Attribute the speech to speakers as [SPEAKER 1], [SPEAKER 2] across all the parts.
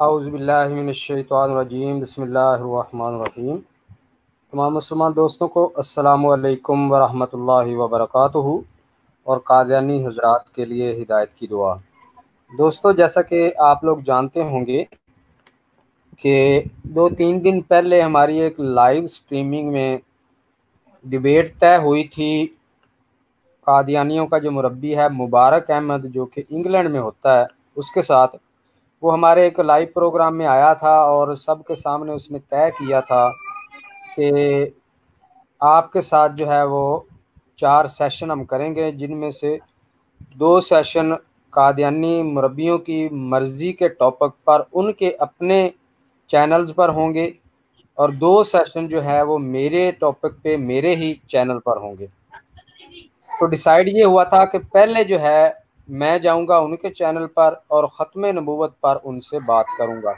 [SPEAKER 1] आउज़बिल्लिमिनशैतवानरजीम बसमीम तमाम मुसलमान दोस्तों को असलकम वरहमतुल्लाहि वबरकातुहू और कादयानी हजरात के लिए हिदायत की दुआ। दोस्तों, जैसा कि आप लोग जानते होंगे कि दो तीन दिन पहले हमारी एक लाइव स्ट्रीमिंग में डिबेट तय हुई थी कादियानियों का जो मुरबी है, मुबारक अहमद, जो कि इंग्लैंड में होता है, उसके साथ वो हमारे एक लाइव प्रोग्राम में आया था और सबके सामने उसने तय किया था कि आपके साथ जो है वो चार सेशन हम करेंगे, जिनमें से दो सेशन कादियानी मुरबियों की मर्ज़ी के टॉपिक पर, उनके अपने चैनल्स पर होंगे और दो सेशन जो है वो मेरे टॉपिक पे, मेरे ही चैनल पर होंगे। तो डिसाइड ये हुआ था कि पहले जो है मैं जाऊँगा उनके चैनल पर और ख़त्म नबूवत पर उनसे बात करूँगा।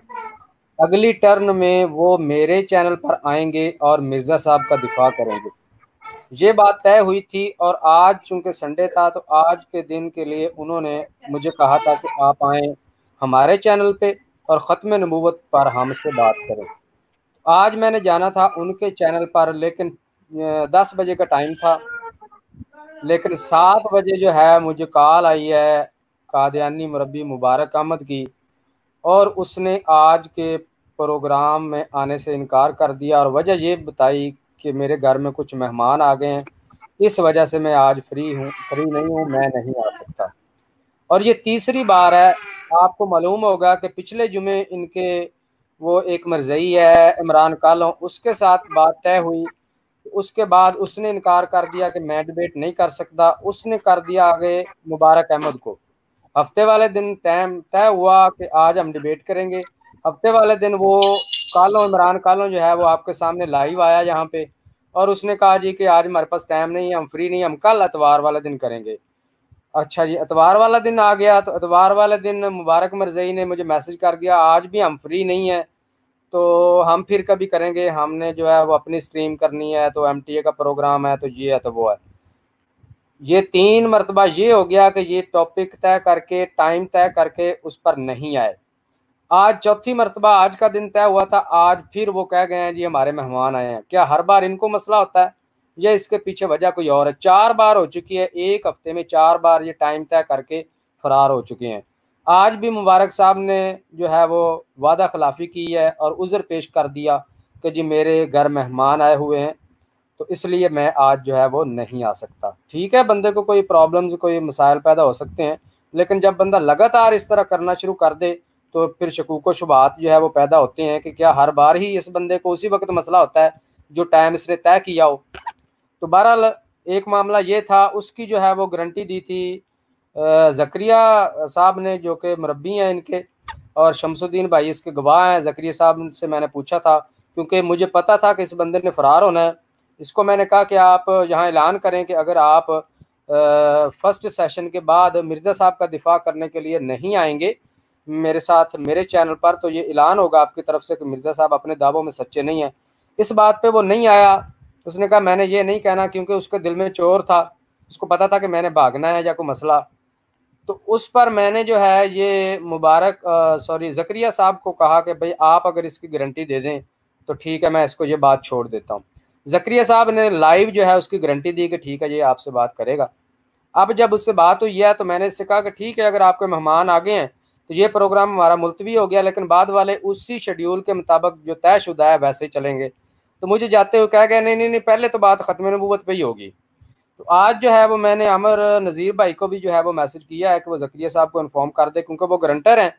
[SPEAKER 1] अगली टर्न में वो मेरे चैनल पर आएँगे और मिर्ज़ा साहब का दिफा करेंगे। ये बात तय हुई थी और आज चूँकि संडे था तो आज के दिन के लिए उन्होंने मुझे कहा था कि आप आएँ हमारे चैनल पे और ख़त्म नबूवत पर हम हमसे बात करें। आज मैंने जाना था उनके चैनल पर, लेकिन दस बजे का टाइम था। लेकिन सात बजे जो है, मुझे कॉल आई है, कादियानी मुरबी मुबारक अहमद की, और उसने आज के प्रोग्राम में आने से इनकार कर दिया। और वजह ये बताई कि मेरे घर में कुछ मेहमान आ गए हैं। इस वजह से मैं आज फ्री हूँ, फ्री नहीं हूँ, मैं नहीं आ सकता। और ये तीसरी बार है, आपको मालूम होगा कि पिछले जुमे इनके वो एक मरजई है, इमरान कालों, उसके साथ बात तय हुई उसके बाद उसने इनकार कर दिया कि मैं डिबेट नहीं कर सकता। उसने कर दिया आगे मुबारक अहमद को। हफ़्ते वाले दिन टाइम तय हुआ कि आज हम डिबेट करेंगे। हफ़्ते वाले दिन वो कालों इमरान कालों जो है वो आपके सामने लाइव आया यहाँ पे और उसने कहा जी कि आज हमारे पास टाइम नहीं है, हम फ्री नहीं, हम कल अतवार वाले दिन करेंगे। अच्छा जी अतवार वाला दिन आ गया तो अतवार वाले दिन मुबारक मरजई ने मुझे मैसेज कर दिया, आज भी हम फ्री नहीं है। तो हम फिर कभी करेंगे, हमने जो है वो अपनी स्ट्रीम करनी है तो एमटीए का प्रोग्राम है तो ये है तो वो है। ये तीन मरतबा ये हो गया कि ये टॉपिक तय करके टाइम तय करके उस पर नहीं आए। आज चौथी मरतबा, आज का दिन तय हुआ था, आज फिर वो कह गए हैं, जी, हमारे मेहमान आए हैं। क्या हर बार इनको मसला होता है? या इसके पीछे वजह कोई और है? चार बार हो चुकी है, एक हफ़्ते में चार बार ये टाइम तय करके फरार हो चुके हैं। आज भी मुबारक साहब ने जो है वो वादा खिलाफ़ी की है और उज़र पेश कर दिया कि जी मेरे घर मेहमान आए हुए हैं तो इसलिए मैं आज जो है वो नहीं आ सकता। ठीक है, बंदे को कोई प्रॉब्लम्स कोई मसाइल पैदा हो सकते हैं, लेकिन जब बंदा लगातार इस तरह करना शुरू कर दे तो फिर शकूक शुबात जो है वो पैदा होते हैं कि क्या हर बार ही इस बंदे को उसी वक्त मसला होता है जो टाइम इसने तय किया हो। तो बहरहाल, एक मामला ये था, उसकी जो है वो गारंटी दी थी जक्रिया साहब ने, जो कि मुरबी हैं इनके, और शमसुद्दीन भाई इसके गवाह हैं। जक्रिया साहब से मैंने पूछा था, क्योंकि मुझे पता था कि इस बंदे ने फ़रार होना है। इसको मैंने कहा कि आप यहाँ ऐलान करें कि अगर आप फ़र्स्ट सेशन के बाद मिर्ज़ा साहब का दिफा करने के लिए नहीं आएँगे, मेरे साथ, मेरे चैनल पर तो ये ऐलान होगा आपकी तरफ़ से कि मिर्ज़ा साहब अपने दावों में सच्चे नहीं हैं। इस बात पे वो नहीं आया। उसने कहा, मैंने ये नहीं कहना क्योंकि उसके दिल में चोर था। उसको पता था कि मैंने भागना है या कोई मसला। तो उस पर मैंने जो है ये मुबारक सॉरी, जक्रिया साहब को कहा कि भाई आप अगर इसकी गारंटी दे दें तो ठीक है, मैं इसको ये बात छोड़ देता हूँ। जक्रिया साहब ने लाइव जो है उसकी गारंटी दी कि ठीक है, ये आपसे बात करेगा। अब जब उससे बात हुई है तो मैंने इससे कहा कि ठीक है, अगर आपके मेहमान आ गए हैं तो ये प्रोग्राम हमारा मुलतवी हो गया, लेकिन बाद वाले उसी शेड्यूल के मुताबिक जो तयशुदा है, वैसे ही चलेंगे। तो मुझे जाते हुए कह गए नहीं नहीं नहीं, पहले तो बात ख़त्म नबूत पे ही होगी। तो आज जो है वो मैंने अमर नज़ीर भाई को भी जो है वो मैसेज किया है कि वो जक्रिया साहब को इन्फॉर्म कर दे क्योंकि वो ग्रंटर हैं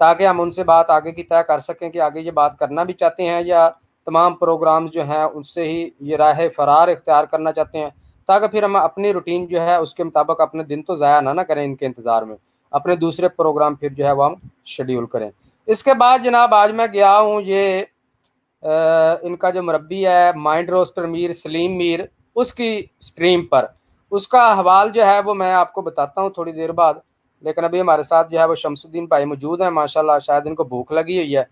[SPEAKER 1] ताकि हम उनसे बात आगे की तय कर सकें कि आगे ये बात करना भी चाहते हैं या तमाम प्रोग्राम जो हैं उनसे ही ये राह फरार इख्तियार करना चाहते हैं ताकि फिर हम अपनी रूटीन जो है उसके मुताबिक अपने दिन तो ज़ाया ना ना करें इनके इंतज़ार में अपने दूसरे प्रोग्राम फिर जो है वो हम शेड्यूल करें। इसके बाद जनाब आज मैं गया हूँ ये आ, इनका जो मुरबी है माइंड रोस्टर मीर सलीम मीर उसकी स्ट्रीम पर। उसका हवाल जो है वो मैं आपको बताता हूँ थोड़ी देर बाद, लेकिन अभी हमारे साथ जो है वो शमसुद्दीन भाई मौजूद हैं, माशाल्लाह शायद इनको भूख लगी हुई है।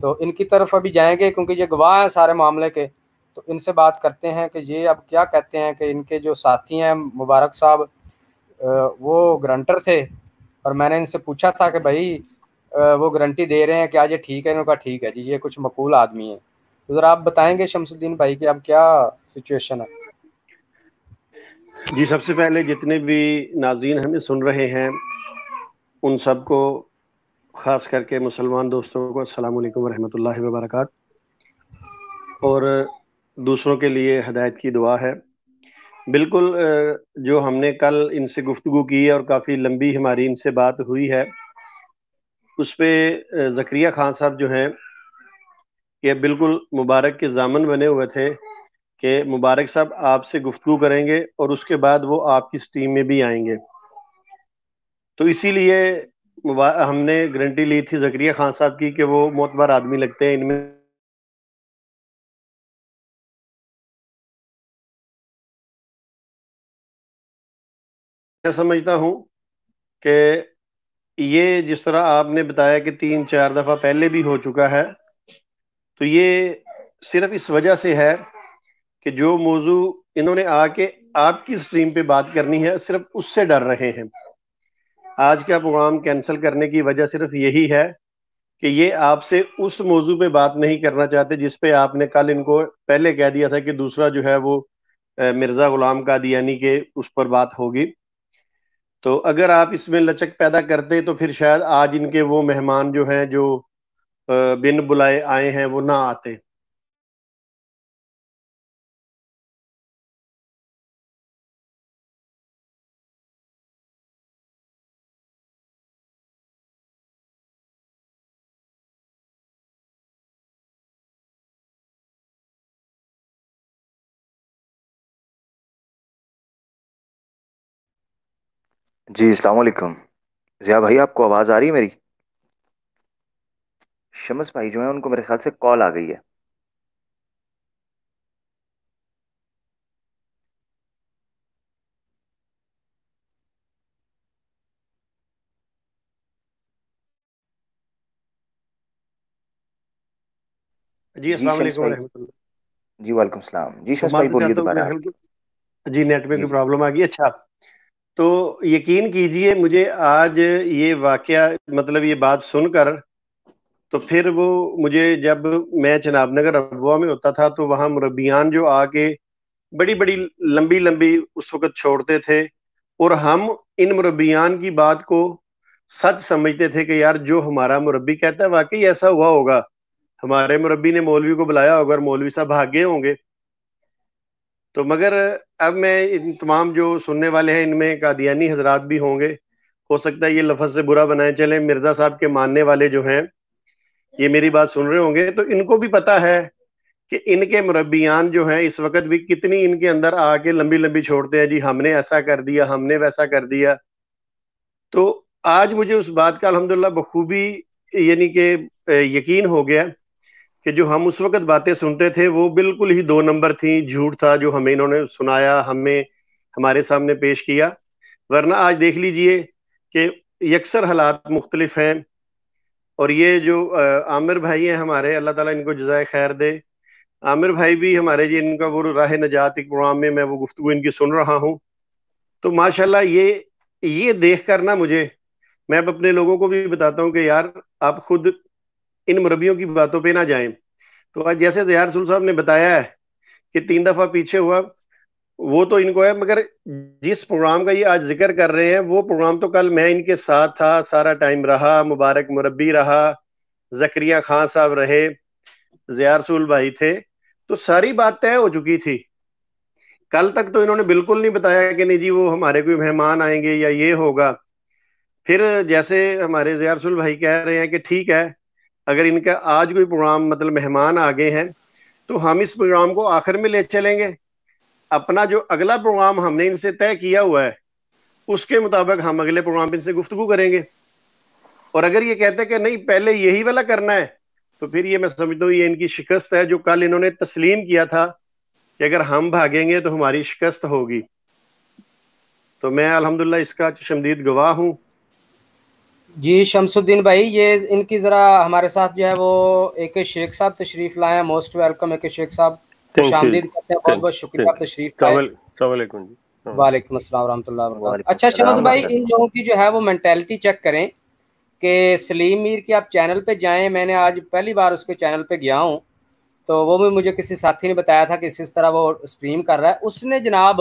[SPEAKER 1] तो इनकी तरफ़ अभी जाएँगे, क्योंकि ये गवाह हैं सारे मामले के। तो इनसे बात करते हैं कि ये अब क्या कहते हैं कि इनके जो साथी हैं, मुबारक साहब वो ग्रंटर थे, और मैंने इनसे पूछा था कि भाई वो गारंटी दे रहे हैं कि आज ये ठीक है, इनका ठीक है जी, ये कुछ मकूल आदमी है। तो ज़रा आप बताएँगे शमसुद्दीन भाई की अब क्या सिचुएशन है।
[SPEAKER 2] जी, सबसे पहले जितने भी नाजीन हमें सुन रहे हैं, उन सबको ख़ास करके मुसलमान दोस्तों को अस्सलाम वालेकुम वरहमतुल्लाहि और दूसरों के लिए हदायत की दुआ है। बिल्कुल जो हमने कल इनसे गुफ्तु की है और काफ़ी लंबी हमारी इनसे बात हुई है, उस पर जक्रिया खान साहब जो हैं, ये बिल्कुल मुबारक के जामन बने हुए थे। कि मुबारक साहब आपसे गुफ्तु करेंगे और उसके बाद वो आपकी स्टीम में भी आएँगे। तो इसीलिए हमने गारंटी ली थी जक्रिया खान साहब की कि वो मोतबार आदमी लगते हैं इनमें। मैं समझता हूँ कि ये जिस तरह आपने बताया कि तीन, चार दफ़ा पहले भी हो चुका है तो ये सिर्फ़ इस वजह से है कि जो मौजू इन्होंने आके आपकी स्ट्रीम पे बात करनी है, सिर्फ़ उससे डर रहे हैं। आज का प्रोग्राम कैंसिल करने की वजह सिर्फ़ यही है कि ये आपसे उस मौजू पे बात नहीं करना चाहते जिस पे आपने कल इनको पहले कह दिया था कि दूसरा जो है वो मिर्ज़ा गुलाम का दियानी के उस पर बात होगी। तो अगर आप इसमें लचक पैदा करते तो फिर शायद आज इनके वो मेहमान जो हैं, जो बिन बुलाए आए हैं, वो ना आते।
[SPEAKER 3] जी अस्सलाम वालेकुम। ज़िया भाई आपको आवाज़ आ रही है मेरी? शमस भाई जो है उनको मेरे ख्याल से कॉल आ गई है।
[SPEAKER 2] जी अस्सलाम वालेकुम
[SPEAKER 3] जी वालेकुम सलाम। जी शमस भाई बोलिए दोबारा।
[SPEAKER 2] जी नेटवर्क की प्रॉब्लम आ गई। अच्छा तो यकीन कीजिए, मुझे आज ये वाक्य मतलब ये बात सुनकर तो फिर वो मुझे जब मैं चनाबनगर अबुआ में होता था तो वहाँ मुरबियान जो आके बड़ी बड़ी लंबी लंबी उस वक्त छोड़ते थे और हम इन मुरबियान की बात को सच समझते थे कि यार, जो हमारा मुरबी कहता है, वाकई ऐसा हुआ होगा। हमारे मुरबी ने मौलवी को बुलाया होगा और मौलवी साहब भागे होंगे। तो मगर अब मैं इन तमाम जो सुनने वाले हैं, इनमें कादियानी हजरात भी होंगे। हो सकता है ये लफज से बुरा बनाए चले। मिर्ज़ा साहब के मानने वाले जो हैं, ये मेरी बात सुन रहे होंगे। तो इनको भी पता है कि इनके मुरबियान जो हैं, इस वक्त भी कितनी इनके अंदर आके लंबी लंबी छोड़ते हैं। जी, हमने ऐसा कर दिया, हमने वैसा कर दिया। तो आज मुझे उस बात का अलहमदुल्ला बखूबी यानी कि यकीन हो गया कि जो हम उस वक्त बातें सुनते थे, वो बिल्कुल ही दो नंबर थी, झूठ था जो हमें इन्होंने सुनाया, हमें, हमारे सामने पेश किया। वरना आज देख लीजिए कि यकसर हालात मुख्तलिफ़ हैं और ये जो आमिर भाई हैं हमारे, अल्लाह ताला इनको जजाय खैर दे। आमिर भाई भी हमारे जी, इनका वो राह नजात एक प्रोग्राम में मैं वो गुफ्तु इनकी सुन रहा हूँ। तो माशाल्लाह ये ये देख कर ना मुझे, मैं अब अपने लोगों को भी बताता हूँ कि यार, आप खुद इन मुरबियों की बातों पे ना जाएँ। तो आज जैसे जयार सुल साहब ने बताया है कि तीन दफ़ा पीछे हुआ, वो तो इनको है, मगर जिस प्रोग्राम का ये आज ज़िक्र कर रहे हैं, वो प्रोग्राम तो कल मैं इनके साथ था, सारा टाइम रहा, मुबारक मुरबी रहा, जक्रिया खान साहब रहे, जयार सुल भाई थे तो सारी बात तय हो चुकी थी। कल तक तो इन्होंने बिल्कुल नहीं बताया कि नहीं जी, वो हमारे कोई मेहमान आएँगे या ये होगा। फिर जैसे हमारे जयारसुल भाई कह रहे हैं कि ठीक है अगर इनका आज कोई प्रोग्राम मतलब मेहमान आ गए हैं तो हम इस प्रोग्राम को आखिर में ले चलेंगे। अपना जो अगला प्रोग्राम हमने इनसे तय किया हुआ है, उसके मुताबिक हम अगले प्रोग्राम इनसे गुफ्तगु करेंगे। और अगर ये कहते हैं कि नहीं, पहले यही वाला करना है तो फिर ये मैं समझता हूँ, ये इनकी शिकस्त है जो कल इन्होंने तस्लीम किया था कि अगर हम भागेंगे तो हमारी शिकस्त होगी। तो मैं अल्हम्दुलिल्लाह इसका शमदीद गवाह हूँ।
[SPEAKER 1] जी शमसुद्दीन भाई ये इनकी ज़रा हमारे साथ जो है वो एक शेख साहब तशरीफ़ लाए हैं मोस्ट वेलकम एक शेख साहब। खुश आमदीद करते हैं बहुत बहुत शुक्रिया तशरीफ़ वालेकुम अस्सलाम अच्छा शमस भाई इन लोगों की जो है वो मेंटेलिटी चेक करें कि सलीम मीर के आप चैनल पे जाएँ मैंने आज पहली बार उसके चैनल पे गया हूँ तो वो भी मुझे किसी साथी ने बताया था कि इस तरह वो स्ट्रीम कर रहा है। उसने जनाब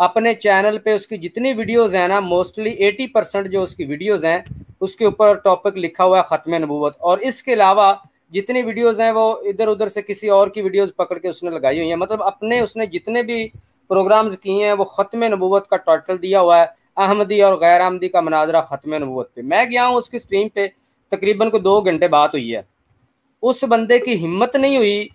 [SPEAKER 1] अपने चैनल पे उसकी जितनी वीडियोस हैं ना मोस्टली 80 परसेंट जो उसकी वीडियोस हैं, उसके ऊपर टॉपिक लिखा हुआ है ख़त्म नबूवत। और इसके अलावा जितनी वीडियोस हैं, वो इधर उधर से किसी और की वीडियोस पकड़ के उसने लगाई हुई हैं। मतलब अपने उसने जितने भी प्रोग्राम्स किए हैं, वो ख़त्म नबूवत का टाइटल दिया हुआ है, अहमदी और गैर अहमदी का मनाजरा ख़त्म नबूत पे। मैं गया हूँ उसकी स्ट्रीम पे, तकरीबन को दो घंटे बात हुई है। उस बंदे की हिम्मत नहीं हुई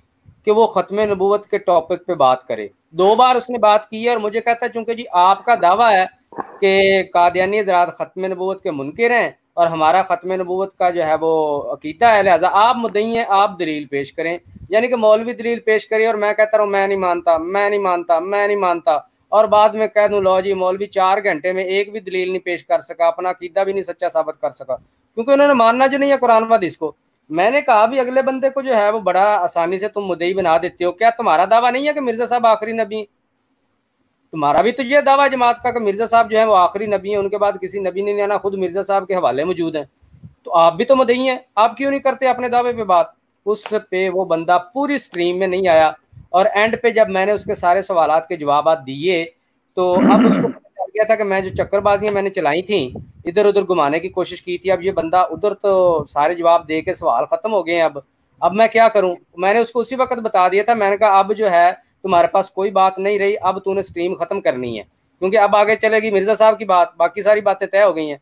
[SPEAKER 1] कि वो ख़त्म नबूवत के टॉपिक पे बात करे। दो बार उसने बात की है और मुझे कहता है, चूँकि जी आपका दावा है कि कादियानी ज़रात ख़त्म नबूवत के मुनकर हैं और हमारा ख़त्म नबूत का जो है वो अकीदा है, लिहाजा आप मुद्दई हैं, आप दलील पेश करें। यानी कि मौलवी दलील पेश करें और मैं कहता हूँ मैं नहीं मानता, मैं नहीं मानता, मैं नहीं मानता। और बाद में कह दूँ, लो जी, मौलवी चार घंटे में एक भी दलील नहीं पेश कर सका, अपना अकीदा भी नहीं सच्चा साबित कर सका। क्योंकि उन्होंने मानना जो नहीं है कुरान वाद इसको मैंने कहा भी अगले बंदे को जो है वो बड़ा आसानी से तुम मुद्दई बना देते हो। क्या तुम्हारा दावा नहीं है कि मिर्ज़ा साहब आखिरी नबी तुम्हारा भी तो ये दावा जमात का कि मिर्ज़ा साहब जो है वो आखिरी नबी है, उनके बाद किसी नबी ने आना, खुद मिर्ज़ा साहब के हवाले मौजूद हैं। तो आप भी तो मुदई हैं आप क्यों नहीं करते अपने दावे पे बात? उस पे वो बंदा पूरी स्ट्रीम में नहीं आया। और एंड पे जब मैंने उसके सारे सवाल के जवाब दिए तो अब उसको गया था कि मैं जो चक्करबाजियाँ मैंने चलाई थी इधर उधर घुमाने की कोशिश की थी। अब ये बंदा उधर तो सारे जवाब दे के सवाल खत्म हो गए हैं अब। अब मैं क्या करूँ? मैंने उसको उसी वक्त बता दिया था, मैंने कहा, अब जो है, तुम्हारे पास कोई बात नहीं रही, अब तूने स्ट्रीम खत्म करनी है। क्योंकि अब आगे चलेगी मिर्ज़ा साहब की बात, बाकी सारी बातें तय हो गई हैं।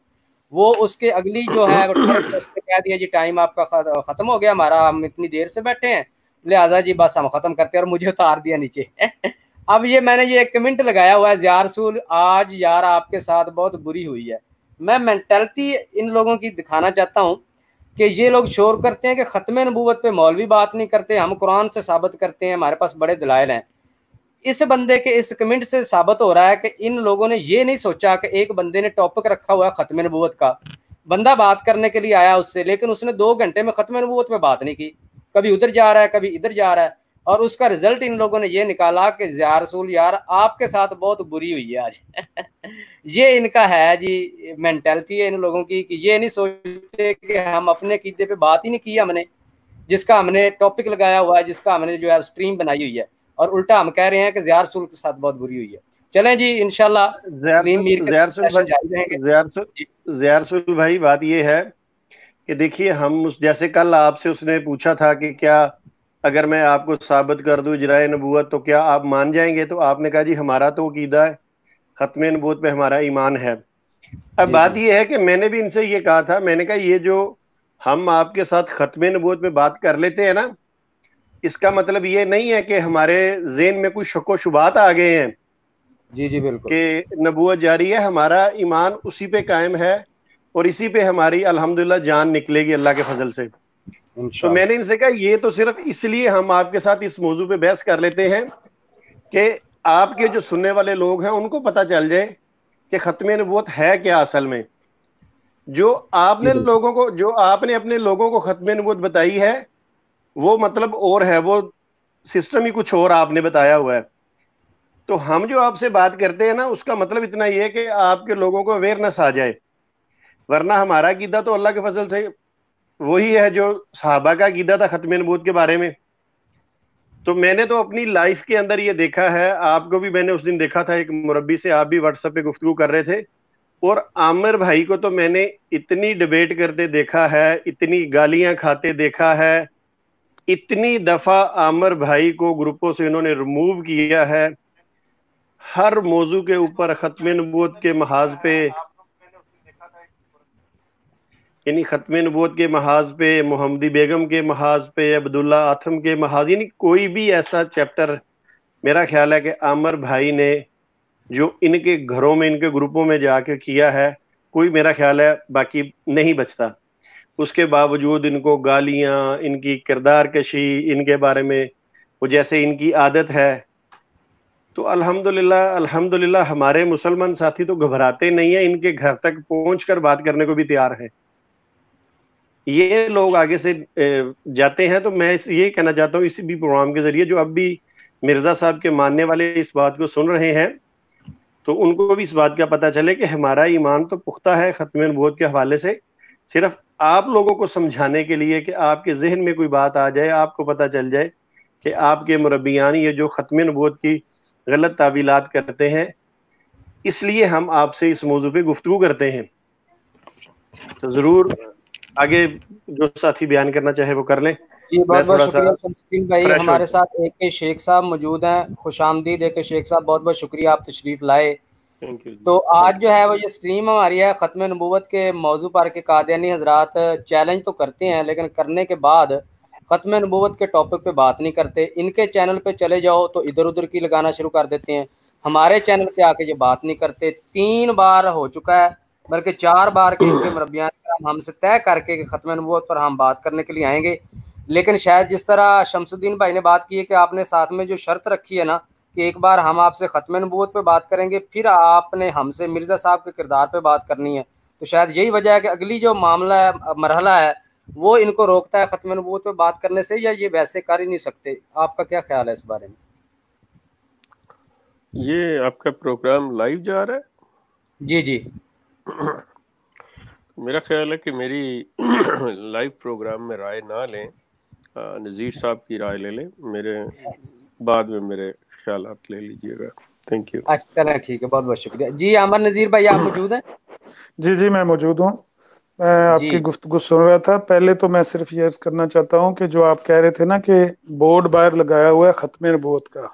[SPEAKER 1] वो उसके अगली जो है उसने कह दिया, जी टाइम आपका खत्म हो गया, हमारा हम इतनी देर से बैठे हैं। लिहाजा जी, बस हम खत्म करते हैं और मुझे उतार दिया नीचे। अब ये मैंने ये एक कमेंट लगाया हुआ है जियारसूल आज यार आपके साथ बहुत बुरी हुई है। मैं मेंटेलिटी इन लोगों की दिखाना चाहता हूँ कि ये लोग शोर करते हैं कि ख़त्म नबूवत पे मौलवी बात नहीं करते, हम कुरान से साबित करते हैं, हमारे पास बड़े दलाइल हैं। इस बंदे के, इस कमेंट से साबित हो रहा है कि इन लोगों ने ये नहीं सोचा कि एक बंदे ने टॉपिक रखा हुआ है ख़त्म नबूवत का। बंदा बात करने के लिए आया उससे, लेकिन उसने दो घंटे में ख़त्म नबूवत में बात नहीं की। कभी उधर जा रहा है, कभी इधर जा रहा है। और उसका रिज़ल्ट इन लोगों ने ये निकाला कि जार रसूल यार आपके साथ बहुत बुरी हुई है आज। ये इनका है जी मेंटेलिटी है इन लोगों की कि ये नहीं सोचते कि हम अपने कीदे पे बात ही नहीं की हमने जिसका हमने टॉपिक लगाया हुआ है जिसका हमने जो है स्ट्रीम बनाई हुई है। और उल्टा हम कह रहे हैं कि जार रसूल के साथ बहुत बुरी हुई है। चलें जी इनशाला
[SPEAKER 2] भाई बात ये है कि देखिए हम जैसे कल आपसे उसने पूछा था कि क्या अगर मैं आपको साबित कर दूँ इजराय नबूत तो क्या आप मान जाएँगे? तो आपने कहा जी हमारा तो कीदा है ख़त्म नबूत पे हमारा ईमान है। अब बात यह है कि मैंने भी इनसे ये कहा था मैंने कहा ये जो हम आपके साथ ख़त्म नबूत पे बात कर लेते हैं ना इसका मतलब ये नहीं है कि हमारे जेन में कुछ शको शुबात आ गए हैं
[SPEAKER 1] जी जी बिल्कुल।
[SPEAKER 2] कि नबूत जारी है हमारा ईमान उसी पे कायम है और इसी पे हमारी अल्हम्दुलिल्लाह जान निकलेगी अल्लाह के फजल से। तो मैंने इनसे कहा ये तो सिर्फ़ इसलिए हम आपके साथ इस मौजू पे बहस कर लेते हैं कि आपके जो सुनने वाले लोग हैं उनको पता चल जाए कि खत्म नबूत है क्या असल में। जो आपने लोगों को जो आपने अपने लोगों को खत्म नबूत बताई है वो मतलब और है वो सिस्टम ही कुछ और आपने बताया हुआ है। तो हम जो आपसे बात करते हैं ना उसका मतलब इतना ही है कि आपके लोगों को अवेयरनेस आ जाए। वरना हमारा कीदा तो अल्लाह के फ़सल से वही है जो साहबा का गीदा था खत्म नबूत के बारे में। तो मैंने तो अपनी लाइफ के अंदर ये देखा है, आपको भी मैंने उस दिन देखा था, एक मुरब्बी से आप भी व्हाट्सएप पे गुफ्तगू कर रहे थे। और आमिर भाई को तो मैंने इतनी डिबेट करते देखा है, इतनी गालियाँ खाते देखा है, इतनी दफ़ा आमिर भाई को ग्रुपों से इन्होंने रिमूव किया है। हर मौजू के ऊपर खत्म नबूत के महाज पे यानी ख़त्म नबूत के महाज पे, मोहम्मदी बेगम के महाज पे, अब्दुल्ला आथम के महाज, यानी कोई भी ऐसा चैप्टर, मेरा ख्याल है कि आमर भाई ने जो इनके घरों में, इनके ग्रुपों में जाके किया है, कोई मेरा ख्याल है बाकी नहीं बचता। उसके बावजूद इनको गालियाँ, इनकी किरदार कशी, इनके बारे में वो जैसे इनकी आदत है तो अल्हम्दुलिल्लाह अल्हम्दुलिल्लाह हमारे मुसलमान साथी तो घबराते नहीं है, इनके घर तक पहुँच कर बात करने को भी तैयार है। ये लोग आगे से जाते हैं तो मैं ये कहना चाहता हूँ इसी भी प्रोग्राम के ज़रिए, जो अब भी मिर्ज़ा साहब के मानने वाले इस बात को सुन रहे हैं तो उनको भी इस बात का पता चले कि हमारा ईमान तो पुख्ता है ख़त्म नबूत के हवाले से। सिर्फ़ आप लोगों को समझाने के लिए कि आपके जहन में कोई बात आ जाए, आपको पता चल जाए कि आपके मुरबियान ये जो ख़त्म नबूत की गलत तावीलात करते हैं, इसलिए हम आपसे इस मौजू पे गुफ्तु करते हैं। तो ज़रूर आगे जो साथी बयान करना चाहे वो कर लें।
[SPEAKER 1] जी बहुत बहुत शुक्रिया भाई। हमारे साथ एक के शेख साहब मौजूद हैं खुश आमदीद। एक शेख साहब बहुत बहुत शुक्रिया आप तशरीफ़ लाए। तो आज जो है वो ये स्ट्रीम हमारी है ख़त्म नबूत के मौजू पर के कादियानी हजरात चैलेंज तो करते हैं लेकिन करने के बाद ख़त्म नबूत के टॉपिक पे बात नहीं करते। इनके चैनल पे चले जाओ तो इधर उधर की लगाना शुरू कर देते हैं। हमारे चैनल पे आके ये बात नहीं करते। तीन बार हो चुका है बल्कि चार बार के इनके मरबियान हमसे तय करके ख़त्म नबूत पर हम बात करने के लिए आएँगे। लेकिन शायद जिस तरह शमसुद्दीन भाई ने बात की है कि आपने साथ में जो शर्त रखी है ना कि एक बार हम आपसे ख़त्म नबूत पे बात करेंगे फिर आपने हमसे मिर्ज़ा साहब के किरदार पे बात करनी है तो शायद यही वजह है कि अगली जो मामला है मरहला है वो इनको रोकता है ख़त्म नबूत पे बात करने से या ये वैसे कर ही नहीं सकते? आपका क्या ख्याल है इस बारे में?
[SPEAKER 4] ये आपका प्रोग्राम लाइव जा रहा है?
[SPEAKER 1] जी जी।
[SPEAKER 4] मेरा ख्याल है कि मेरी लाइव प्रोग्राम में राय ना लें। नज़ीर साहब की राय ले लें। मेरे बाद में मेरे ख्याल ले लीजिएगा। थैंक यू
[SPEAKER 1] अच्छा चलें ठीक है बहुत बहुत शुक्रिया। जी अमर नज़ीर भाई आप मौजूद हैं?
[SPEAKER 5] जी जी मैं मौजूद हूँ। मैं आपकी गुफ्तगु सुन रहा था। पहले तो मैं सिर्फ़ ये करना चाहता हूँ कि जो आप कह रहे थे ना कि बोर्ड बाहर लगाया हुआ है खत्म नबूत का।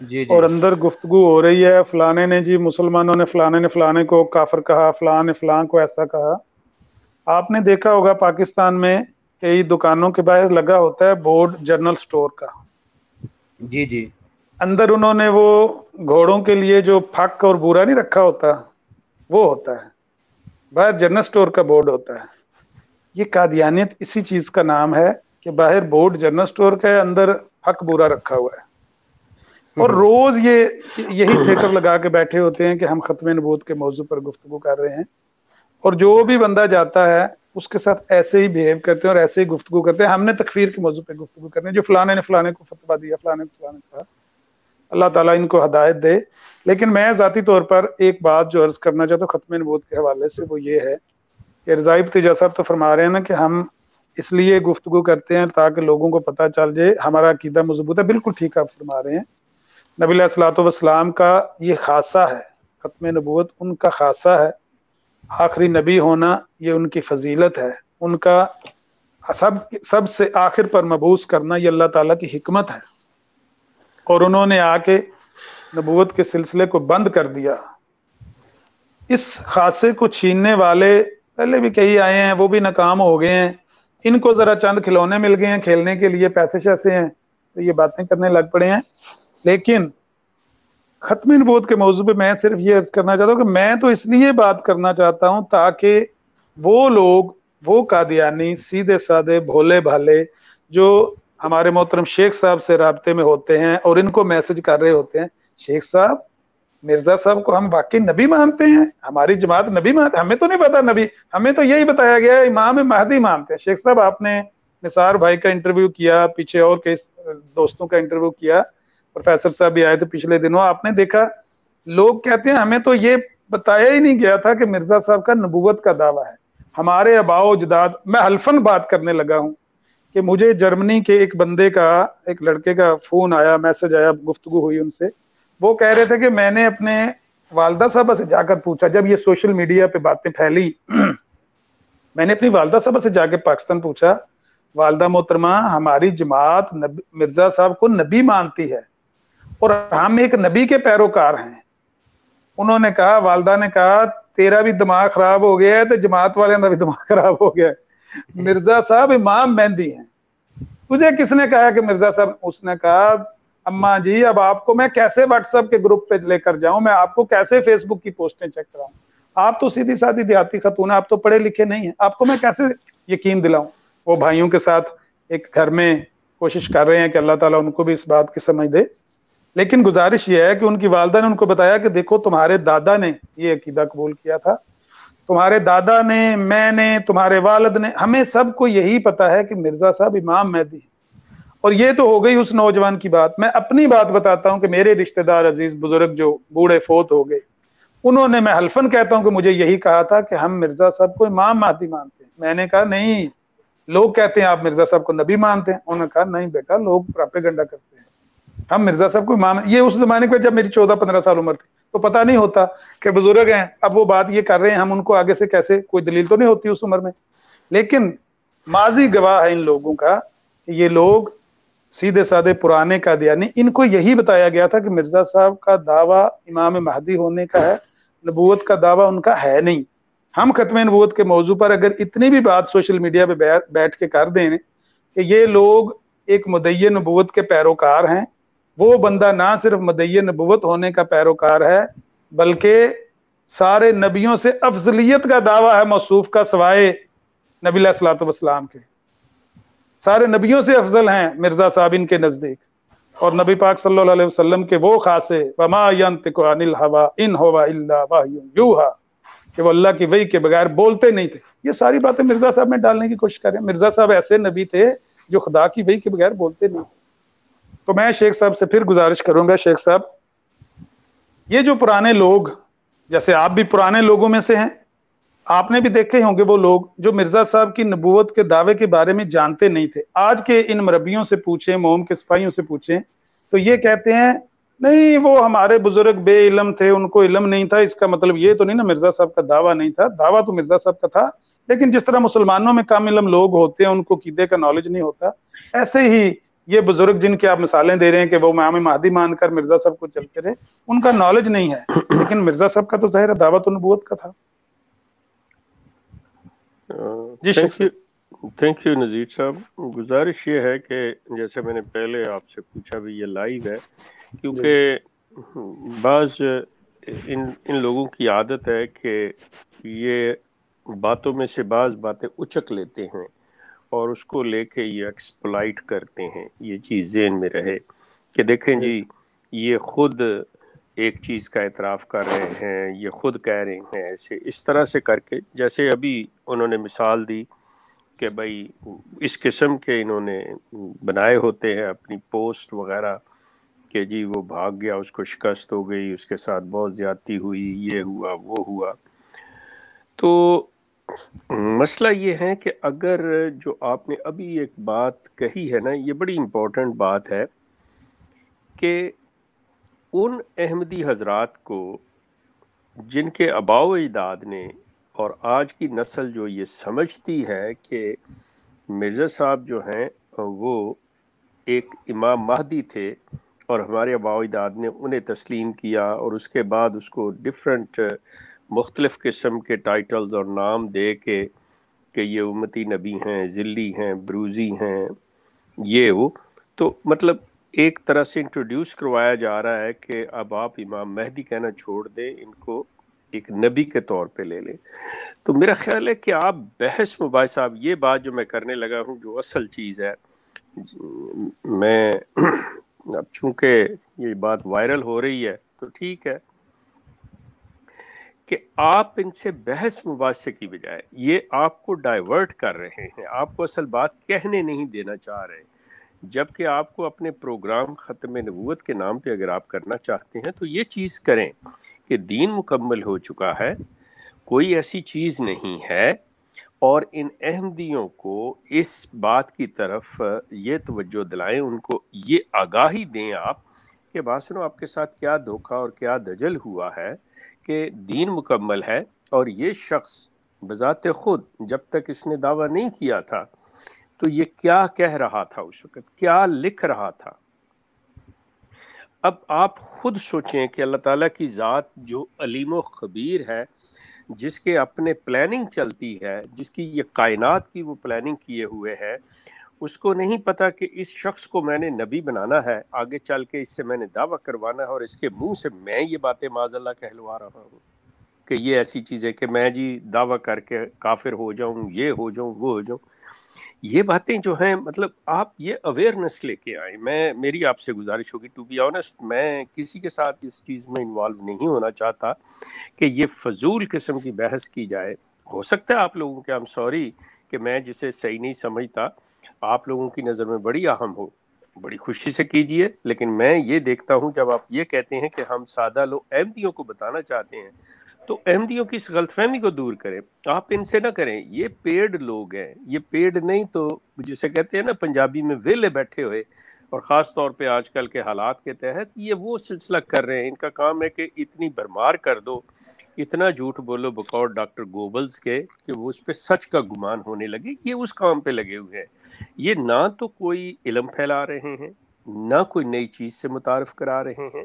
[SPEAKER 5] जी जी। और अंदर गुफ्तगु हो रही है फलाने ने जी मुसलमानों ने फलाने ने फलाने को काफर कहा फलान ने फलान को ऐसा कहा। आपने देखा होगा पाकिस्तान में कई दुकानों के बाहर लगा होता है बोर्ड जनरल स्टोर का।
[SPEAKER 1] जी जी।
[SPEAKER 5] अंदर उन्होंने वो घोड़ों के लिए जो फक और बुरा नहीं रखा होता वो होता है। बाहर जनरल स्टोर का बोर्ड होता है। ये कादियानियत इसी चीज़ का नाम है कि बाहर बोर्ड जनरल स्टोर का है अंदर फक बुरा रखा हुआ है। और। रोज ये यही थिएटर लगा के बैठे होते हैं कि हम खत्म नबूत के मौजू पर गुफ्तु कर रहे हैं। और जो भी बंदा जाता है उसके साथ ऐसे ही बिहेव करते हैं और ऐसे ही गुफ्तु करते हैं। हमने तकफीर के मौजू पर गुफ्तु करते हैं जो फलाने ने फलाने को फतवा दिया फलाने को फलाने कहा। अल्लाह ताला इनको हदायत दे। लेकिन मैं ज़ाती तौर पर एक बात जो अर्ज़ करना चाहता हूँ ख़त्म नबूत के हवाले से वो ये है कि रजाइब तेजा साहब तो फरमा रहे हैं ना कि हम इसलिए गुफ्तु करते हैं ताकि लोगों को पता चल जाए हमारा अकीदा मज़बूत है। बिल्कुल ठीक आप फरमा रहे हैं। नबी सलाम का ये खासा है, ख़त्म नबूत उनका खासा है। आखिरी नबी होना ये उनकी फजीलत है। उनका सब, सबसे आखिर पर मबूस करना ये अल्लाह ताला की हिकमत है। और उन्होंने आके नबूत के सिलसिले को बंद कर दिया। इस खासे को छीनने वाले पहले भी कई आए हैं, वो भी नाकाम हो गए हैं। इनको जरा चंद खिलौने मिल गए हैं खेलने के लिए पैसे शैसे हैं। तो ये बातें करने लग पड़े हैं। लेकिन खत्म नबूत के मौजू पे मैं सिर्फ़ ये अर्ज़ करना चाहता हूँ कि मैं तो इसलिए बात करना चाहता हूँ ताकि वो लोग, वो कादियानी सीधे साधे भोले भाले जो हमारे मोहतरम शेख साहब से रबते में होते हैं और इनको मैसेज कर रहे होते हैं, शेख साहब, मिर्ज़ा साहब को हम वाकई नबी मानते हैं? हमारी जमात नबी मानते हमें तो नहीं पता नबी, हमें तो यही बताया गया इमाम महदी मानते हैं। शेख साहब, आपने निसार भाई का इंटरव्यू किया, पीछे और कई दोस्तों का इंटरव्यू किया। प्रोफेसर साहब भी आए थे पिछले दिनों, आपने देखा, लोग कहते हैं, हमें तो ये बताया ही नहीं गया था कि मिर्ज़ा साहब का नबूवत का दावा है। हमारे अबाओ जदाद, मैं हल्फन बात करने लगा हूँ कि मुझे जर्मनी के एक बंदे का, एक लड़के का फ़ोन आया, मैसेज आया, गुफ्तगु हुई उनसे। वो कह रहे थे कि मैंने अपने वालदा साहबा से जाकर पूछा, जब ये सोशल मीडिया पे बातें फैली, मैंने अपनी वालदा साहबा से जाकर पाकिस्तान पूछा, वालदा मोहतरमा, हमारी जमात मिर्ज़ा साहब को नबी मानती है। और हम एक नबी के पैरोकार हैं। उन्होंने कहा, वालदा ने कहा, तेरा भी दिमाग खराब हो गया है तो जमात वाले का भी दिमाग खराब हो गया है। मिर्ज़ा साहब इमाम मेहंदी हैं। तुझे किसने कहा कि मिर्ज़ा साहब? उसने कहा, अम्मा जी, अब आपको मैं कैसे व्हाट्सएप के ग्रुप पे लेकर जाऊँ? मैं आपको कैसे फेसबुक की पोस्टें चेक कराऊं? आप तो सीधी साधी देहाती खतून आप तो पढ़े लिखे नहीं है। आपको मैं कैसे यकीन दिलाऊं? वो भाइयों के साथ एक घर में कोशिश कर रहे हैं कि अल्लाह ताला उनको भी इस बात की समझ दे लेकिन गुजारिश यह है कि उनकी वालदा ने उनको बताया कि देखो तुम्हारे दादा ने ये अकीदा कबूल किया था। तुम्हारे दादा ने, मैंने, तुम्हारे वालद ने, हमें सबको यही पता है कि मिर्ज़ा साहब इमाम मेहदी और ये तो हो गई उस नौजवान की बात। मैं अपनी बात बताता हूँ कि मेरे रिश्तेदार अज़ीज़ बुज़ुर्ग जो बूढ़े फोत हो गए, उन्होंने मैं हल्फन कहता हूँ कि मुझे यही कहा था कि हम मिर्ज़ा साहब को इमाम महदी मानते हैं। मैंने कहा, नहीं, लोग कहते हैं आप मिर्ज़ा साहब को नबी मानते हैं। उन्होंने कहा, नहीं बेटा, लोग प्रापेगंडा करते हैं। हम मिर्ज़ा साहब को मान ये उस जमाने को जब मेरी चौदह पंद्रह साल उम्र थी तो पता नहीं होता कि बुज़ुर्ग हैं, अब वो बात ये कर रहे हैं, हम उनको आगे से कैसे, कोई दलील तो नहीं होती उस उम्र में। लेकिन माजी गवाह है इन लोगों का ये लोग सीधे साधे पुराने का दिया नहीं। इनको यही बताया गया था कि मिर्ज़ा साहब का दावा इमाम महदी होने का है नबूत का दावा उनका है नहीं। हम खत्म नबूत के मौजू पर अगर इतनी भी बात सोशल मीडिया पे बैठ के कर दें कि ये लोग एक मुदैय नबूत के पैरोकार हैं वो बंदा ना सिर्फ़ मदय नबूत होने का पैरोकार है, बल्कि सारे नबियों से अफजलियत का दावा है मौसूफ का सवाए नबी सलाम के। सारे नबियों से अफजल हैं मिर्ज़ा साहब इनके नज़दीक। और नबी पाक सल्लल्लाहु अलैहि वसल्लम के वो खासे कि वो अल्लाह की वही के बगैर बोलते नहीं थे। ये सारी बातें मिर्ज़ा साहब में डालने की कोशिश करें मिर्ज़ा साहब ऐसे नबी थे जो खुदा की वही के बगैर बोलते नहीं थे। तो मैं शेख साहब से फिर गुजारिश करूँगा, शेख साहब, ये जो पुराने लोग, जैसे आप भी पुराने लोगों में से हैं, आपने भी देखे होंगे वो लोग जो मिर्ज़ा साहब की नबूवत के दावे के बारे में जानते नहीं थे। आज के इन मरबियों से पूछे मोम के सिपाहियों से पूछे तो ये कहते हैं, नहीं, वो हमारे बुज़ुर्ग बे इलम थे, उनको इलम नहीं था, इसका मतलब ये तो नहीं ना मिर्ज़ा साहब का दावा नहीं था। दावा तो मिर्ज़ा साहब का था, लेकिन जिस तरह मुसलमानों में कम इलम लोग होते हैं, उनको कीदे का नॉलेज नहीं होता, ऐसे ही ये बुज़ुर्ग जिनकी आप मिसालें दे रहे हैं कि वो माम महदी मानकर मिर्ज़ा साहब को चलते रहे उनका नॉलेज नहीं है। लेकिन मिर्ज़ा साहब का तो ज़ाहिर दावा तो नबूत का था।
[SPEAKER 4] Thank you thank you Nazir साहब। गुजारिश ये है कि जैसे मैंने पहले आपसे पूछा भी ये लाइव है क्योंकि बाज इन इन लोगों की आदत है कि ये बातों में से बाज बातें उचक लेते हैं। और उसको लेके ये एक्सप्लाइट करते हैं। ये चीज़ जेन में रहे कि देखें जी, ये खुद एक चीज़ का एतराफ़ कर रहे हैं, ये खुद कह रहे हैं ऐसे। इस तरह से करके, जैसे अभी उन्होंने मिसाल दी कि भाई, इस किस्म के इन्होंने बनाए होते हैं अपनी पोस्ट वगैरह कि जी, वो भाग गया, उसको शिकस्त हो गई, उसके साथ बहुत ज़्यादती हुई, ये हुआ, वो हुआ। तो मसला ये है कि अगर जो आपने अभी एक बात कही है ना, ये बड़ी इम्पोर्टेंट बात है कि उन अहमदी हजरात को जिनके अबाव इदाद ने और आज की नस्ल जो ये समझती है कि मिर्ज़ा साहब जो हैं, वो एक इमाम महदी थे और हमारे अबाव इदाद ने उन्हें तस्लीम किया और उसके बाद उसको डिफरेंट मुख्तलिफ़ किस्म के टाइटल्स और नाम दे के कि ये उमती नबी हैं, ज़िल्ली हैं, ब्रूज़ी हैं, ये वो। तो मतलब एक तरह से इंट्रोड्यूस करवाया जा रहा है कि अब आप इमाम महदी कहना छोड़ दें, इनको एक नबी के तौर पे ले लें। तो मेरा ख्याल है कि आप बहस मुबाई साहब, ये बात जो मैं करने लगा हूँ, जो असल चीज़ है, मैं अब चूँकि ये बात वायरल हो रही है तो ठीक है कि आप इनसे बहस मुबासे की बजाय ये आपको डाइवर्ट कर रहे हैं, आपको असल बात कहने नहीं देना चाह रहे जबकि आपको अपने प्रोग्राम ख़त्म नबूत के नाम पे अगर आप करना चाहते हैं तो ये चीज़ करें कि दीन मुकम्मल हो चुका है, कोई ऐसी चीज़ नहीं है और इन अहमदियों को इस बात की तरफ़ ये तवज्जो दिलाएँ, उनको ये आगाही दें आप कि बात आपके साथ क्या धोखा और क्या दजल हुआ है कि दीन मुकम्मल है और ये शख्स बज़ात ख़ुद जब तक इसने दावा नहीं किया था तो ये क्या कह रहा था उस वक़्त? क्या लिख रहा था? अब आप खुद सोचें कि अल्लाह ताला की ज़ात जो अलीम ख़बीर है, जिसके अपने प्लानिंग चलती है, जिसकी ये कायनात की वो प्लानिंग किए हुए है उसको नहीं पता कि इस शख्स को मैंने नबी बनाना है, आगे चल के इससे मैंने दावा करवाना है और इसके मुँह से मैं ये बातें माजल्ला कहलवा रहा हूँ कि ये ऐसी चीज़ है कि मैं जी दावा करके काफिर हो जाऊँ, ये हो जाऊँ, वो हो जाऊँ। ये बातें जो हैं मतलब आप ये अवेयरनेस लेके आए। मैं, मेरी आपसे गुजारिश होगी टू बी ऑनेस्ट मैं किसी के साथ इस चीज़ में इन्वॉल्व नहीं होना चाहता कि ये फजूल किस्म की बहस की जाए। हो सकता है आप लोगों के आई एम सॉरी कि मैं जिसे सही नहीं समझता आप लोगों की नज़र में बड़ी अहम हो, बड़ी खुशी से कीजिए। लेकिन मैं ये देखता हूँ, जब आप ये कहते हैं कि हम सादा लोग अहमदियों को बताना चाहते हैं तो अहमदियों की इस गलतफहमी को दूर करें। आप इनसे ना करें, ये पेड लोग हैं, ये पेड नहीं तो जिसे कहते हैं ना, पंजाबी में वेले बैठे हुए, और ख़ास तौर पे आजकल के हालात के तहत ये वो सिलसिला कर रहे हैं। इनका काम है कि इतनी भरमार कर दो, इतना झूठ बोलो बकौर डॉक्टर गोबल्स के, कि वो उस पर सच का गुमान होने लगे। ये उस काम पे लगे हुए हैं। ये ना तो कोई इलम फैला रहे हैं, ना कोई नई चीज़ से मुतारफ़ करा रहे हैं,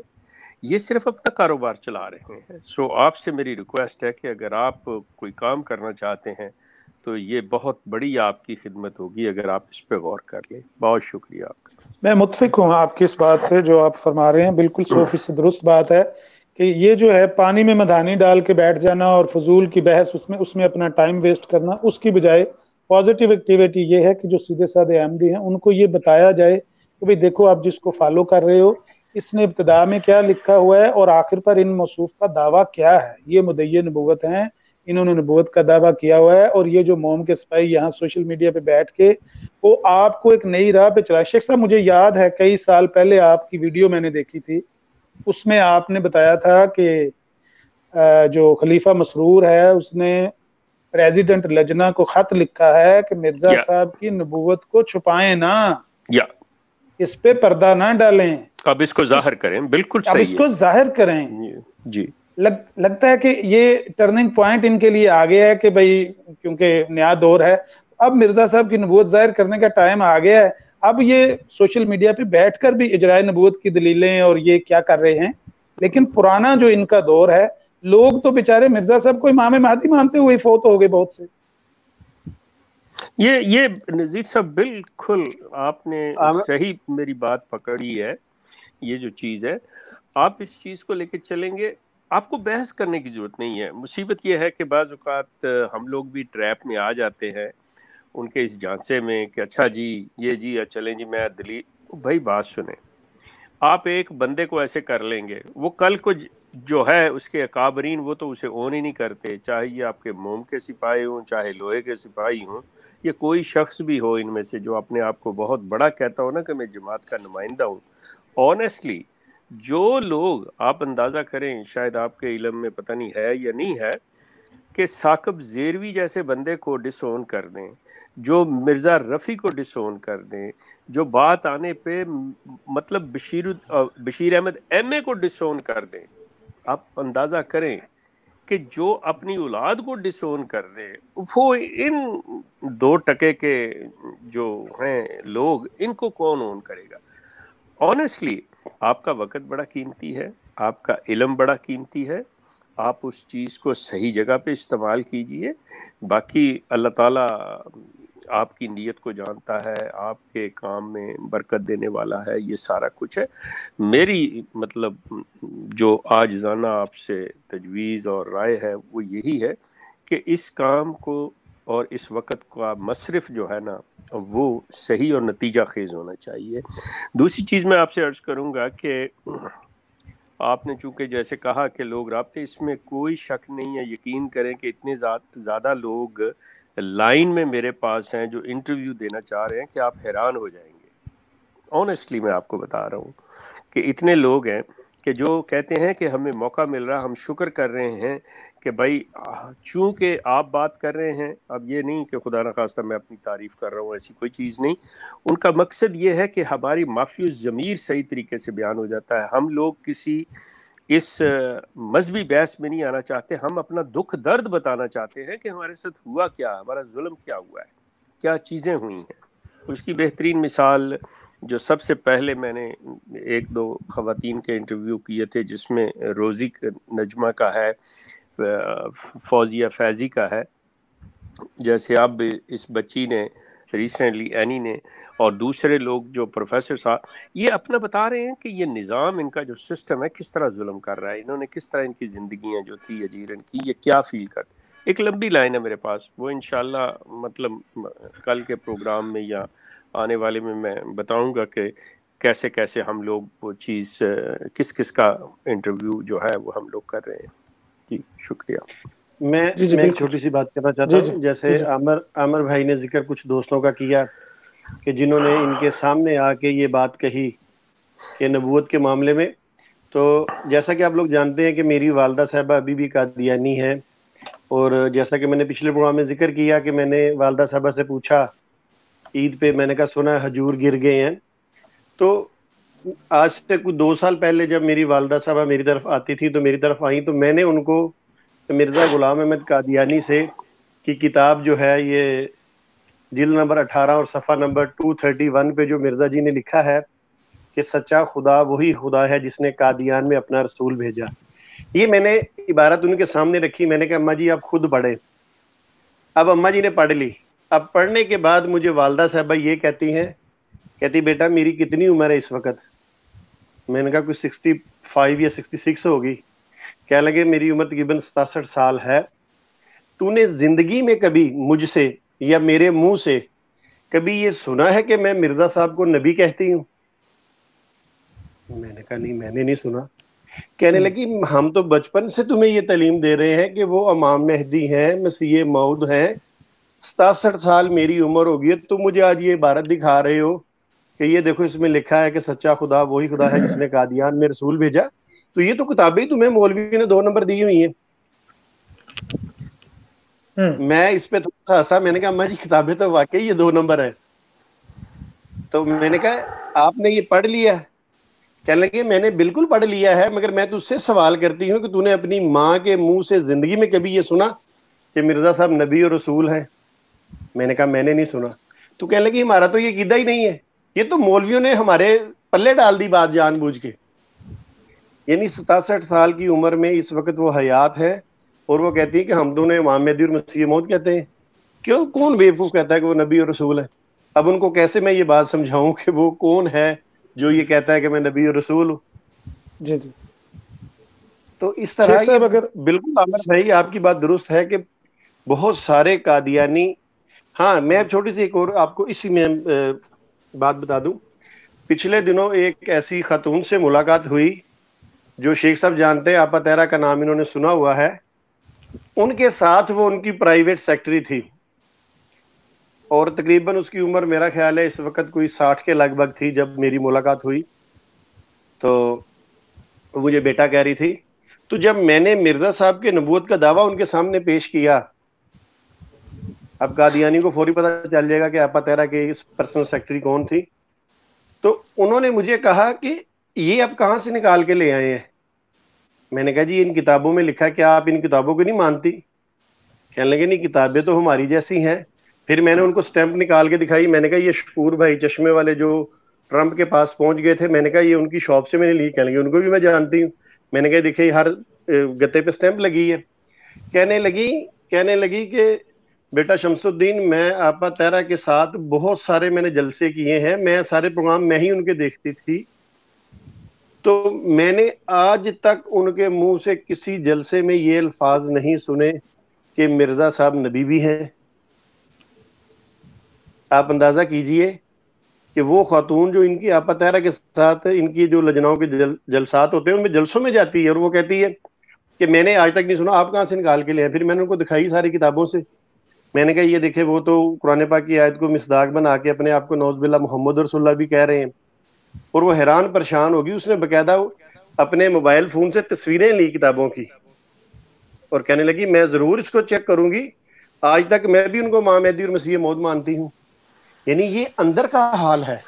[SPEAKER 4] ये सिर्फ़ अपना कारोबार चला रहे हैं। सो आपसे मेरी रिक्वेस्ट है कि अगर आप कोई काम करना चाहते हैं तो ये बहुत बड़ी आपकी खिदमत होगी अगर आप इस पर गौर कर लें। बहुत शुक्रिया आपका।
[SPEAKER 5] मैं मुतफिक हूँ आपकी इस बात से, जो आप फरमा रहे हैं। बिल्कुल सौ फ़ीसद दुरुस्त बात है कि ये जो है पानी में मधानी डाल के बैठ जाना और फजूल की बहस उसमें उसमें अपना टाइम वेस्ट करना, उसकी बजाय पॉजिटिव एक्टिविटी ये है कि जो सीधे साधे आमदी हैं, उनको ये बताया जाए कि भाई देखो आप जिसको फॉलो कर रहे हो, इसने इब्तदा में क्या लिखा हुआ है और आखिर पर इन मसूफ का दावा क्या है? ये मुदैय नबूत हैं, इन्होंने नबूत का दावा किया हुआ है और ये जो मोम के सिपाही यहाँ सोशल मीडिया पे बैठ के, वो आपको एक नई राह पे चला। शेख साहब, मुझे याद है कई साल पहले आपकी वीडियो मैंने देखी थी, उसमें आपने बताया था कि जो खलीफा मसरूर है, उसने प्रेसिडेंट लजना को खत लिखा है कि मिर्ज़ा साहब की नबूवत को छुपाएँ ना।
[SPEAKER 4] या
[SPEAKER 5] इस पे पर्दा ना डालें।
[SPEAKER 4] अब इसको ज़ाहिर करें बिल्कुल
[SPEAKER 5] अब इसको ज़ाहिर करें।
[SPEAKER 4] जी
[SPEAKER 5] लग, लगता है कि ये टर्निंग पॉइंट इनके लिए आ गया है कि भाई क्योंकि नया दौर है। अब मिर्ज़ा साहब की नबूत ज़ाहिर करने का टाइम आ गया है। अब ये सोशल मीडिया पे बैठकर भी इजराय नबूत की दलीलें और ये क्या कर रहे हैं। लेकिन पुराना जो इनका दौर है लोग तो बेचारे मिर्ज़ा साहब को इमाम महदी मानते हुए फोत हो गए बहुत से।
[SPEAKER 4] ये ये नजीर साहब बिल्कुल आपने सही मेरी बात पकड़ी है ये जो चीज़ है। आप इस चीज़ को लेकर चलेंगे आपको बहस करने की ज़रूरत नहीं है। मुसीबत यह है कि बाज़ हम लोग भी ट्रैप में आ जाते हैं उनके इस झांसे में कि अच्छा जी ये जी चलें जी मैं दिल्ली भाई बात सुने आप एक बंदे को ऐसे कर लेंगे वो कल को जो है उसके अकाबरीन, वो तो उसे ओन ही नहीं करते। चाहे ये आपके मोम के सिपाही हों, चाहे लोहे के सिपाही हों, या कोई शख्स भी हो इनमें से जो अपने आप को बहुत बड़ा कहता हो ना कि मैं जमात का नुमाइंदा हूँ। ऑनेस्टली जो लोग आप अंदाज़ा करें, शायद आपके इलम में पता नहीं है या नहीं है, कि साकब जेरवी जैसे बंदे को डिसोन कर दें, जो मिर्ज़ा रफ़ी को डिसोन कर दें, जो बात आने पे मतलब बशीर बशीर अहमद एम ए को डिसोन कर दें आप अंदाज़ा करें कि जो अपनी औलाद को डिसोन कर दे, वो इन दो टके के जो हैं लोग, इनको कौन ओन करेगा? ऑनेस्टली आपका वक़्त बड़ा कीमती है, आपका इलम बड़ा कीमती है, आप उस चीज़ को सही जगह पे इस्तेमाल कीजिए। बाकी अल्लाह ताला आपकी नीयत को जानता है, आपके काम में बरकत देने वाला है, ये सारा कुछ है। मेरी मतलब जो आज जाना आपसे तजवीज़ और राय है, वो यही है कि इस काम को और इस वक्त का मशरफ जो है ना, वो सही और नतीजा खेज होना चाहिए। दूसरी चीज़ मैं आपसे अर्ज़ करूँगा कि आपने चूँकि जैसे कहा कि लोग रबते इसमें कोई शक नहीं है, यकीन करें कि इतने ज़्यादा लोग लाइन में मेरे पास हैं जो इंटरव्यू देना चाह रहे हैं कि आप हैरान हो जाएँगे। ऑनेस्टली मैं आपको बता रहा हूँ कि इतने लोग हैं कि जो कहते हैं कि हमें मौका मिल रहा, हम शुक्र कर रहे हैं कि भाई चूँकि आप बात कर रहे हैं, अब ये नहीं कि खुदा न खास्ता मैं अपनी तारीफ़ कर रहा हूँ, ऐसी कोई चीज़ नहीं। उनका मकसद ये है कि हमारी माफ़ी ज़मीर सही तरीके से बयान हो जाता है। हम लोग किसी इस मजहबी बहस में नहीं आना चाहते। हम अपना दुख दर्द बताना चाहते हैं कि हमारे साथ हुआ क्या, हमारा जुल्म क्या हुआ है, क्या चीज़ें हुई हैं। उसकी बेहतरीन मिसाल, जो सबसे पहले मैंने एक दो ख़वातीन के इंटरव्यू किए थे, जिसमें रोज़ी नजमा का है फौजिया फैज़ी का है। जैसे अब इस बच्ची ने, रिसेंटली एनी ने और दूसरे लोग जो प्रोफेसर साहब ये अपना बता रहे हैं कि ये निज़ाम इनका जो सिस्टम है किस तरह जुल्म कर रहा है? इन्होंने किस तरह इनकी ज़िंदगियाँ जो थी अजीरन की ये क्या फील कर एक लंबी लाइन है मेरे पास वो इन मतलब कल के प्रोग्राम में या आने वाले में मैं बताऊँगा कि कैसे कैसे हम लोग वो चीज़ किस किस का इंटरव्यू जो है वो हम लोग कर रहे हैं। जी शुक्रिया।
[SPEAKER 2] मैं मैं एक छोटी सी बात करना चाहता हूँ जैसे आमर आमर भाई ने ज़िक्र कुछ दोस्तों का किया कि जिन्होंने इनके सामने आके ये बात कही कि नबूत के मामले में तो जैसा कि आप लोग जानते हैं कि मेरी वालदा साहबा अभी भी कादियानी है, और जैसा कि मैंने पिछले प्रोग्राम में ज़िक्र किया कि मैंने वालदा साहबा से पूछा, ईद पे मैंने कहा, सुना हजूर गिर गए हैं। तो आज से कुछ दो साल पहले जब मेरी वालदा साहबा मेरी तरफ़ आती थी तो मेरी तरफ़ आई तो मैंने उनको, मिर्ज़ा गुलाम अहमद कादियानी से की किताब जो है ये जिल नंबर 18 और सफ़ा नंबर 231 पे जो मिर्ज़ा जी ने लिखा है कि सच्चा खुदा वही खुदा है जिसने कादियान में अपना रसूल भेजा। ये मैंने इबारत उनके सामने रखी। मैंने कहा, अम्मा जी, आप खुद पढ़े। अब अम्मा जी ने पढ़ ली। अब पढ़ने के बाद मुझे वालदा साहबा ये कहती हैं, कहती, बेटा, मेरी कितनी उम्र है इस वक्त? मैंने कहा, कुछ सिक्सटी फाइव या सिक्सटी सिक्स होगी। कह लगे, मेरी उम्र तकरीबन सतासठ साल है। तूने ज़िंदगी में कभी मुझसे या मेरे मुँह से कभी ये सुना है कि मैं मिर्ज़ा साहब को नबी कहती हूँ मैंने कहा नहीं मैंने नहीं सुना कहने हम्म। लगी हम तो बचपन से तुम्हें ये तालीम दे रहे हैं कि वो अमाम मेहदी हैं मसीह मऊद हैं सतासठ साल मेरी उम्र होगी है तुम मुझे आज ये इबारत दिखा रहे हो कि ये देखो इसमें लिखा है कि सच्चा खुदा वही खुदा है जिसने कादियान में रसूल भेजा तो ये तो किताबें तुम्हें मौलवी ने दो नंबर दी हुई हैं। मैं इस पे थोड़ा सा हंसा, मैंने कहा, अम्मा जी, किताबें तो वाकई ये दो नंबर है। तो मैंने कहा, आपने ये पढ़ लिया कहने लगे, मैंने बिल्कुल पढ़ लिया है, मगर मैं तुझसे सवाल करती हूँ कि तूने अपनी माँ के मुँह से ज़िंदगी में कभी ये सुना कि मिर्ज़ा साहब नबी और रसूल हैं? मैंने कहा, मैंने नहीं सुना। तो कहने लगी, हमारा तो ये कीदा ही नहीं है। ये तो मौलवियों ने हमारे पल्ले डाल दी बात जानबूझ के। यानी सतासठ साल की उम्र में इस वक्त वो हयात है और वो कहती है कि हम दोनों इमाम और मसीह मौत कहते हैं। क्यों? कौन बेवकूफ़ कहता है कि वो नबी और रसूल है? अब उनको कैसे मैं ये बात समझाऊं कि वो कौन है जो ये कहता है कि मैं नबी और रसूल हूँ?
[SPEAKER 5] जी जी।
[SPEAKER 2] तो इस तरह साहब अगर बिल्कुल आमिर भाई आपकी बात दुरुस्त है कि बहुत सारे कादियानी हाँ मैं छोटी सी एक और आपको इसी में बात बता दूँ। पिछले दिनों एक ऐसी खातून से मुलाकात हुई जो शेख साहब जानते हैं आपा तेरा का नाम इन्होंने सुना हुआ है। उनके साथ वो उनकी प्राइवेट सेक्रेटरी थी। और तकरीबन उसकी उम्र मेरा ख्याल है इस वक्त कोई साठ के लगभग थी जब मेरी मुलाकात हुई। तो मुझे बेटा कह रही थी। तो जब मैंने मिर्ज़ा साहब के नबूत का दावा उनके सामने पेश किया, अब कादियानी को फौरी पता चल जाएगा कि आपा तेरा के इस पर्सनल सेक्रेटरी कौन थी। तो उन्होंने मुझे कहा कि ये आप कहाँ से निकाल के ले आए हैं? मैंने कहा, जी, इन किताबों में लिखा क्या आप इन किताबों को नहीं मानती? कहने लगे, नहीं, किताबें तो हमारी जैसी हैं। फिर मैंने उनको स्टैंप निकाल के दिखाई। मैंने कहा, ये शकूर भाई चश्मे वाले जो ट्रंप के पास पहुँच गए थे, मैंने कहा, ये उनकी शॉप से मैंने ली। कहने लगी, उनको भी मैं जानती हूँ। मैंने कहा, देखिए, हर गत्ते पे स्टैंप लगी है। कहने लगी कहने लगी कि, बेटा शमसुद्दीन, मैं आपा तेरा के साथ बहुत सारे मैंने जलसे किए हैं। मैं सारे प्रोग्राम, मैं ही उनके देखती थी। तो मैंने आज तक उनके मुँह से किसी जलसे में ये अल्फाज नहीं सुने कि मिर्ज़ा साहब नबी भी हैं। आप अंदाज़ा कीजिए कि वो खातून जो इनकी आपतहरा के साथ इनकी जो लजनाओं के जल, जलसात होते हैं उनमें जलसों में जाती है और वो कहती है कि मैंने आज तक नहीं सुना आप कहाँ से निकाल के लिए फिर मैंने उनको दिखाई सारी किताबों से। मैंने कहा ये देखे वो तो कुरान पाक की आयत को मिसदाक बना के अपने आप को नौजबिल्ला मोहम्मद रसुल्ला भी कह रहे हैं। और वो हैरान परेशान होगी उसने बकायदा अपने मोबाइल फ़ोन से तस्वीरें ली किताबों की। और कहने लगी मैं ज़रूर इसको चेक करूँगी। आज तक मैं भी उनको माँ मेहदी और मसीह मौत मानती हूँ। यानी ये अंदर का हाल है।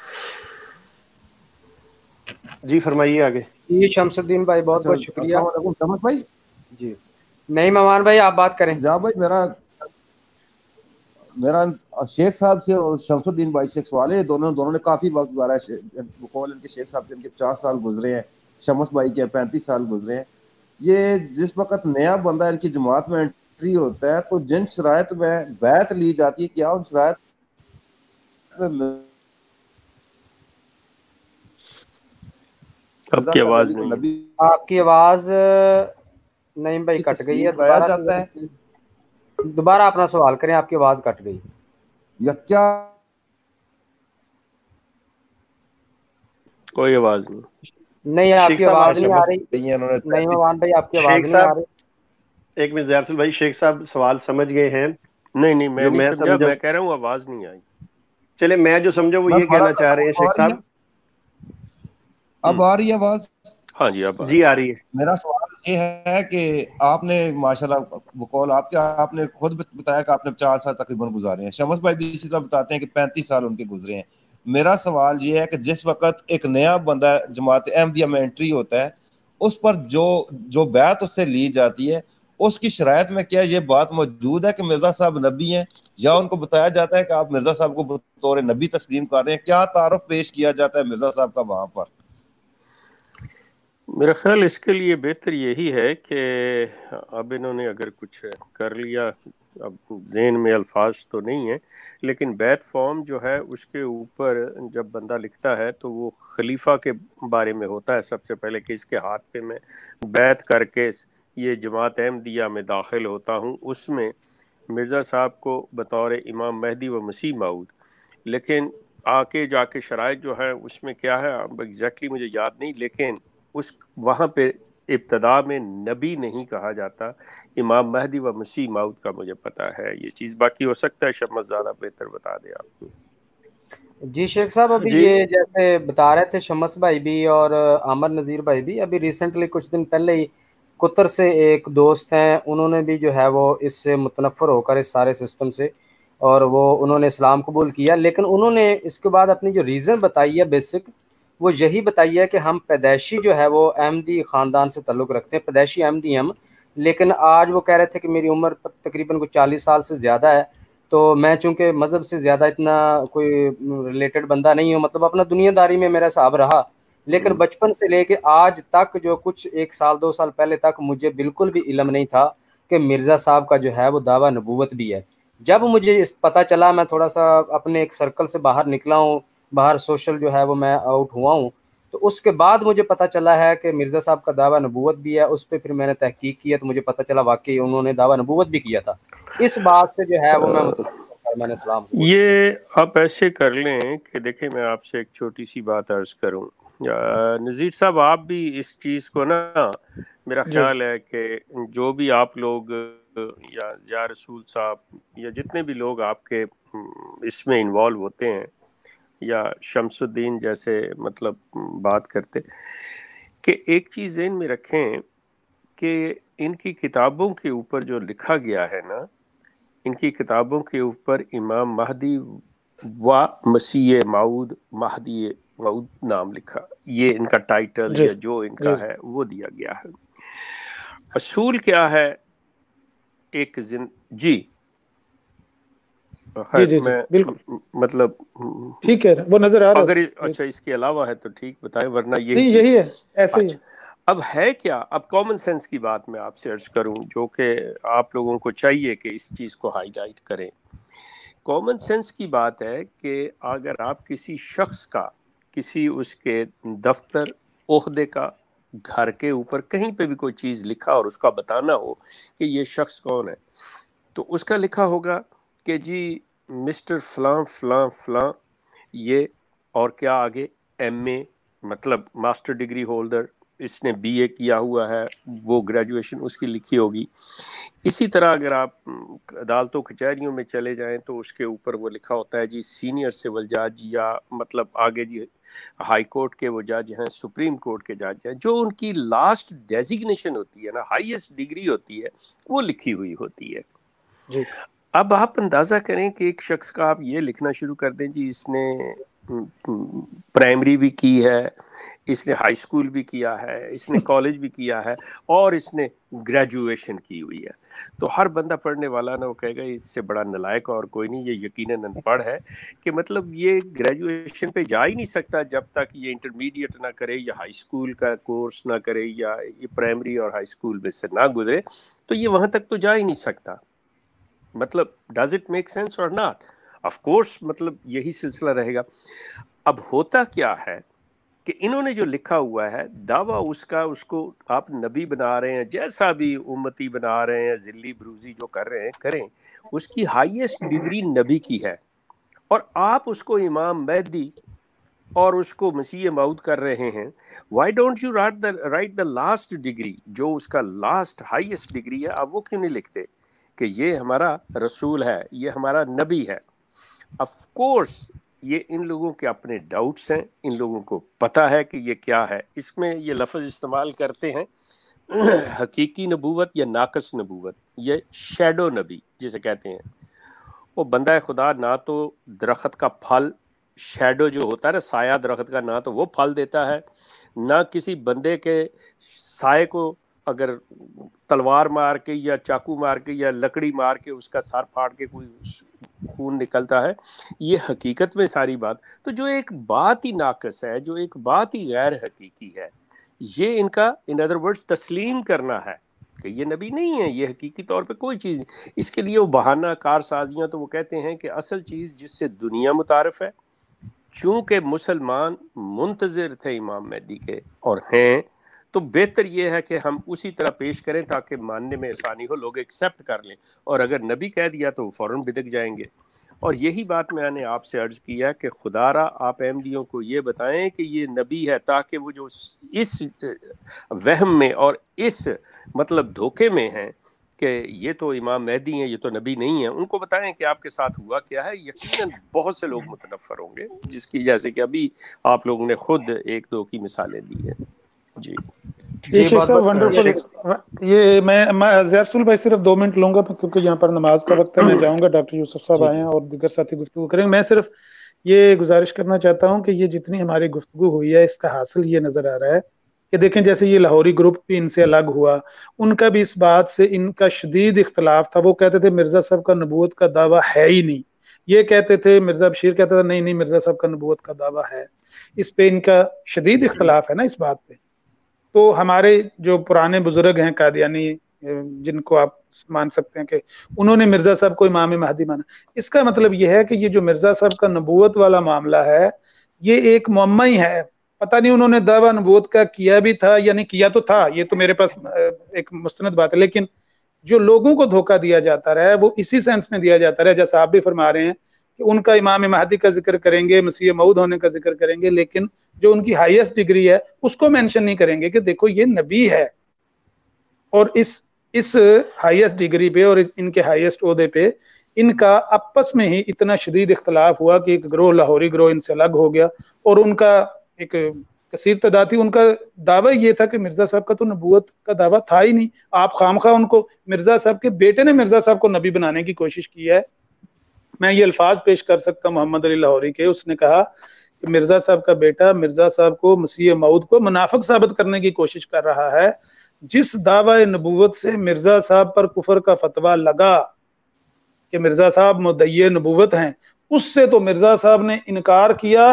[SPEAKER 2] जी फरमाइए आगे।
[SPEAKER 1] जी शमसुद्दीन भाई बहुत बहुत
[SPEAKER 6] अच्छा, शुक्रिया। भाई?
[SPEAKER 1] जी। नहीं मेहमान भाई आप बात करें।
[SPEAKER 6] जा भाई मेरा मेरा शेख साहब से और शमसुद्दीन भाई से सवाल है दोनों दोनों ने काफ़ी वक्त गुजारा है इनके शेख साहब के इनके पचास साल गुजरे हैं शमस भाई के पैंतीस साल गुजरे हैं। ये जिस वक्त नया बंदा इनकी जमात में एंट्री होता है तो जिन शराय में बैत ली जाती है क्या उन शराय
[SPEAKER 4] आपकी आवाज़ नहीं
[SPEAKER 1] आपकी आवाज़ नहीं भाई कट गई है
[SPEAKER 6] जाता है।
[SPEAKER 1] दोबारा अपना सवाल करें आपकी आवाज़ कट गई।
[SPEAKER 6] या क्या
[SPEAKER 4] कोई आवाज़ नहीं।
[SPEAKER 1] नहीं आपकी आवाज़ नहीं आ रही। नहीं मवान भाई आपकी आवाज़ नहीं आ रही।
[SPEAKER 2] एक मिनट जैरसुल भाई शेख साहब सवाल समझ गए हैं।
[SPEAKER 4] नहीं नहीं मैं नहीं समझा मैं कह रहा हूँ आवाज़ नहीं आई।
[SPEAKER 2] चले मैं जो समझा वो ये कहना चाह रहे हैं शेख साहब।
[SPEAKER 6] अब आ रही है आवाज़?
[SPEAKER 4] हाँ जी अब
[SPEAKER 2] जी आ रही है।
[SPEAKER 6] मेरा सवाल ये है कि आपने, माशाल्लाह बकौल आपके, आपने खुद बताया कि आपने चार साल तकरीबन गुजारे हैं। शमस भाई भी इसी तरह बताते हैं कि पैंतीस साल उनके गुजरे हैं। मेरा सवाल ये है कि जिस वक्त एक नया बंदा जमात अहमदिया में एंट्री होता है, उस पर जो जो बैत उससे ली जाती है, उसकी शरायत में क्या ये बात मौजूद है कि मिर्ज़ा साहब नबी हैं? या उनको बताया जाता है कि आप मिर्ज़ा साहब को बतौर नबी तस्लीम कर रहे हैं? क्या तारफ पेश किया जाता है मिर्ज़ा साहब का वहाँ पर?
[SPEAKER 4] मेरा ख्याल इसके लिए बेहतर यही है कि अब इन्होंने अगर कुछ कर लिया, अब जहन में अल्फाज तो नहीं है, लेकिन बैत फॉर्म जो है उसके ऊपर जब बंदा लिखता है तो वो खलीफा के बारे में होता है सबसे पहले कि इसके हाथ पे मैं बैत करके ये जमात अहमदिया में दाखिल होता हूँ। उसमें मिर्ज़ा साहब को बतौर इमाम महदी व मसीह माऊद। लेकिन आके जाके शराइ जो है उसमें क्या है? अब एग्जैक्टली मुझे याद नहीं, लेकिन उस वहाँ पे इब्तदा में नबी नहीं कहा जाता। इमाम महदी व मसीह माउद का मुझे पता है ये चीज़। बाकी हो सकता है शमस ज़्यादा बेहतर बता दे आपको।
[SPEAKER 1] जी शेख साहब अभी ये जैसे बता रहे थे शमस भाई भी और आमर नज़ीर भाई भी अभी रिसेंटली कुछ दिन पहले ही कुतर से एक दोस्त हैं उन्होंने भी जो है वो इससे मुतनफ़र होकर इस सारे सिस्टम से और वो उन्होंने इस्लाम कबूल किया। लेकिन उन्होंने इसके बाद अपनी जो रीज़न बताई है बेसिक वो यही बताइए कि हम पैदाइशी जो है वो अहमदी ख़ानदान से ताल्लुक़ रखते हैं पैदाइशी अहमदी हम लेकिन आज वो कह रहे थे कि मेरी उम्र तकरीबन कुछ चालीस साल से ज़्यादा है तो मैं चूँकि मज़हब से ज़्यादा इतना कोई रिलेटेड बंदा नहीं हूँ मतलब अपना दुनियादारी में मेरा हिसाब रहा। लेकिन हम्म। बचपन से लेके आज तक जो कुछ एक साल दो साल पहले तक मुझे बिल्कुल भी इलम नहीं था कि मिर्ज़ा साहब का जो है वो दावा नबूवत भी है। जब मुझे इस पता चला मैं थोड़ा सा अपने एक सर्कल से बाहर निकला हूँ बाहर सोशल जो है वो मैं आउट हुआ हूँ। तो उसके बाद मुझे पता चला है कि मिर्ज़ा साहब का दावा नबूवत भी है उस पर फिर मैंने तहकीक किया तो मुझे पता चला वाकई उन्होंने दावा नबूवत भी किया था। इस बात से जो है वो मैं मतलब मैंने सलाम
[SPEAKER 4] ये आप ऐसे कर लें कि देखें मैं आपसे एक छोटी सी बात अर्ज़ करूँ। नज़ीर साहब आप भी इस चीज़ को ना मेरा ख्याल है कि जो भी आप लोग या या रसूल साहब या जितने भी लोग आपके इसमें इन्वॉल्व होते हैं या शमसुद्दीन जैसे मतलब बात करते कि एक चीज़ इन में रखें कि इनकी किताबों के ऊपर जो लिखा गया है ना इनकी किताबों के ऊपर इमाम महदी व मसीह माऊद महदी माऊद नाम लिखा ये इनका टाइटल या जो इनका है वो दिया गया है। असूल क्या है? एक जिन जी।
[SPEAKER 5] जी जी, जी बिल्कुल। मतलब ठीक है वो नज़र आ रहा
[SPEAKER 4] अगर अच्छा इसके अलावा है तो ठीक बताएँ वरना
[SPEAKER 5] यही यही है ऐसे अच्छा, ही
[SPEAKER 4] अब है क्या? अब कॉमन सेंस की बात मैं आपसे अर्ज़ करूँ जो कि आप लोगों को चाहिए कि इस चीज़ को हाईलाइट करें। कॉमन सेंस की बात है कि अगर आप किसी शख्स का किसी उसके दफ्तर ओहदे का घर के ऊपर कहीं पे भी कोई चीज़ लिखा और उसका बताना हो कि ये शख्स कौन है तो उसका लिखा होगा कि जी, मिस्टर फलां फलां फलां, ये और क्या आगे एमए मतलब मास्टर डिग्री होल्डर, इसने बीए किया हुआ है, वो ग्रेजुएशन उसकी लिखी होगी। इसी तरह अगर आप अदालतों, कचहरियों में चले जाएँ तो उसके ऊपर वो लिखा होता है, जी, सीनियर सिविल जज या मतलब आगे जी, हाई कोर्ट के वो जज हैं, सुप्रीम कोर्ट के जज हैं, जो उनकी लास्ट डेजिग्नेशन होती है ना, हाईएस्ट डिग्री होती है, वो लिखी हुई होती है। अब आप अंदाज़ा करें कि एक शख्स का आप ये लिखना शुरू कर दें जी इसने प्राइमरी भी की है इसने हाई स्कूल भी किया है इसने कॉलेज भी किया है और इसने ग्रेजुएशन की हुई है। तो हर बंदा पढ़ने वाला ना वो कहेगा इससे बड़ा नलायक और कोई नहीं ये यकीन अनपढ़ है कि मतलब ये ग्रेजुएशन पे जा ही नहीं सकता जब तक ये इंटरमीडिएट ना करे या हाई स्कूल का कोर्स ना करे या ये प्राइमरी और हाई स्कूल में से ना गुजरे तो ये वहाँ तक तो जा ही नहीं सकता। मतलब डज इट मेक सेंस और नॉट ऑफ़ कोर्स मतलब यही सिलसिला रहेगा। अब होता क्या है कि इन्होंने जो लिखा हुआ है, दावा उसका, उसको आप नबी बना रहे हैं, जैसा भी उम्मती बना रहे हैं, जिल्ली ब्रूजी जो कर रहे हैं, करें, उसकी हाईएस्ट डिग्री नबी की है। और आप उसको इमाम मैदी और उसको मसीह मऊद कर रहे हैं why don't you write the write the last degree जो उसका लास्ट हाईएस्ट डिग्री है, आप वो क्यों नहीं लिखते? कि ये हमारा रसूल है, ये हमारा नबी है। ऑफ़ कोर्स ये इन लोगों के अपने डाउट्स हैं, इन लोगों को पता है कि ये क्या है। इसमें ये लफ्ज़ इस्तेमाल करते हैं, हकीकी नबूवत या नाकस नबूवत, ये शेडो नबी जिसे कहते हैं। वो बंदा खुदा, ना तो दरख्त का फल शेडो जो होता है ना, साया दरख्त का, ना तो वो फल देता है, ना किसी बंदे के साय को अगर तलवार मार के या चाकू मार के या लकड़ी मार के उसका सर फाड़ के कोई खून निकलता है, ये हकीकत में सारी बात। तो जो एक बात ही नाकस है, जो एक बात ही गैर हकीकी है, ये इनका, इन अदर वर्ड्स तस्लीम करना है कि ये नबी नहीं है, ये हकीकी तौर पे कोई चीज़ नहीं। इसके लिए वो बहाना कार साजियाँ तो वो कहते हैं कि असल चीज़ जिससे दुनिया मुतारफ है, चूँकि मुसलमान मुंतज़र थे इमाम मेहदी के और हैं तो बेहतर ये है कि हम उसी तरह पेश करें ताकि मानने में आसानी हो, लोग एक्सेप्ट कर लें। और अगर नबी कह दिया तो फ़ौर बिदक जाएँगे। और यही बात मैंने आपसे अर्ज़ किया कि खुदारा, आप अहमदियों को ये बताएँ कि ये नबी है ताकि वो जो इस वहम में और इस मतलब धोखे में हैं कि ये तो इमाम मेहदी हैं, ये तो नबी नहीं है। उनको बताएँ कि आपके साथ हुआ क्या है। यकीनन बहुत से लोग मुतनफ़र होंगे, जिसकी, जैसे कि अभी आप लोगों ने खुद एक दो की मिसालें दी हैं। जी।
[SPEAKER 5] ये वंडरफुल ये मैं मैं जैरसुल भाई सिर्फ़ दो मिनट लूँगा क्योंकि यहाँ पर नमाज़ का वक्त है मैं जाऊँगा डॉक्टर यूसुफ साहब आए हैं और दिगर साथी गुफ्तु करेंगे। मैं सिर्फ़ ये गुजारिश करना चाहता हूँ कि ये जितनी हमारी गुफ्तु हुई है इसका हासिल ये नज़र आ रहा है कि देखें जैसे ये लाहौरी ग्रुप भी इनसे अलग हुआ उनका भी इस बात से इनका शदीद इख्तलाफ था। वो कहते थे मिर्ज़ा साहब का नबूत का दावा है ही नहीं। ये कहते थे मिर्ज़ा बशीर कहता था नहीं नहीं मिर्ज़ा साहब का नबूत का दावा है। इस पे इनका शदीद इख्तलाफ है ना इस बात पे? तो हमारे जो पुराने बुज़ुर्ग हैं कादियानी जिनको आप मान सकते हैं कि उन्होंने मिर्ज़ा साहब को इमाम महदी माना। इसका मतलब यह है कि ये जो मिर्ज़ा साहब का नबूत वाला मामला है, ये एक मम्मा ही है। पता नहीं उन्होंने दावा नबूत का किया भी था या नहीं किया तो था, ये तो मेरे पास एक मुस्तनद बात है, लेकिन जो लोगों को धोखा दिया जाता रहा है, वो इसी सेंस में दिया जाता रहा है, जैसा आप भी फरमा रहे हैं कि उनका इमाम महदी का ज़िक्र करेंगे, मसीह मऊद होने का ज़िक्र करेंगे, लेकिन जो उनकी हाईएस्ट डिग्री है, उसको मेंशन नहीं करेंगे कि देखो ये नबी है। और इस इस हाईएस्ट डिग्री पे और इस, इनके हाईएस्ट ओहदे पे, इनका आपस में ही इतना शदीद इख्तलाफ हुआ कि एक ग्रोह लाहौरी ग्रोह इनसे अलग हो गया। और उनका एक कसीर तदा थी, उनका दावा ये था कि मिर्ज़ा साहब का तो नबूत का दावा था ही नहीं। आप खाम खा उनको, मिर्ज़ा साहब के बेटे ने मिर्ज़ा साहब को नबी बनाने की कोशिश की है। मैं ये अल्फाज पेश कर सकता हूँ मोहम्मद अली लाहौरी के। उसने कहा कि मिर्ज़ा साहब का बेटा मिर्ज़ा साहब को, मसीह मऊद को मुनाफक साबित करने की कोशिश कर रहा है। जिस दावा नबूवत से मिर्ज़ा साहब पर कुफर का फतवा लगा कि मिर्ज़ा साहब मुदैय नबूवत हैं, उससे तो मिर्ज़ा साहब ने इनकार किया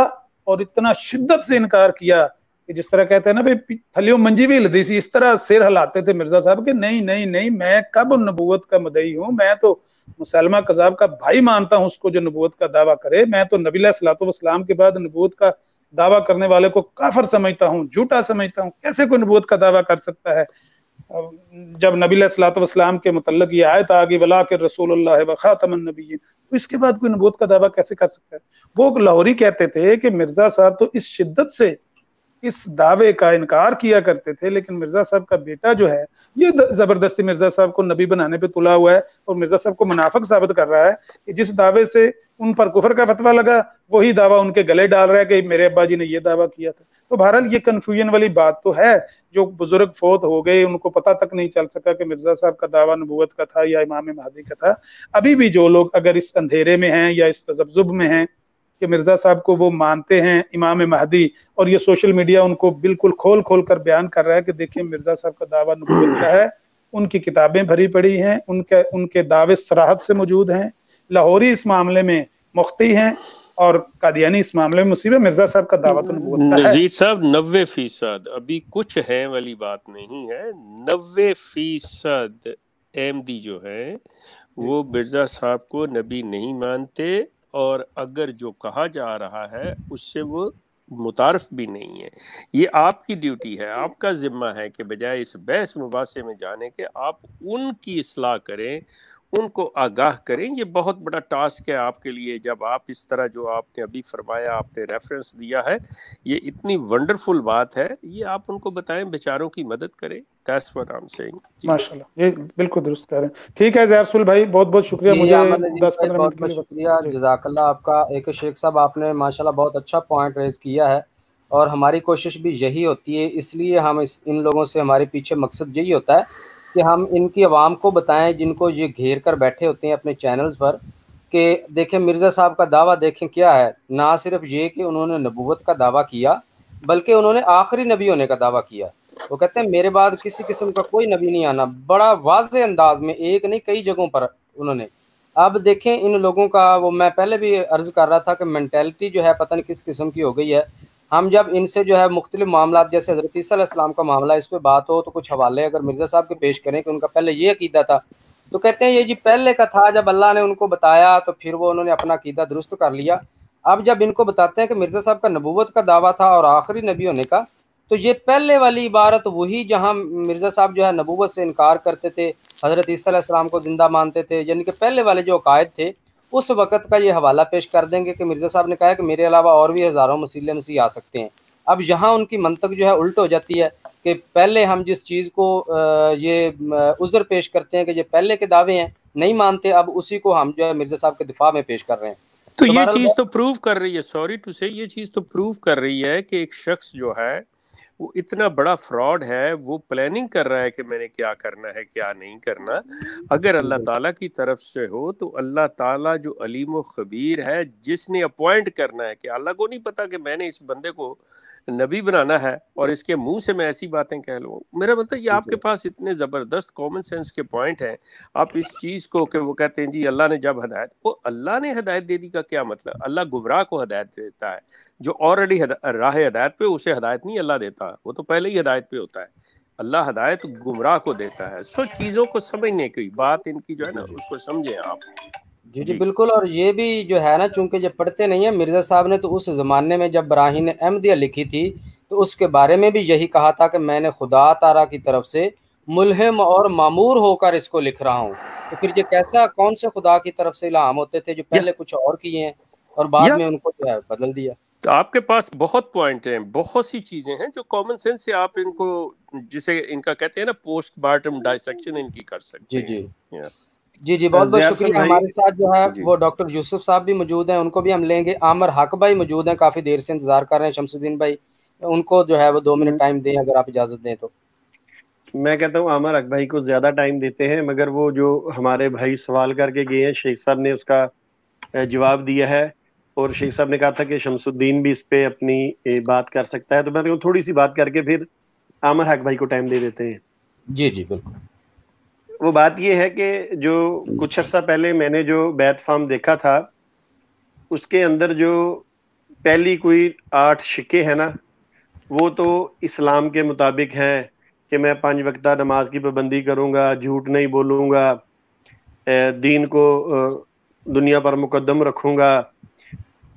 [SPEAKER 5] और इतना शिद्दत से इनकार किया कि जिस तरह कहते हैं ना, भाई, थलियों मंजी भी हिलती सी, इस तरह सिर हिलाते थे मिर्ज़ा साहब के नहीं नहीं नहीं, मैं कब नबूवत का मदई हूँ? मैं तो मुसलमा कजाब का भाई मानता हूँ उसको जो नबूत का दावा करे। मैं तो नबी सलाम के बाद नबूत का दावा करने वाले को काफर समझता हूँ, झूठा समझता हूँ। कैसे कोई नबूत का दावा कर सकता है? जब नबी सलाम के मतलब ये आयत आ गई, वला के रसूल ख़ातमन नबी तो इसके बाद कोई नबूत का दावा कैसे कर सकता है? वो लाहौरी कहते थे कि मिर्ज़ा साहब तो इस शिद्दत से इस दावे का इनकार किया करते थे, लेकिन मिर्ज़ा साहब का बेटा जो है, ये ज़बरदस्ती मिर्ज़ा साहब को नबी बनाने पे तुला हुआ है और मिर्ज़ा साहब को मुनाफक साबित कर रहा है कि जिस दावे से उन पर कुफर का फतवा लगा, वही दावा उनके गले डाल रहा है कि मेरे अब्बा जी ने ये दावा किया था। तो बहरहाल ये कन्फ्यूज़न वाली बात तो है, जो बुज़ुर्ग फोत हो गए, उनको पता तक नहीं चल सका कि मिर्ज़ा साहब का दावा नबूत का था या इमाम महदी का था। अभी भी जो लोग अगर इस अंधेरे में हैं या इस तजब्जुब में हैं कि मिर्ज़ा साहब को वो मानते हैं, इमाम महदी, और ये सोशल मीडिया उनको बिल्कुल खोल खोल कर बयान कर रहा है कि देखिए, मिर्ज़ा साहब का दावा नबूत है, उनकी किताबें भरी पड़ी हैं, उनके उनके दावे सराहत से मौजूद हैं, लाहौरी इस मामले में मुख्ती हैं, और कादियानी इस मामले में मुसीबत, मिर्ज़ा साहब का दावा तो
[SPEAKER 4] नजीर साहब, नब्बे फ़ीसद, अभी कुछ है वाली बात नहीं है, नब्बे फ़ीसद एमडी जो है, वो मिर्ज़ा साहब को नबी नहीं मानते और अगर जो कहा जा रहा है, उससे वो मुतारफ भी नहीं है। ये आपकी ड्यूटी है, आपका ज़िम्मा है कि बजाय इस बहस मुबासे में जाने के आप उनकी असलाह करें उनको आगाह करें। ये बहुत बड़ा टास्क है आपके लिए। जब आप इस तरह जो आपने अभी फरमाया आपने रेफरेंस दिया है ये इतनी वंडरफुल बात है। ये आप उनको बताएँ बेचारों की मदद करें। That's what I am saying
[SPEAKER 5] माशाल्लाह। ये बिल्कुल दुरुस्त कह रहे हैं। ठीक है जयरसुल भाई बहुत बहुत शुक्रिया मुझे 10 15
[SPEAKER 1] बहुत बहुत शुक्रिया। जजाकल्ला आपका। एक शेख साहब आपने माशाल्लाह बहुत अच्छा पॉइंट रेज किया है। और हमारी कोशिश भी यही होती है। इसलिए हम इस इन लोगों से हमारे पीछे मकसद यही होता है कि हम इनकी आवाम को बताएँ, जिनको ये घेर कर बैठे होते हैं अपने चैनल्स पर, कि देखें मिर्ज़ा साहब का दावा देखें क्या है। ना सिर्फ़ ये कि उन्होंने नबूवत का दावा किया, बल्कि उन्होंने आखिरी नबी होने का दावा किया। वो कहते हैं, मेरे बाद किसी किस्म का कोई नबी नहीं आना। बड़ा वाज अंदाज में, एक नहीं, कई जगहों पर उन्होंने। अब देखें इन लोगों का, वो मैं पहले भी अर्ज़ कर रहा था कि मैंटेलिटी जो है, पता नहीं किस किस्म की हो गई है। हम जब इनसे जो है मुख्तलिफ़ मामला जैसे हज़रत ईसीम का मामला इस पर बात हो तो कुछ हवाले अगर मिर्ज़ा साहब के पेश करें कि उनका पहले ये अकीदा था। तो कहते हैं ये जी पहले का था, जब अल्लाह ने उनको बताया तो फिर वो उन्होंने अपना अकीदा दुरुस्त कर लिया। अब जब इनको बताते हैं कि मिर्ज़ा साहब का नबूवत का दावा था और आखिरी नबी होने का तो ये पहले वाली इबारत वही जहाँ मिर्ज़ा साहब जो है नबूवत से इनकार करते थे, हज़रत ईसीम को ज़िंदा मानते थे, यानी कि पहले वाले जो अकायद थे उस वक़्त का ये हवाला पेश कर देंगे कि मिर्ज़ा साहब ने कहा कि मेरे अलावा और भी हज़ारों मसील मसीह आ सकते हैं। अब यहाँ उनकी मंतक जो है उल्ट हो जाती है कि पहले हम जिस चीज़ को ये उज़र पेश करते हैं कि ये पहले के दावे हैं नहीं मानते अब उसी को हम जो है मिर्ज़ा साहब के दिफा में पेश कर रहे हैं।
[SPEAKER 4] तो, ये चीज़ तो प्रूव कर रही है सॉरी टू से ये चीज़ तो प्रूव कर रही है कि एक शख्स जो है वो इतना बड़ा फ्रॉड है वो प्लानिंग कर रहा है कि मैंने क्या करना है क्या नहीं करना। अगर अल्लाह ताला की तरफ़ से हो तो अल्लाह ताला जो अलीम खबीर है जिसने अपॉइंट करना है कि अल्लाह को नहीं पता कि मैंने इस बंदे को नबी बनाना है और इसके मुँह से मैं ऐसी बातें कह लूँ। मेरा मतलब ये आपके पास इतने ज़बरदस्त कॉमन सेंस के पॉइंट हैं। आप इस चीज़ को कि वो कहते हैं जी अल्लाह ने जब हदायत वो अल्लाह ने हदायत दे दी का क्या मतलब? अल्लाह गुमराह को हदायत देता है। जो ऑलरेडी राह हदायत पे उसे हदायत नहीं अल्लाह देता। वो तो पहले ही हदायत पे होता है। अल्लाह हदायत गुमराह को देता है। सो चीज़ों को समझने की बात इनकी जो है ना उसको समझें आप।
[SPEAKER 1] जी जी बिल्कुल और ये भी जो है ना चूँकि जब पढ़ते नहीं है मिर्ज़ा साहब ने तो उस ज़माने में जब बराही ने अहमदिया लिखी थी तो उसके बारे में भी यही कहा था कि मैंने खुदा तारा की तरफ़ से मुलहम और मामूर होकर इसको लिख रहा हूँ। तो फिर ये कैसा कौन से खुदा की तरफ़ से इलाम होते थे जो पहले कुछ और किए हैं और बाद में उनको जो है बदल दिया?
[SPEAKER 4] तो आपके पास बहुत पॉइंट हैं बहुत सी चीज़ें हैं जो कॉमन सेंस से आप इनको जिसे इनका कहते हैं ना पोस्ट मार्टम डायसेक्शन इनकी कर सकते
[SPEAKER 1] जी जी। जी जी बहुत बहुत शुक्रिया हमारे साथ जो है वो डॉक्टर यूसुफ साहब भी मौजूद हैं उनको भी हम लेंगे। आमर हक भाई मौजूद हैं काफ़ी देर से इंतज़ार कर रहे हैं शमसुद्दीन भाई। उनको जो है वो दो मिनट टाइम दें अगर आप इजाज़त दें तो।
[SPEAKER 2] मैं कहता हूँ आमर हक भाई को ज़्यादा टाइम देते हैं मगर वो जो हमारे भाई सवाल करके गए हैं शेख साहब ने उसका जवाब दिया है। और शेख साहब ने कहा था कि शमसुद्दीन भी इस पे अपनी बात कर सकता है। तो मैं थोड़ी सी बात करके फिर आमर हक भाई को टाइम दे देते हैं।
[SPEAKER 1] जी जी बिल्कुल।
[SPEAKER 2] वो बात ये है कि जो कुछ अर्सा पहले मैंने जो बैत फार्म देखा था उसके अंदर जो पहली कोई आठ शिक्के हैं ना वो तो इस्लाम के मुताबिक हैं कि मैं पाँच वक्ता नमाज़ की पाबंदी करूँगा झूठ नहीं बोलूँगा दीन को दुनिया पर मुकदम रखूँगा।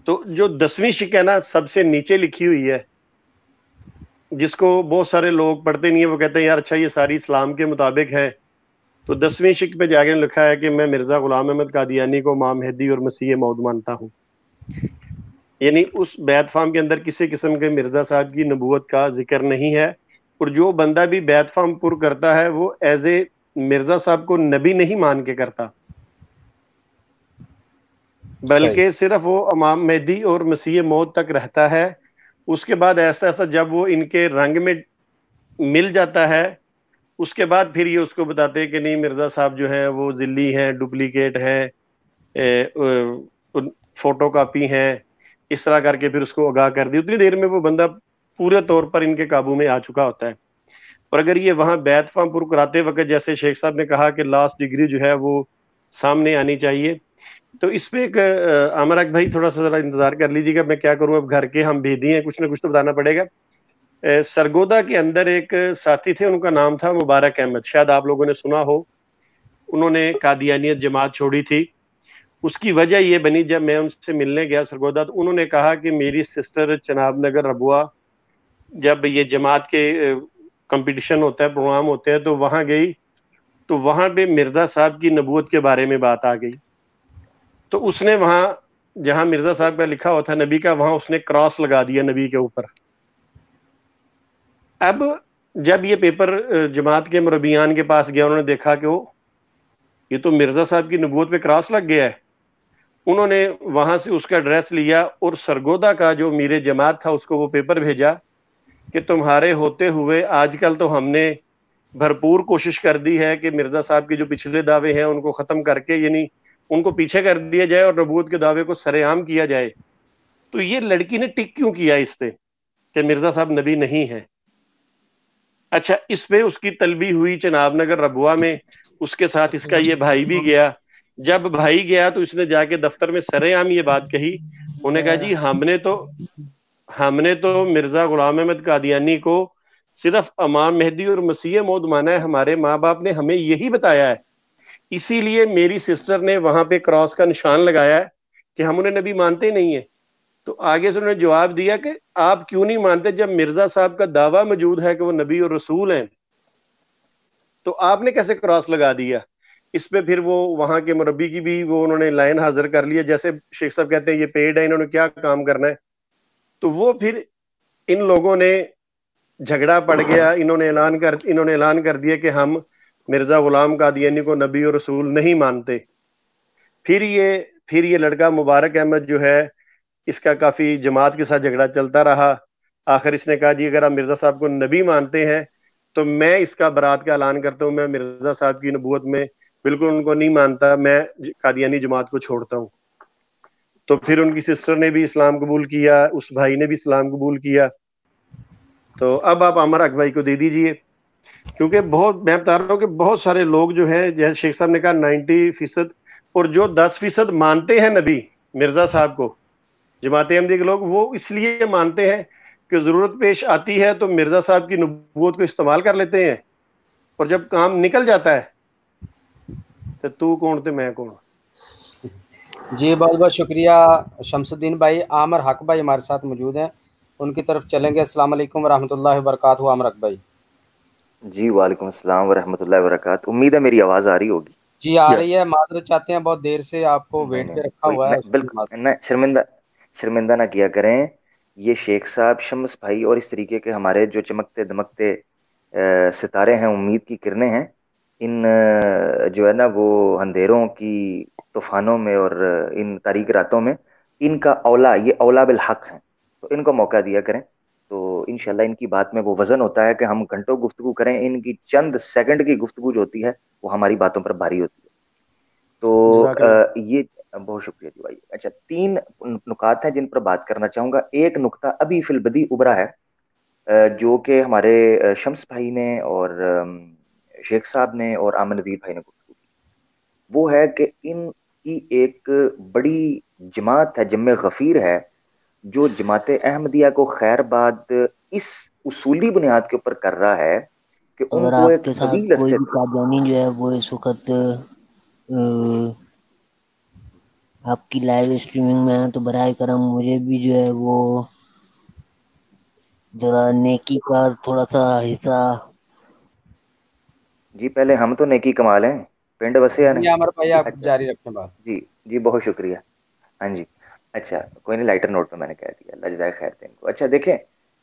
[SPEAKER 2] तो जो दसवीं शिक है ना सबसे नीचे लिखी हुई है जिसको बहुत सारे लोग पढ़ते नहीं है वो कहते हैं यार अच्छा ये सारी इस्लाम के मुताबिक है। तो दसवीं शिक पे जाके लिखा है कि मैं मिर्ज़ा गुलाम अहमद कादियानी को माम हैदी और मसीह मौद मानता हूँ। यानी उस बैत फार्म के अंदर किसी किस्म के मिर्ज़ा साहब की नबूत का ज़िक्र नहीं है। और जो बंदा भी बैत फार्म पुर करता है वो एज ए मिर्ज़ा साहब को नबी नहीं मान के करता। बल्कि सिर्फ़ वो अमाम मेहदी और मसीह मौत तक रहता है। उसके बाद ऐसा ऐसा जब वो इनके रंग में मिल जाता है उसके बाद फिर ये उसको बताते हैं कि नहीं, मिर्ज़ा साहब जो है वो जिल्ली हैं, डुप्लीकेट हैं फ़ोटो कापी हैं, इस तरह करके फिर उसको आगाह कर दी। उतनी देर में वो बंदा पूरे तौर पर इनके काबू में आ चुका होता है। और अगर ये वहाँ बैत कराते वक्त जैसे शेख साहब ने कहा कि लास्ट डिग्री जो है वो सामने आनी चाहिए तो इस पर एक अमरक भाई थोड़ा सा जरा इंतज़ार कर लीजिएगा। मैं क्या करूँ, अब घर के हम भेदी हैं, कुछ ना कुछ तो बताना पड़ेगा। सरगोदा के अंदर एक साथी थे, उनका नाम था मुबारक अहमद। शायद आप लोगों ने सुना हो। उन्होंने कादियानियत जमात छोड़ी थी। उसकी वजह ये बनी जब मैं उनसे मिलने गया सरगोदा तो उन्होंने कहा कि मेरी सिस्टर चनाब नगर रबुआ, जब ये जमात के कंपटीशन होता है, प्रोग्राम होते हैं तो वहाँ गई तो वहाँ पे मिर्ज़ा साहब की नबूत के बारे में बात आ गई। तो उसने वहाँ, जहाँ मिर्ज़ा साहब का लिखा हुआ था नबी का, वहाँ उसने क्रॉस लगा दिया नबी के ऊपर। अब जब ये पेपर जमात के मुरबियान के पास गया, उन्होंने देखा कि वो, ये तो मिर्ज़ा साहब की नबूत पे क्रॉस लग गया है। उन्होंने वहाँ से उसका एड्रेस लिया और सरगोदा का जो मीर जमात था, उसको वो पेपर भेजा कि तुम्हारे होते हुए आजकल तो हमने भरपूर कोशिश कर दी है कि मिर्ज़ा साहब के जो पिछले दावे हैं, उनको ख़त्म करके, यानी उनको पीछे कर दिया जाए और नबूत के दावे को सरेआम किया जाए। तो ये लड़की ने टिक क्यों किया इस पे कि मिर्ज़ा साहब नबी नहीं है? अच्छा इस पे उसकी तलबी हुई चनाब नगर रबुआ में, उसके साथ इसका ये भाई भी गया। जब भाई गया तो इसने जाके दफ्तर में सरेआम ये बात कही। उन्हें कहा, जी, हमने तो हमने तो मिर्ज़ा गुलाम अहमद कादियानी को सिर्फ़ अमाम मेहदी और मसीह मौद माना है। हमारे माँ बाप ने हमें यही बताया है। इसीलिए मेरी सिस्टर ने वहाँ पे क्रॉस का निशान लगाया है कि हम उन्हें नबी मानते नहीं है। तो आगे से उन्होंने जवाब दिया कि आप क्यों नहीं मानते जब मिर्ज़ा साहब का दावा मौजूद है कि वो नबी और रसूल हैं? तो आपने कैसे क्रॉस लगा दिया? इस पे फिर वो वहाँ के मुरबी की भी वो उन्होंने लाइन हाजिर कर लिया जैसे शेख साहब कहते हैं, ये पेड है, इन्होंने क्या काम करना है? तो वो फिर इन लोगों ने झगड़ा पड़ गया। इन्होंने ऐलान कर, इन्होंने ऐलान कर दिया कि हम मिर्ज़ा गुलाम कादियानी को नबी और रसूल नहीं मानते। फिर ये फिर ये लड़का मुबारक अहमद जो है इसका काफ़ी जमात के साथ झगड़ा चलता रहा। आखिर इसने कहा, जी, अगर आप मिर्ज़ा साहब को नबी मानते हैं तो मैं इसका बरात का ऐलान करता हूँ। मैं मिर्ज़ा साहब की नबूत में बिल्कुल उनको नहीं मानता। मैं कादियानी जमात को छोड़ता हूँ। तो फिर उनकी सिस्टर ने भी इस्लाम कबूल किया, उस भाई ने भी इस्लाम कबूल किया। तो अब आप अमर अक भाई को दे दीजिए, क्योंकि बहुत, मैं बता रहा हूँ कि बहुत सारे लोग जो है, जैसे शेख साहब ने कहा, नाइन्टी फ़ीसद और जो दस फ़ीसद मानते हैं नबी, मिर्ज़ा साहब को जमात अहमदी के लोग वो इसलिए मानते हैं कि ज़रूरत पेश आती है तो मिर्ज़ा साहब की नबूत को इस्तेमाल कर लेते हैं। और जब काम निकल जाता है तो तू कौन थे मैं कौन?
[SPEAKER 1] जी बहुत बहुत शुक्रिया शमसुद्दीन भाई। आमर हक भाई हमारे साथ मौजूद हैं। उनकी तरफ़ चलेंगे। अस्सलाम वालेकुम रहमतुल्लाहि व बरकातहू आमर हक भाई।
[SPEAKER 3] जी वालेकुम अस्सलाम व रहमतुल्लाहि व बरकातहू उम्मीद है मेरी आवाज़ आ रही होगी।
[SPEAKER 1] जी आ रही है। माजरत चाहते हैं बहुत देर से आपको वेट पे रखा हुआ है।
[SPEAKER 3] बिल्कुल। शर्मिंदा शर्मिंदा ना किया करें। ये शेख साहब शम्स भाई और इस तरीके के हमारे जो चमकते दमकते सितारे हैं उम्मीद की किरणें हैं इन जो है ना वो अंधेरों की तूफानों में और इन तारीख रातों में इनका औला ये औला बिल हक है। तो इनको मौका दिया करें। तो इनशाला इनकी बात में वो वज़न होता है कि हम घंटों गुफ्तगु करें। इनकी चंद सेकंड की गुफ्तगु जो होती है वो हमारी बातों पर भारी होती है। तो आ, ये बहुत शुक्रिया जी भाई। अच्छा तीन नुकात हैं जिन पर बात करना चाहूँगा। एक नुकता अभी फिलबदी उभरा है जो कि हमारे शम्स भाई ने और शेख साहब ने और आमन नजीर भाई ने गुफ्तु की। वो है कि इनकी एक बड़ी जमात है जम गफीर है जो जमात अहमदिया को खैरबाद इस उसूली बुनियाद के ऊपर कर रहा है कि उनको एक
[SPEAKER 7] जो है वो इस वक्त आपकी लाइव स्ट्रीमिंग में है तो बरए करम मुझे भी जो है वो जरा नेकी का थोड़ा सा हिस्सा
[SPEAKER 3] जी पहले हम तो नेकी कमा लें। पिंड वसे
[SPEAKER 1] अमर भाई आप अच्छा, जारी रखें बात।
[SPEAKER 3] जी जी बहुत शुक्रिया। हाँ जी। अच्छा कोई नहीं लाइटर नोट पे मैंने कह दिया। लजदाय खैर को। अच्छा देखें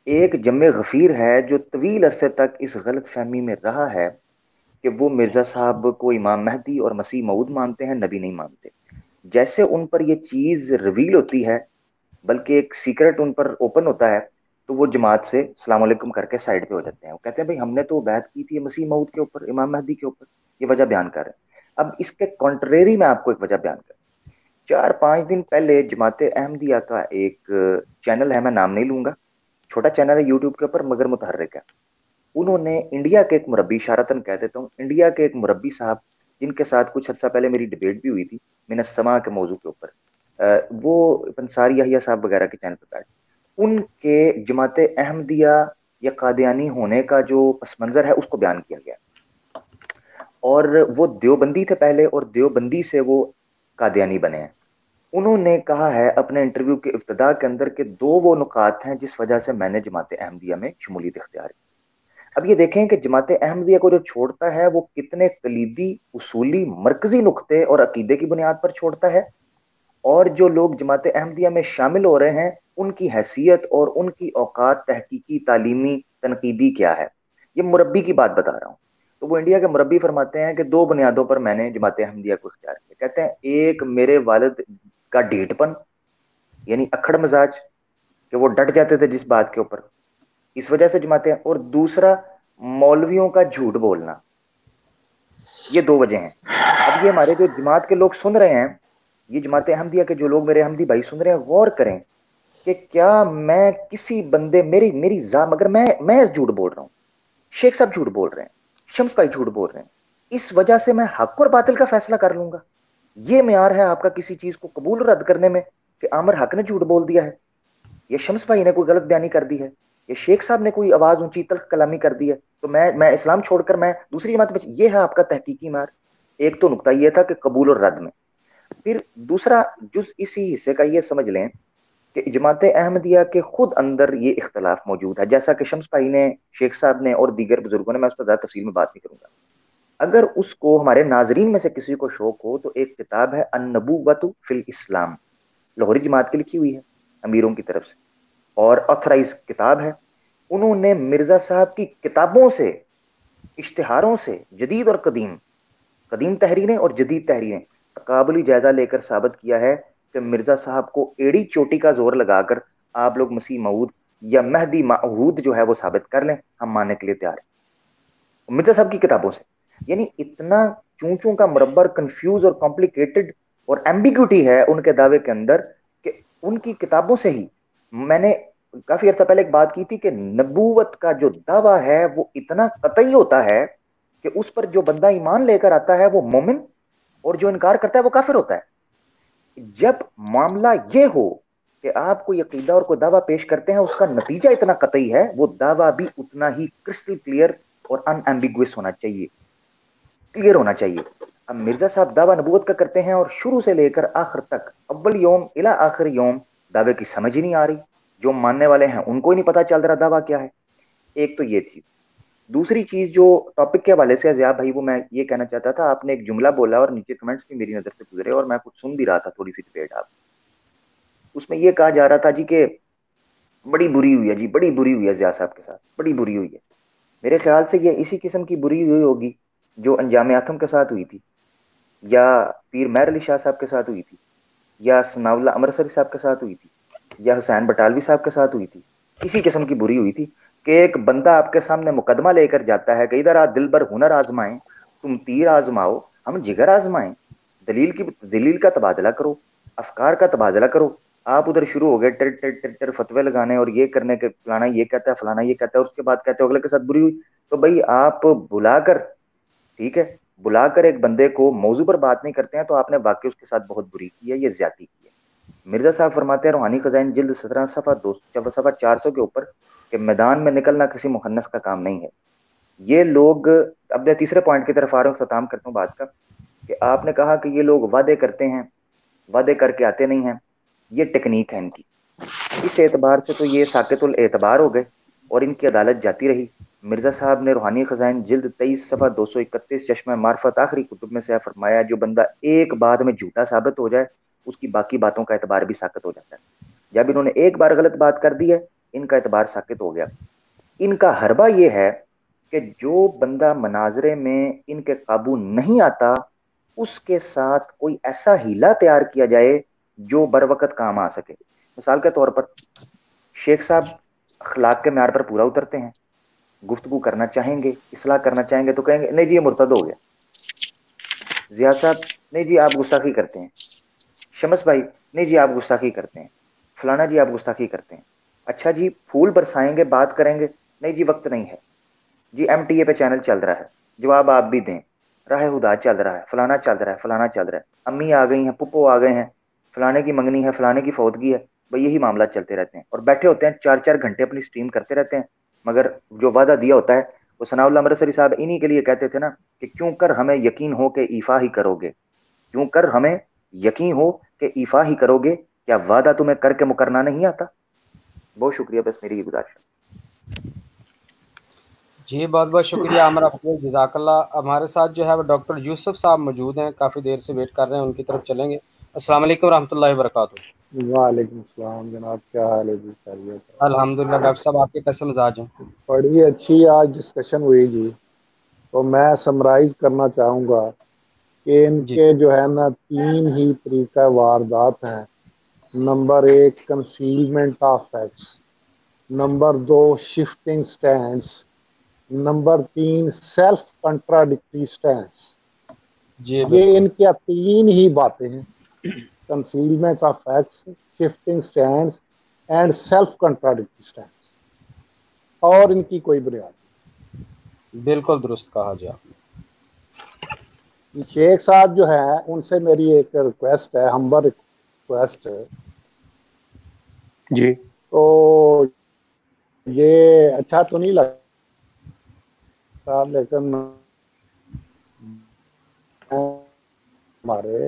[SPEAKER 3] एक जम्मे गफीर है जो तवील अरसे तक इस गलत फहमी में रहा है कि वो मिर्ज़ा साहब को इमाम महदी और मसीह मऊद मानते हैं नबी नहीं मानते। जैसे उन पर यह चीज़ रिवील होती है, बल्कि एक सीक्रेट उन पर ओपन होता है तो वो जमात से सलामकुम करके साइड पे हो जाते हैं। वो कहते हैं, भाई, हमने तो बैत की थी मसीह मऊद के ऊपर, इमाम महदी के ऊपर, ये वजह बयान कर रहे हैं। अब इसके कॉन्ट्रेरी में आपको एक वजह बयान कर चार पाँच दिन पहले जमात अहमदिया का एक चैनल है, मैं नाम नहीं लूँगा, छोटा चैनल है यूट्यूब के ऊपर, मगर मुतहरक है। उन्होंने इंडिया के एक मुरबी इशारतन कह देता हूँ इंडिया के एक मुरबी साहब जिनके साथ कुछ अर्सा पहले मेरी डिबेट भी हुई थी, मैंने समा के मौजू के ऊपर। वो पंसारी यहिया साहब वगैरह के चैनल पर बैठ उनके जमात अहमदिया या कादयानी होने का जो पस मंज़र है, उसको बयान किया गया। और वो देवबंदी थे पहले, और देवबंदी से वो कादयानी बने हैं। उन्होंने कहा है अपने इंटरव्यू के इब्तदा के अंदर के दो वो नुकात हैं, जिस वजह से मैंने जमात अहमदिया में शमूलियत इख्तियार अब ये देखें कि जमात अहमदिया को जो छोड़ता है, वो कितने कलीदी, उसूली, मरकजी नुकते और अकीदे की बुनियाद पर छोड़ता है। और जो लोग जमात अहमदिया में शामिल हो रहे हैं, उनकी हैसियत और उनकी औकात, तहकीकी, तालीमी, तनकीदी क्या है? ये मुरबी की बात बता रहा हूँ। तो वो इंडिया के मुरबी फरमाते हैं कि दो बुनियादों पर मैंने जमात अहमदिया को इख्तियार किया। कहते हैं, एक मेरे वालद का ढीठपन, यानी अखड़ मजाज, कि वो डट जाते थे जिस बात के ऊपर। इस वजह से जमाते हैं। और दूसरा, मौलवियों का झूठ बोलना। ये दो वजह हैं। अब ये हमारे जो जमात के लोग सुन रहे हैं, ये जमात अहमदिया के जो लोग मेरे हमदी भाई सुन रहे हैं, गौर करें कि क्या मैं किसी बंदे, मेरी मेरी जाम अगर मैं मैं झूठ बोल रहा हूँ। शेख साहब झूठ बोल रहे हैं, शम्स भाई झूठ बोल रहे हैं। इस वजह से मैं हक और बातिल का फैसला कर लूँगा। ये मैार है आपका किसी चीज़ को कबूल रद्द करने में कि आमर हक ने झूठ बोल दिया है। या शम्स भाई ने कोई गलत बयानी कर दी है। या शेख साहब ने कोई आवाज़ ऊँची तल्ख कलामी कर दी है तो मैं मैं इस्लाम छोड़कर मैं दूसरी जमात में, ये है आपका तहकीकी मार। एक तो नुकता यह था कि कबूल और रद्द में। फिर दूसरा जुज इसी हिस्से का ये समझ लें कि जमात अहमदिया के खुद अंदर ये इख्तलाफ मौजूद है। जैसा कि शम्स भाई ने, शेख साहब ने और दीगर बुज़ुर्गों ने, मैं उस पर ज़्यादा तफसील में बात नहीं करूँगा। अगर उसको, हमारे नाजरीन में से किसी को शौक हो तो एक किताब है अनबूवत फिल इस्लाम लाहौरी जमात की लिखी हुई है, अमीरों की तरफ़ से। और ऑथराइज किताब है। उन्होंने मिर्ज़ा साहब की किताबों से, इश्तहारों से, जदीद और कदीम कदीम तहरीरें और जदीद तहरीरें तकाबली जायजा लेकर साबित किया है कि मिर्ज़ा साहब को एड़ी चोटी का ज़ोर लगाकर आप लोग मसीह मऊद या महदी महूद जो है वो साबित कर लें। हम मानने के लिए तैयार हैं। मिर्ज़ा साहब की किताबों से, यानी इतना चूचों का मुरबर कंफ्यूज और कॉम्प्लिकेटेड और एम्बिग्यूटी है उनके दावे के अंदर कि उनकी किताबों से ही मैंने काफ़ी अर्सा पहले एक बात की थी कि नबूवत का जो दावा है, वो इतना कतई होता है कि उस पर जो बंदा ईमान लेकर आता है, वो मोमिन और जो इनकार करता है, वो काफिर होता है। जब मामला ये हो कि आप कोई अकीदा और कोई दावा पेश करते हैं, उसका नतीजा इतना कतई है, वो दावा भी उतना ही क्रिस्टल क्लियर और अनएम्बिगुअस होना चाहिए। क्लियर होना चाहिए। अब मिर्ज़ा साहब दावा नबूत का करते हैं और शुरू से लेकर आखिर तक, अव्वल योम इला आखिर योम दावे की समझ ही नहीं आ रही। जो मानने वाले हैं, उनको ही नहीं पता चल रहा दावा क्या है। एक तो ये चीज़ दूसरी चीज़ जो टॉपिक के हवाले से जया भाई, वो मैं ये कहना चाहता था, आपने एक जुमला बोला और नीचे कमेंट्स भी मेरी नज़र से गुजरे और मैं कुछ सुन भी रहा था थोड़ी सी डिबेट आप उसमें ये कहा जा रहा था जी कि बड़ी बुरी हुई है जी, बड़ी बुरी हुई है जिया साहब के साथ, बड़ी बुरी हुई है। मेरे ख्याल से ये इसी किस्म की बुरी हुई होगी जो अंजाम आथम के साथ हुई थी या पीर मैर अली शाह साहब के साथ हुई थी। या सनाउल्ला अमरसरी साहब के साथ हुई थी, या हुसैन बटालवी साहब के साथ हुई थी किसी किस्म की बुरी हुई थी कि एक बंदा आपके सामने मुकदमा लेकर जाता है कि इधर आ, दिल भर हुनर आजमाएँ, तुम तीर आजमाओ, हम जिगर आजमाएँ, दलील की, दलील का तबादला करो, अफकार का तबादला करो, आप उधर शुरू हो गए, टर टर टर टर, फतवे लगाने और ये करने के, फलाना ये कहता है, फलाना ये कहता है उसके बाद कहते हो, अगले के साथ बुरी हुई तो भाई आप बुलाकर, ठीक है बुलाकर एक बंदे को मौजू पर बात नहीं करते हैं तो आपने वाकई उसके साथ बहुत बुरी की है, ये ज़्यादा की है। मिर्ज़ा साहब फरमाते हैं, रूहानी खजाइन जिल्द सत्रह सफ़ा दो सफ़ा चार सौ के ऊपर कि मैदान में निकलना किसी मुहन्नस का काम नहीं है। ये लोग, अब मैं तीसरे पॉइंट की तरफ़ आ रहा हूँ खत्म करता हूँ बात का, कि आपने कहा कि ये लोग वादे करते हैं, वादे करके आते नहीं हैं, ये टेक्निक है इनकी। इस एतबार से तो ये साकितुल एतबार हो गए, और इनकी अदालत जाती रही। मिर्ज़ा साहब ने रूहानी खजाइन जिल्द तेईस सफ़ा दो सौ इकतीस चश्मा मार्फत आखिरी कुतुब में से फरमाया, जो बंदा एक बात में झूठा साबित हो जाए, उसकी बाकी बातों का एतबार भी साकत हो जाता है। जब इन्होंने एक बार गलत बात कर दी है, इनका एतबार साकित हो गया। इनका हरबा ये है कि जो बंदा मनाजरे में इनके काबू नहीं आता, उसके साथ कोई ऐसा हीला तैयार किया जाए, जो बर वक्त काम आ सके। मिसाल के तौर पर, शेख साहब अखलाक के म्यार पर पूरा उतरते हैं। गुफ्तगु करना चाहेंगे, इसलाह करना चाहेंगे तो कहेंगे, नहीं जी, ये मुर्तद हो गया। जिया साहब, नहीं जी, आप गुस्ताखी करते हैं। शमस भाई, नहीं जी, आप गुस्ताखी करते हैं। फलाना जी, आप गुस्ताखी करते हैं। अच्छा जी, फूल बरसाएँगे, बात करेंगे, नहीं जी, वक्त नहीं है। जी एम टी ए पे चैनल चल रहा है। जवाब आप भी दें, राह हुदा चल रहा है, फलाना चल रहा है, फलाना चल रहा है। अम्मी आ गई हैं, पुप्पो आ गए हैं, फलाने की मंगनी है, फलाने की फौतगी है। भाई, यही मामला चलते रहते हैं और बैठे होते हैं चार चार घंटे अपनी स्ट्रीम करते रहते हैं। मगर जो वादा दिया होता है, वो सनाउल्ला अमृतसरी साहब इन्हीं के लिए कहते थे ना कि क्यों कर हमें यकीन हो कि ईफा ही करोगे? क्यों कर हमें यकीन हो कि ईफा ही करोगे? क्या वादा तुम्हें करके मुकरना नहीं आता? बहुत शुक्रिया, बस मेरी ये गुजारिश
[SPEAKER 1] जी, बहुत बहुत शुक्रिया अमर अफजल जजाकल्ला हमारे साथ जो है वो डॉक्टर यूसुफ साहब मौजूद हैं, काफ़ी देर से वेट कर रहे हैं, उनकी तरफ़ चलेंगे। अस्सलाम वालेकुम रहमतुल्लाहि वबरकातुहू
[SPEAKER 8] वालेकुम सलाम जनाब क्या हाल है जी? खैरियत
[SPEAKER 1] अल्हम्दुलिल्लाह डॉक्टर साहब आपके कैसे मिजाज हैं?
[SPEAKER 8] बड़ी अच्छी आज डिस्कशन हुई जी। तो मैं समराइज करना चाहूँगा कि इनके जो है ना तीन ही तरीका वारदात हैं। नंबर एक कंसीलमेंट ऑफ़ फैक्ट्स नंबर दो शिफ्टिंग स्टैंड्स नंबर तीन सेल्फ कंट्राडिक्टरी स्टैंड ये इनके तीन ही बातें हैं। Concealment of facts shifting stand and self contradictory stand और इनकी कोई बुनियाद
[SPEAKER 1] बिल्कुल दुरुस्त कहा जी
[SPEAKER 8] आपने। शेख साहब जो है उनसे मेरी एक रिक्वेस्ट है हम्बर रिक्वेस्ट है
[SPEAKER 4] जी।
[SPEAKER 8] तो ये अच्छा तो नहीं लगता लेकिन हमारे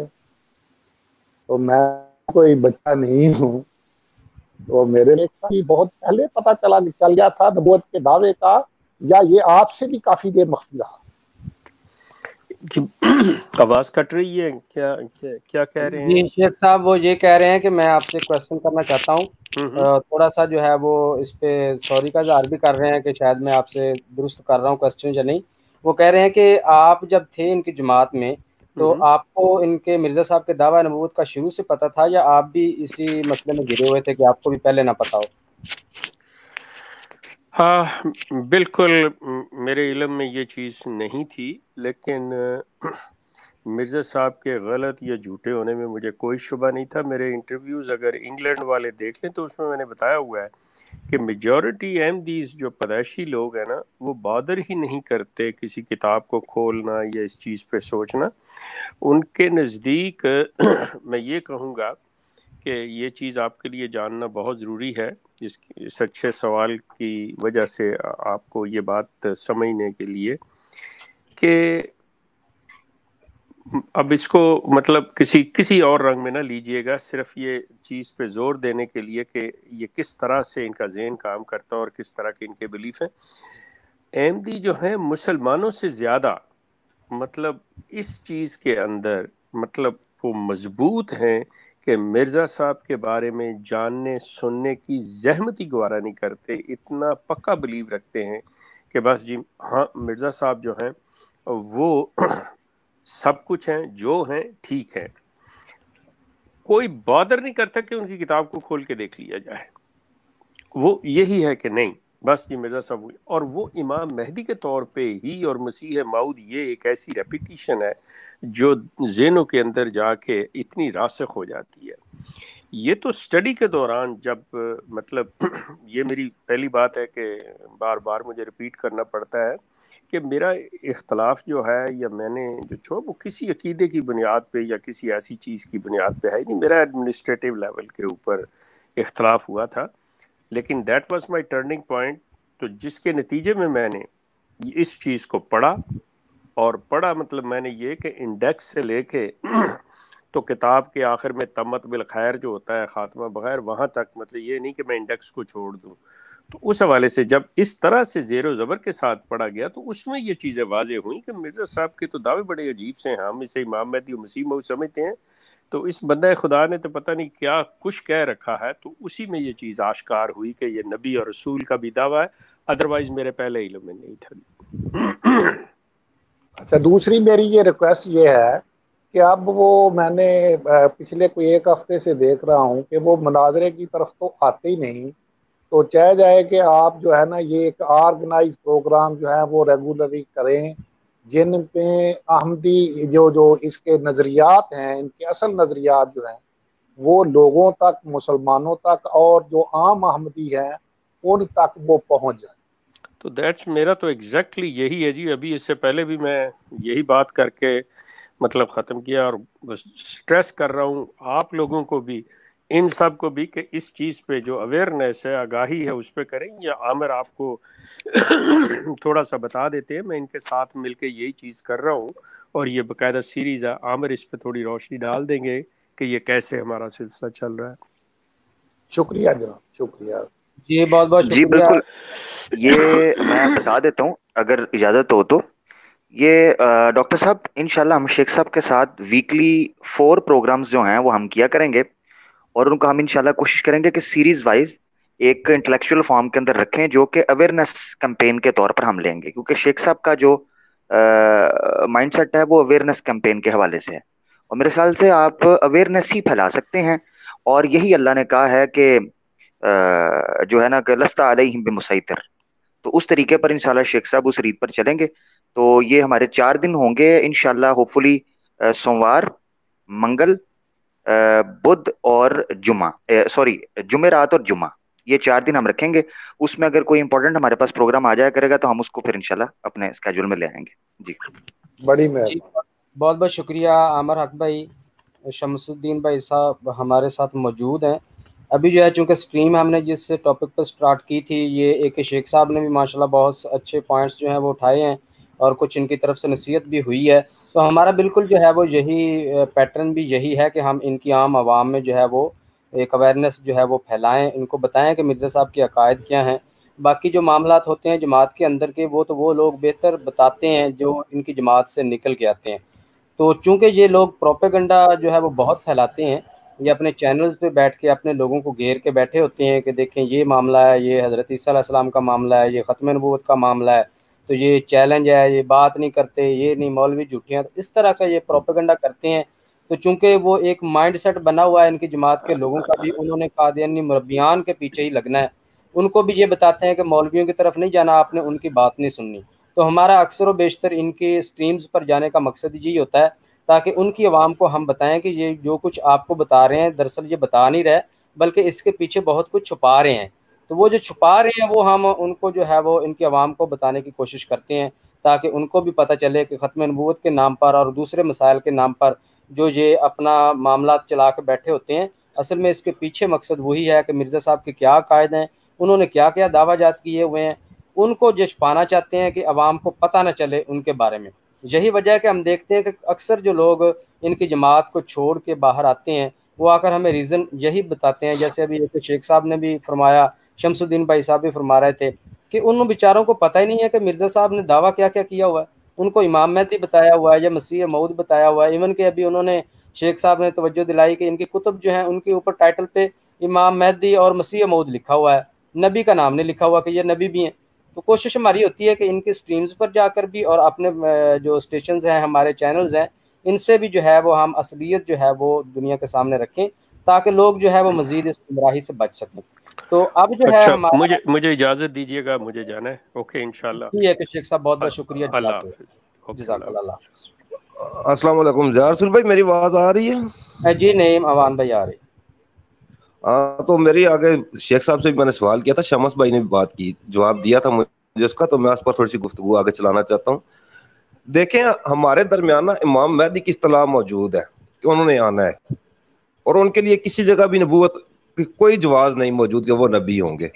[SPEAKER 8] तो मैं कोई बच्चा नहीं हूँ। तो मेरे लिए बहुत पहले पता चला चल गया था नबूत के दावे का या ये आपसे भी काफ़ी देर मख्फी रहा?
[SPEAKER 4] आवाज़ कट रही है क्या क्या क्या कह रहे हैं?
[SPEAKER 1] शेख साहब वो ये कह रहे हैं कि मैं आपसे क्वेश्चन करना चाहता हूँ। थोड़ा सा जो है वो इस पे सॉरी का इजहार भी कर रहे हैं कि शायद मैं आपसे दुरुस्त कर रहा हूँ क्वेश्चन या नहीं। वो कह रहे हैं कि आप जब थे इनकी जमात में तो हम्म, आपको इनके मिर्ज़ा साहब के दावा नबूत का शुरू से पता था या आप भी इसी मसले में गिरे हुए थे कि आपको भी पहले ना पता हो?
[SPEAKER 4] हाँ बिल्कुल मेरे इलम में ये चीज़ नहीं थी लेकिन मिर्ज़ा साहब के गलत या झूठे होने में मुझे कोई शुबा नहीं था। मेरे इंटरव्यूज़ अगर इंग्लैंड वाले देख लें तो उसमें मैंने बताया हुआ है कि मेजॉरिटी अहमदीज जो पैदाशी लोग हैं ना, वो बादर ही नहीं करते किसी किताब को खोलना या इस चीज़ पे सोचना। उनके नज़दीक मैं ये कहूँगा कि ये चीज़ आपके लिए जानना बहुत ज़रूरी है। इस सच्चे सवाल की वजह से आपको ये बात समझने के लिए कि अब इसको मतलब किसी किसी और रंग में ना लीजिएगा, सिर्फ़ ये चीज़ पे ज़ोर देने के लिए कि ये किस तरह से इनका जहन काम करता है और किस तरह के इनके बिलीफ हैं। अहमदी जो है, मुसलमानों से ज़्यादा मतलब इस चीज़ के अंदर मतलब वो मज़बूत हैं कि मिर्ज़ा साहब के बारे में जानने, सुनने की जहमत ही गवारा नहीं करते, इतना पक्का बिलीव रखते हैं कि बस जी हाँ मिर्ज़ा साहब जो हैं, वो सब कुछ हैं, जो हैं, ठीक है। कोई बॉदर नहीं करता कि उनकी किताब को खोल के देख लिया जाए। वो यही है कि नहीं, बस जी मिर्ज़ा साहब, और वो इमाम मेहदी के तौर पे ही और मसीह माउद ये एक ऐसी रेपिटिशन है, जो जेनों के अंदर जाके इतनी रासक हो जाती है। ये तो स्टडी के दौरान जब मतलब ये मेरी पहली बात है कि बार बार मुझे रिपीट करना पड़ता है कि मेरा इख्तलाफ जो है या मैंने जो छो वो किसी अकीदे की बुनियाद पे या किसी ऐसी चीज़ की बुनियाद पे है नहीं। मेरा एडमिनिस्ट्रेटिव लेवल के ऊपर इख्तलाफ हुआ था, लेकिन that was my turning point तो जिसके नतीजे में मैंने इस चीज़ को पढ़ा और पढ़ा मतलब मैंने ये कि इंडेक्स से लेके तो किताब के आखिर में तमत बिल खैर जो होता है, ख़ात्मा बगैर, वहाँ तक मतलब ये नहीं कि मैं इंडेक्स को छोड़ दूँ। तो उस हवाले से जब इस तरह से जेर ज़बर के साथ पढ़ा गया तो उसमें ये चीज़ें वाजे हुई कि मिर्ज़ा साहब के तो दावे बड़े अजीब से हैं। हम इसे इमाम महदी मसीह मऊ समझते हैं। तो इस बंद खुदा ने तो पता नहीं क्या कुछ कह रखा है तो उसी में ये चीज़ आश्कार हुई कि ये नबी और रसूल का भी दावा है। अदरवाइज़ मेरे पहले इल्म में नहीं था।
[SPEAKER 8] अच्छा दूसरी मेरी ये रिक्वेस्ट ये है कि अब वो मैंने पिछले कोई एक हफ़्ते से देख रहा हूँ कि वो मुनाजरे की तरफ़ तो आते ही नहीं। तो चाह जाए कि आप जो है ना, ये एक ऑर्गेनाइज प्रोग्राम जो है वो रेगुलरली करें, जिन पे अहमदी जो जो इसके नज़रियात हैं, इनके असल नज़रियात जो हैं, वो लोगों तक, मुसलमानों तक और जो आम आहमदी हैं, उन तक वो पहुँच जाए।
[SPEAKER 4] तो दैट्स मेरा तो एग्जैक्टली exactly यही है जी। अभी इससे पहले भी मैं यही बात करके मतलब ख़त्म किया और स्ट्रेस कर रहा हूँ। आप लोगों को भी इन सबको भी कि इस चीज़ पे जो अवेयरनेस है आगाही है उस पर करें या आमिर आपको थोड़ा सा बता देते हैं। मैं इनके साथ मिलके यही चीज़ कर रहा हूँ और ये बकायदा सीरीज़ है। आमिर इस पर थोड़ी रोशनी डाल देंगे कि ये कैसे हमारा सिलसिला चल रहा है।
[SPEAKER 8] शुक्रिया जनाब शुक्रिया।
[SPEAKER 1] जी बहुत बहुत
[SPEAKER 3] जी बिल्कुल। ये मैं बता देता हूँ अगर इजाज़त हो तो। ये डॉक्टर साहब इनशाला हम शेख साहब के साथ वीकली फोर प्रोग्राम्स जो हैं, वो हम किया करेंगे। और उनको हम इनशाला कोशिश करेंगे कि सीरीज़ वाइज एक इंटेलेक्चुअल फॉर्म के अंदर रखें, जो कि अवेयरनेस कैंपेन के तौर पर हम लेंगे। क्योंकि शेख साहब का जो माइंड सेट है, वो अवेयरनेस कैंपेन के हवाले से है। और मेरे ख्याल से आप अवेयरनेस ही फैला सकते हैं। और यही अल्लाह ने कहा है कि जो है ना कि लस्ता अलैहिम बिमुसैतिर। तो उस तरीके पर इंशाल्लाह शेख साहब उस रीत पर चलेंगे। तो ये हमारे चार दिन होंगे इनशाला होपफुली सोमवार मंगल बुध और जुमा सॉरी जुमे रात और जुमा ये चार दिन हम रखेंगे। उसमें अगर कोई इंपॉर्टेंट हमारे पास प्रोग्राम आ जाया करेगा तो हम उसको फिर इनशाला अपने स्केड्यूल में ले आएँगे। जी।
[SPEAKER 8] बड़ी
[SPEAKER 1] बहुत बहुत शुक्रिया आमर हक भाई शमसुद्दीन भाई साहब हमारे साथ मौजूद हैं। अभी जो है चूँकि स्ट्रीम हमने जिस टॉपिक पर स्टार्ट की थी ये एक शेख साहब ने भी माशाल्लाह बहुत अच्छे पॉइंट्स जो हैं वो उठाए हैं। और कुछ इनकी तरफ़ से नसीहत भी हुई है। तो हमारा बिल्कुल जो है वो यही पैटर्न भी यही है कि हम इनकी आम आवाम में जो है वो एक अवेयरनेस जो है वो फैलाएँ, इनको बताएँ कि मिर्ज़ा साहब के अकायद क्या हैं। बाकी जो मामला होते हैं जमात के अंदर के, वो तो वो लोग बेहतर बताते हैं जो इनकी जमात से निकल के आते हैं। तो चूँकि ये लोग प्रोपेगंडा जो है वो बहुत फैलाते हैं, ये अपने चैनल्स पे बैठ के अपने लोगों को घेर के बैठे होते हैं कि देखें ये मामला है, ये हज़रत ईसीम का मामला है, ये ख़त्म नबूत का मामला है तो ये चैलेंज है, ये बात नहीं करते, ये नहीं, मौलवी झूठियाँ। तो इस तरह का ये प्रोपेगंडा करते हैं। तो चूँकि वो एक माइंड सेट बना हुआ है इनकी जमात के लोगों का भी, उन्होंने कादियानी मुरबियान के पीछे ही लगना है। उनको भी ये बताते हैं कि मौलवियों की तरफ़ नहीं जाना, आपने उनकी बात नहीं सुननी। तो हमारा अक्सर व बेशतर इनकी स्ट्रीम्स पर जाने का मकसद यही होता है, ताकि उनकी आवाम को हम बताएँ कि ये जो कुछ आपको बता रहे हैं, दरअसल ये बता नहीं रहे, बल्कि इसके पीछे बहुत कुछ छुपा रहे हैं। तो वो जो छुपा रहे हैं, वो हम उनको जो है, वो इनकी आवाम को बताने की कोशिश करते हैं, ताकि उनको भी पता चले कि ख़त्म नबूत के नाम पर और दूसरे मसाइल के नाम पर जो ये अपना मामला चला के बैठे होते हैं, असल में इसके पीछे मकसद वही है कि मिर्ज़ा साहब के क्या कायद हैं, उन्होंने क्या क्या दावाजात किए हुए हैं, उनको जो छुपाना चाहते हैं कि आवाम को पता ना चले उनके बारे में। यही वजह है कि हम देखते हैं कि अक्सर जो लोग इनकी जमात को छोड़ के बाहर आते हैं, वो आकर हमें रीज़न यही बताते हैं, जैसे अभी एक शेख साहब ने भी फरमाया शमसुद्दीन भाई साहब भी फरमा रहे थे कि उन बेचारों को पता ही नहीं है कि मिर्ज़ा साहब ने दावा क्या क्या किया हुआ है। उनको इमाम महदी बताया हुआ है या मसीह मऊद बताया हुआ है। इवन के अभी उन्होंने शेख साहब ने तवज्जो दिलाई कि इनकी कुतुब जो है, उनके ऊपर टाइटल पे इमाम महदी और मसीह मऊद लिखा हुआ है। नबी का नाम नहीं लिखा हुआ कि ये नबी भी हैं। तो कोशिश हमारी होती है कि इनकी स्ट्रीम्स पर जाकर भी और अपने जो स्टेशन हैं, हमारे चैनल्स हैं, इनसे भी जो है वो हम असलियत जो है वो दुनिया के सामने रखें, ताकि लोग जो है वो मजीद इस गुमराही से बच सकें। तो अब जो
[SPEAKER 4] अच्छा,
[SPEAKER 1] है
[SPEAKER 4] मुझे मुझे इजाज़त दीजिएगा मुझे जाना है। ओके इंशाल्लाह।
[SPEAKER 1] ठीक है शेख साहब बहुत बहुत शुक्रिया
[SPEAKER 6] अस्सलाम वालेकुम। जारसुल भाई मेरी आवाज़ आ रही है?
[SPEAKER 1] जी नहीं अवान भाई आ रही
[SPEAKER 6] हाँ। तो मेरी आगे शेख साहब से भी मैंने सवाल किया था शमस भाई ने भी बात की जवाब दिया था मुझे उसका तो मैं उस पर थोड़ी सी गुफ्तु आगे चलाना चाहता हूँ। देखें हमारे दरमियान ना इमाम महदी की इतला मौजूद है कि उन्होंने आना है और उनके लिए किसी जगह भी नबूत कोई जवाब नहीं मौजूद कि वो नबी होंगे।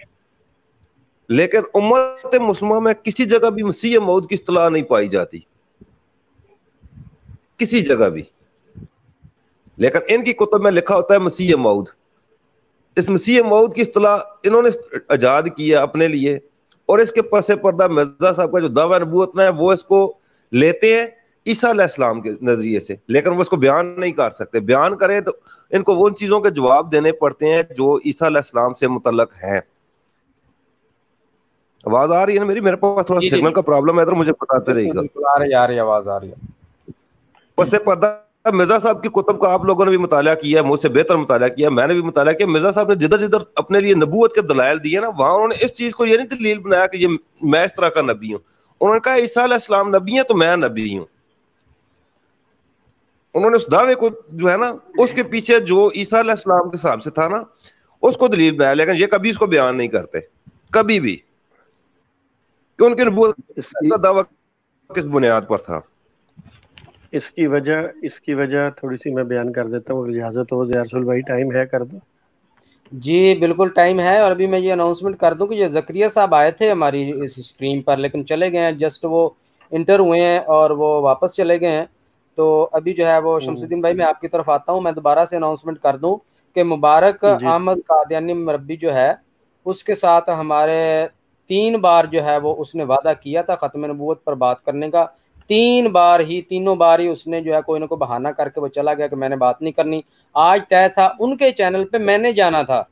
[SPEAKER 6] लेकिन उम्मत मुसलमान में किसी जगह भी मसीह मौद की इतला नहीं पाई जाती। किसी जगह भी। लेकिन इनकी कुतुब में लिखा होता है मसीह मऊद इस मसीह मऊद की इतलाह इन्होंने आज़ाद किया अपने लिए। और इसके पसे पर्दा मिर्ज़ा साहब का जो दावा नबूत है, वो इसको लेते हैं। ईसा इस्लाम के नज़रिए से। लेकिन वो इसको बयान नहीं कर सकते। बयान करें तो इनको उन चीज़ों के जवाब देने पड़ते हैं जो ईसा से मुतलक है। आवाज़ आ रही है ना मेरी? मेरे पास थोड़ा सिग्नल का प्रॉब्लम है तो मुझे बताते रहेगा
[SPEAKER 1] आ रही आवाज़ आ रही है।
[SPEAKER 6] पसे पर्दा मिर्ज़ा साहब की कुतुब का आप लोगों ने भी मुताला किया है मुझसे बेहतर मुताला किया मैंने भी मुताला किया मिर्ज़ा साहब ने जिधर जिधर अपने लिए नबूत के दलायल दिए ना वहाँ उन्होंने इस चीज़ को ये नहीं दलील बनाया कि ये मैं इस तरह का नबी हूँ। उन्होंने कहा ईसा इस्लाम नबी है तो मैं नबी हूँ। उन्होंने उस दावे को जो है ना उसके पीछे जो ईसा इस्लाम के हिसाब से था ना उसको दलील बनाया लेकिन ये कभी इसको बयान नहीं करते कभी भी। कि उनके नबूत दावा किस बुनियाद पर था?
[SPEAKER 2] इसकी वजह इसकी वजह थोड़ी सी मैं बयान कर देता हूँ इजाज़त हो जरसुल भाई टाइम है कर दो।
[SPEAKER 1] जी बिल्कुल टाइम है और अभी मैं ये अनाउंसमेंट कर दूँ कि ये जक्रिया साहब आए थे हमारी इस स्ट्रीम पर लेकिन चले गए हैं जस्ट वो इंटर हुए हैं और वो वापस चले गए हैं। तो अभी जो है वो हम्म। शमसुद्दीन भाई मैं आपकी तरफ़ आता हूँ। मैं दोबारा से अनाउंसमेंट कर दूँ कि मुबारक अहमद कादियानी मरबी जो है उसके साथ हमारे तीन बार जो है वो उसने वादा किया था ख़त्म नबूत पर बात करने का। तीन बार ही तीनों बार ही उसने जो है कोई ना कोई बहाना करके वो चला गया कि मैंने बात नहीं करनी। आज तय था उनके चैनल पे मैंने जाना था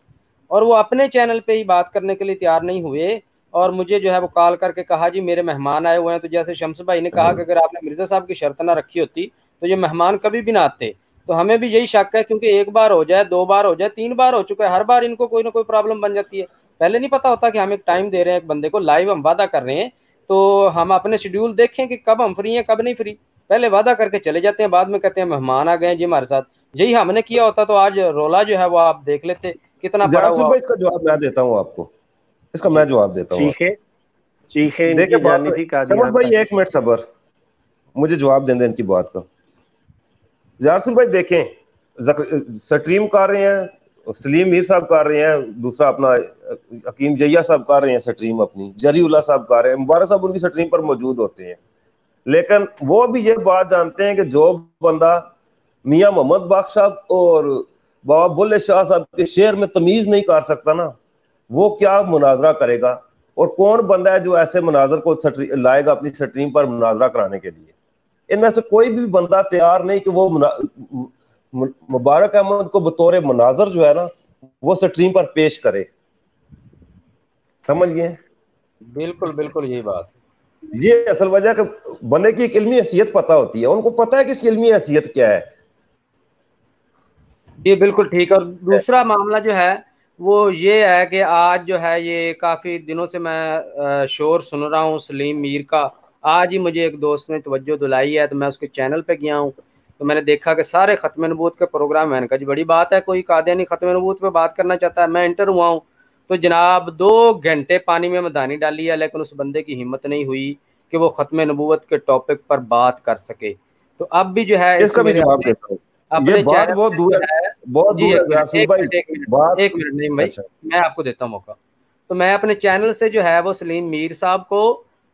[SPEAKER 1] और वो अपने चैनल पे ही बात करने के लिए तैयार नहीं हुए। और मुझे जो है वो कॉल करके कहा जी मेरे मेहमान आए हुए हैं। तो जैसे शम्स भाई ने कहा कि अगर आपने मिर्ज़ा साहब की शर्त ना रखी होती तो ये मेहमान कभी भी ना आते। तो हमें भी यही शक है क्योंकि एक बार हो जाए दो बार हो जाए तीन बार हो चुका है हर बार इनको कोई ना कोई प्रॉब्लम बन जाती है। पहले नहीं पता होता कि हम एक टाइम दे रहे हैं एक बंदे को लाइव हम वादा कर रहे हैं तो हम अपने शेड्यूल देखें कि कब हम फ्री हैं कब नहीं फ्री। पहले वादा करके चले जाते हैं बाद में कहते हैं मेहमान आ गए जी हमारे साथ। यही हमने किया होता तो आज रोला जो है वो आप देख लेते कितना बड़ा हुआ
[SPEAKER 6] इसका जवाब मैं देता हूँ आपको। इसका मैं जवाब देता हूँ।
[SPEAKER 2] देखिए
[SPEAKER 6] भाई एक मिनट सबर। मुझे जवाब दें इनकी बात का। जारसुल भाई देखें स्ट्रीम कर रहे हैं सलीम मीर साहब कर रहे हैं दूसरा अपना हकीम जैया साहब कर रहे हैं स्ट्रीम अपनी जरी उल्ला साहब कर रहे हैं मुबारक साहब उनकी स्ट्रीम पर मौजूद होते हैं। लेकिन वो भी ये बात जानते हैं कि जो बंदा मियाँ मोहम्मद बाग साहब और बाबा बुल्ले शाह साहब के शेर में तमीज नहीं कर सकता ना वो क्या मुनाजरा करेगा? और कौन बंदा है जो ऐसे मुनाजर को लाएगा अपनी स्ट्रीम पर मुनाजरा कराने के लिए? इनमें से कोई भी बंदा तैयार नहीं कि वो मुबारक अहमद को बतौर मनाजर जो है ना वो स्ट्रीम पर पेश करे। समझ गए
[SPEAKER 1] बिल्कुल बिल्कुल यही बात।
[SPEAKER 6] ये असल वजह कि बंदे की एक इल्मी हैसियत पता होती है। उनको पता है कि इसकी इल्मी हैसियत क्या है।
[SPEAKER 1] ये बिल्कुल ठीक है। और दूसरा मामला जो है वो ये है कि आज जो है ये काफ़ी दिनों से मैं शोर सुन रहा हूँ सलीम मीर का। आज ही मुझे एक दोस्त ने तवज्जो दिलाई है तो मैं उसके चैनल पे गया हूँ। तो मैंने देखा कि सारे ख़त्म नबूत के प्रोग्राम मैंने कहा जी बड़ी बात है कोई कादियानी ख़त्म नबूत पे बात करना चाहता है। मैं इंटर हुआ हूँ तो जनाब दो घंटे पानी में मदानी डाली है लेकिन उस बंदे की हिम्मत नहीं हुई कि वो ख़त्म नबूत के टॉपिक पर बात कर सके। तो अब भी जो है
[SPEAKER 6] इसका भी जवाब देता हूँ? अपने बात बहुत दूर है बहुत दूर है
[SPEAKER 1] एक मिनट एक मिनट नहीं भाई अच्छा। मैं आपको देता हूँ मौका। तो मैं अपने चैनल से जो है वो सलीम मीर साहब को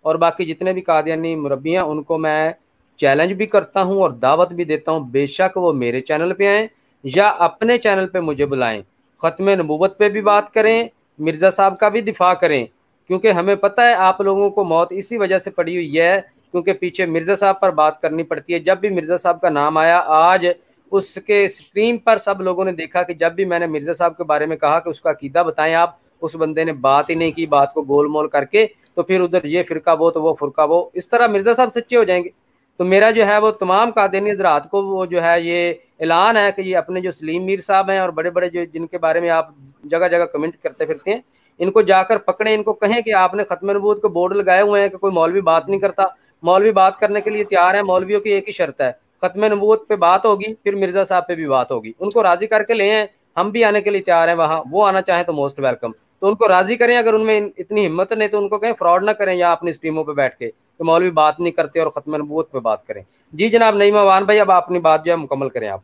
[SPEAKER 1] और बाकी जितने भी कादियानी मुरबी हैं उनको मैं चैलेंज भी करता हूँ और दावत भी देता हूँ। बेशक वो मेरे चैनल पे आए या अपने चैनल पे मुझे बुलाएँ। ख़त्म नबूबत पे भी बात करें मिर्ज़ा साहब का भी दिफा करें। क्योंकि हमें पता है आप लोगों को मौत इसी वजह से पड़ी हुई है क्योंकि पीछे मिर्ज़ा साहब पर बात करनी पड़ती है। जब भी मिर्ज़ा साहब का नाम आया आज उसके स्क्रीन पर सब लोगों ने देखा कि जब भी मैंने मिर्ज़ा साहब के बारे में कहा कि उसका अकीदा बताएँ आप, उस बंदे ने बात ही नहीं की, बात को गोल मोल करके तो फिर उधर ये फिरका वो तो वो फुरका वो। इस तरह मिर्ज़ा साहब सच्चे हो जाएँगे। तो मेरा जो है वो तमाम कादनी हजरात को वो जो है ये ऐलान है कि ये अपने जो सलीम मीर साहब हैं और बड़े बड़े जो जिनके बारे में आप जगह जगह कमेंट करते फिरते हैं, इनको जाकर पकड़े, इनको कहें कि आपने ख़त्म नबूत को बोर्ड लगाए हुए हैं कि कोई मौलवी बात नहीं करता। मौलवी बात करने के लिए तैयार है, मौलवियों की एक ही शर्त है। ख़त्म नबूत पे बात होगी, फिर मिर्ज़ा साहब पे भी बात होगी। उनको राज़ी करके ले हैं हम भी आने के लिए तैयार हैं वहाँ, वो आना चाहें तो मोस्ट वेलकम तो उनको राज़ी करें, अगर उनमें इतनी हिम्मत नहीं तो उनको कहें फ्रॉड ना करें या अपनी स्ट्रीमों पे बैठ के तो मौलवी बात नहीं करते और ख़त्म नबूत पे बात करें। जी जनाब नहीं मवान भाई, अब अपनी बात जो है मुकम्मल करें आप।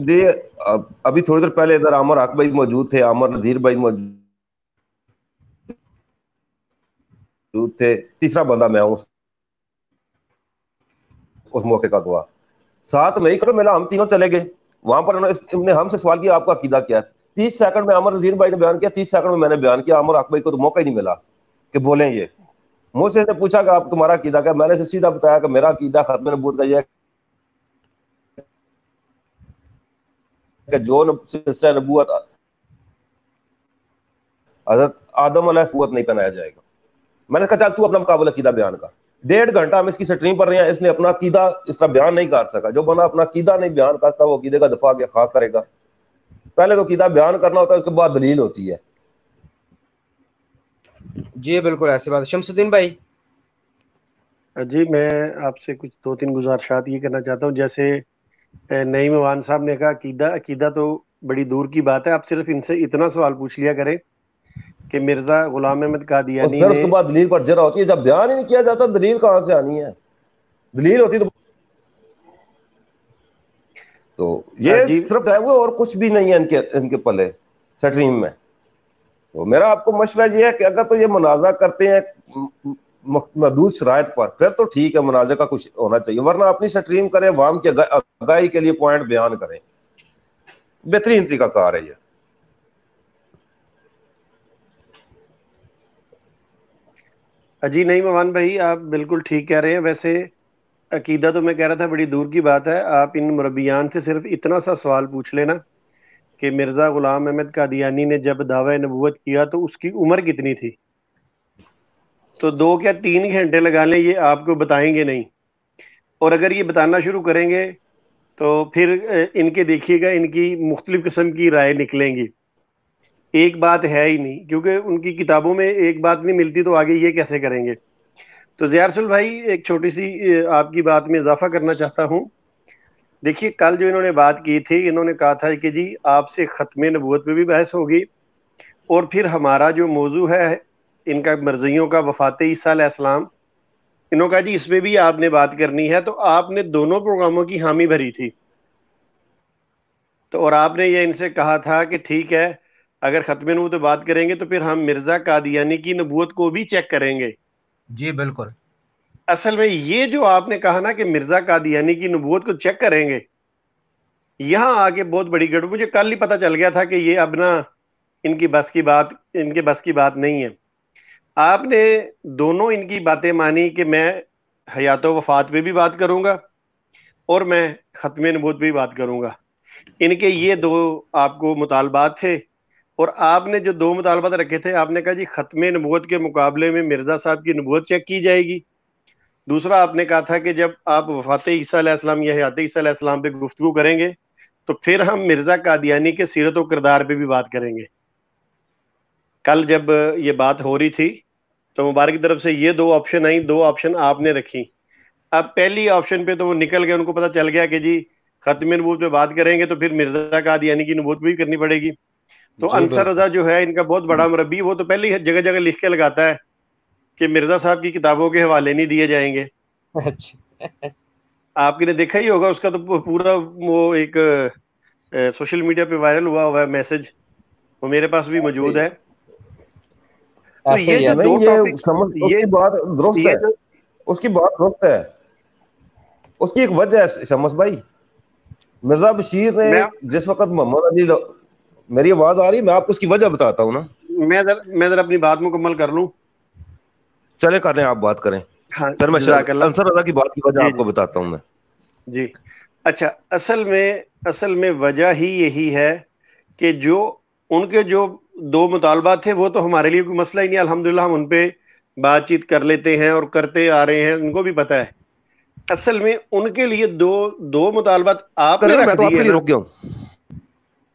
[SPEAKER 6] दे अभी थोड़ी देर पहले इधर आमर हक भाई मौजूद थे, आमर नजीर भाई मौजूद थे, तीसरा बंदा मैं हूँ उस मौके का दुआ। सात मई को मेला हम तीनों चले गए। वहाँ पर उन्होंने हमसे सवाल किया, आपका अकीदा क्या है? तीस सेकंड में अमर नजीर भाई ने बयान किया, तीस सेकंड में मैंने बयान किया, अमर भाई को तो मौका ही नहीं मिला कि बोलें ये। मुझसे ने पूछा कि आप तुम्हारा कीदा क्या मैंने सीधा बताया कि मेरा कीदा खत्म नबूत का यह कि जो नबूत हज़रत आदम नहीं पहनाया जाएगा। मैंने कहा, चल तू अपना मुकाबला कीदा बयान का डेढ़ घंटा हम इसकी स्ट्रीम पर रहे हैं इसने अपना कीदा इस तरह बयान नहीं कर सका। जो बना अपना कीदा नहीं बयान करता वो कीदे का दफ़ा के खाक करेगा। पहले तो कीदा बयान करना होता है उसके बाद दलील होती है।
[SPEAKER 1] जी बिल्कुल ऐसी बात शमसुद्दीन भाई।
[SPEAKER 2] जी मैं आपसे कुछ दो तीन गुजारिशात ये करना चाहता हूँ। जैसे नईम अवान साहब ने कहा अकीदा अकीदा तो बड़ी दूर की बात है। आप सिर्फ़ इनसे इतना सवाल पूछ लिया करें कि मिर्ज़ा गुलाम अहमद कादियानी
[SPEAKER 6] फिर उसके बाद दलील पर जरा होती है जब बयान ही नहीं किया जाता दलील कहाँ से आनी है? दलील होती तो तो ये हाँ सिर्फ़ है वो और कुछ भी नहीं है इनके इनके पले स्ट्रीम में। तो मेरा आपको मशवरा ये है कि अगर तो ये मुनाजा करते हैं मदूद शरात पर फिर तो ठीक है मुनाजा का कुछ होना चाहिए वरना अपनी स्ट्रीम करें वाम की आगाही के लिए पॉइंट बयान करें। बेहतरीन तरीका कार है ये।
[SPEAKER 2] अजी, नहीं मवान भाई, आप बिल्कुल ठीक कह रहे हैं। वैसे अकीदा तो मैं कह रहा था, बड़ी दूर की बात है। आप इन मुरबियान से सिर्फ़ इतना सा सवाल पूछ लेना कि मिर्ज़ा गुलाम अहमद कादियानी ने जब दावा नबूत किया तो उसकी उम्र कितनी थी? तो दो क्या तीन घंटे लगा लें, ये आपको बताएँगे नहीं। और अगर ये बताना शुरू करेंगे तो फिर इनके देखिएगा, इनकी मुख्तलिफ़ किस्म की राय निकलेंगी। एक बात है ही नहीं, क्योंकि उनकी किताबों में एक बात नहीं मिलती तो आगे ये कैसे करेंगे? तो जयारसुल भाई, एक छोटी सी आपकी बात में इजाफा करना चाहता हूँ। देखिए, कल जो इन्होंने बात की थी, इन्होंने कहा था कि जी, आपसे ख़त्म नबूत पे भी बहस होगी, और फिर हमारा जो मौजू है, इनका मर्जियों का वफात ईसीम इन्होंने कहा जी इसमें भी आपने बात करनी है तो आपने दोनों प्रोग्रामों की हामी भरी थी। तो और आपने ये इनसे कहा था कि ठीक है अगर ख़त्म नबूत बात करेंगे तो फिर हम मिर्ज़ा कादियानी की नबूत को भी चेक करेंगे।
[SPEAKER 1] जी बिल्कुल।
[SPEAKER 2] असल में ये जो आपने कहा ना कि मिर्ज़ा कादियानी की नबूत को चेक करेंगे यहाँ आके बहुत बड़ी गड़ मुझे कल ही पता चल गया था कि ये अब ना इनकी बस की बात इनके बस की बात नहीं है। आपने दोनों इनकी बातें मानी कि मैं हयात वफात पे भी बात करूँगा और मैं ख़त्म नबूत पे भी बात करूँगा। इनके ये दो आपको मुतालबात थे और आपने जो दो मुतालबात रखे थे, आपने कहा जी, ख़त्म नबूत के मुकाबले में मिर्ज़ा साहब की नबूत चेक की जाएगी। दूसरा, आपने कहा था कि जब आप वफात ईसीम या हयात ईसीम पे गुफ्तु करेंगे तो फिर हम मिर्ज़ा कादियानी के सीरत किरदार पे भी बात करेंगे। कल जब ये बात हो रही थी तो मुबारक की तरफ़ से ये दो ऑप्शन आई, दो ऑप्शन आपने रखी। अब पहली ऑप्शन पे तो वो निकल गए उनको पता चल गया कि जी, खत्म नबूत पे बात करेंगे तो फिर मिर्ज़ा कादियानी की नबूत भी करनी पड़ेगी। तो अंसर रजा जो है इनका बहुत बड़ा मुरबी वो तो पहले ही जगह जगह लिख के लगाता है कि मिर्ज़ा साहब की किताबों के हवाले नहीं दिए जाएँगे। अच्छा। आपने देखा ही होगा उसका तो पूरा वो एक सोशल मीडिया पे वायरल हुआ हुआ है मैसेज वो मेरे पास भी मौजूद है।
[SPEAKER 6] तो ये जो ये समझ ये बात दुरुस्त है। उसकी बात दुरुस्त है। उसकी एक वजह है शमस भाई। मिर्ज़ा बशीर ने जिस वक्त मोहम्मद अली मेरी आवाज़ आ रही है मैं आपको उसकी वजह बताता हूँ ना।
[SPEAKER 2] मैं जरा मैं जरा अपनी बात मुकम्मल कर लूँ।
[SPEAKER 6] चले करें आप बात करें। हाँ, फिर मैं अंसर रजा की बात की वजह आपको बताता हूँ मैं।
[SPEAKER 2] जी। अच्छा असल में असल में वजह ही यही है कि जो उनके जो दो मुतालबा थे वो तो हमारे लिए कोई मसला ही नहीं अल्हम्दुलिल्लाह हम उन पे बातचीत कर लेते हैं और करते आ रहे हैं उनको भी पता है। असल में उनके लिए दो दो मुतालबात आप
[SPEAKER 6] मैं तो आपके लिए रुक गया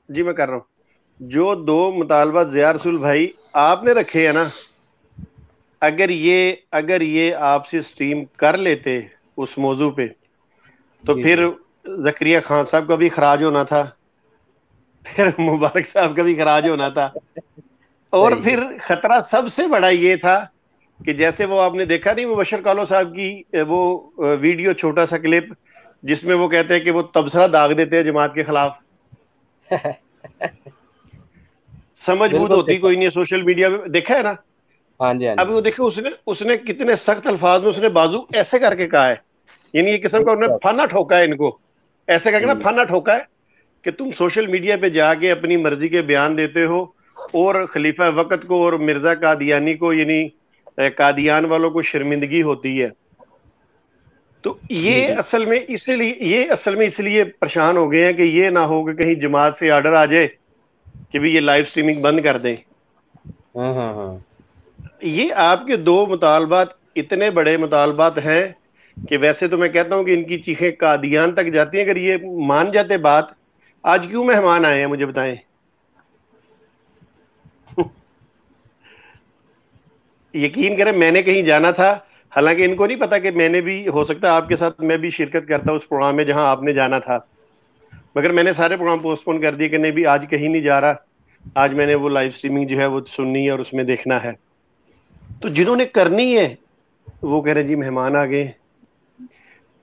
[SPEAKER 2] जी मैं कर रहा हूँ। जो दो मुतालबा जिया रसूल भाई आपने रखे हैं ना अगर ये अगर ये आपसे स्ट्रीम कर लेते उस मौजू पे तो फिर जक्रिया खान साहब का भी खराज होना था फिर मुबारक साहब का भी खराज होना था और फिर खतरा सबसे बड़ा ये था कि जैसे वो आपने देखा नहीं मुबशर कालो साहब की वो वीडियो छोटा सा क्लिप जिसमें वो कहते हैं कि वो तबसरा दाग देते हैं जमात के खिलाफ। समझ बूझ होती कोई नहीं सोशल मीडिया में देखा है ना? हाँ जी हाँ अभी वो देखो उसने उसने कितने सख्त अल्फाज में उसने बाजू ऐसे करके कहा है। यानी ये किस्म का उन्होंने फाना ठोका है इनको। ऐसे करके ना हम्म। फाना ठोका है कि तुम सोशल मीडिया पे जाके अपनी मर्ज़ी के बयान देते हो और खलीफा वक़्त को और मिर्ज़ा कादियानी को यानी कादियान वालों को शर्मिंदगी होती है। तो ये असल में इसलिए ये असल में इसलिए परेशान हो गए हैं कि ये ना हो कि कहीं जमात से ऑर्डर आ जाए। कि भी ये लाइव स्ट्रीमिंग बंद कर दें। हाँ, हाँ, हाँ। ये आपके दो मुतालबात इतने बड़े मुतालबात हैं कि वैसे तो मैं कहता हूँ कि इनकी चीखें कादियान तक जाती हैं। अगर ये मान जाते बात आज क्यों मेहमान आए हैं मुझे बताएँ? यकीन करें मैंने कहीं जाना था। हालाँकि इनको नहीं पता कि मैंने भी हो सकता है आपके साथ मैं भी शिरकत करता उस प्रोग्राम में जहाँ आपने जाना था। मगर मैंने सारे प्रोग्राम पोस्टपोन कर दिए कि नहीं भी आज कहीं नहीं जा रहा। आज मैंने वो लाइव स्ट्रीमिंग जो है वो सुननी है और उसमें देखना है। तो जिन्होंने करनी है, वो कह रहे जी, मेहमान आ गए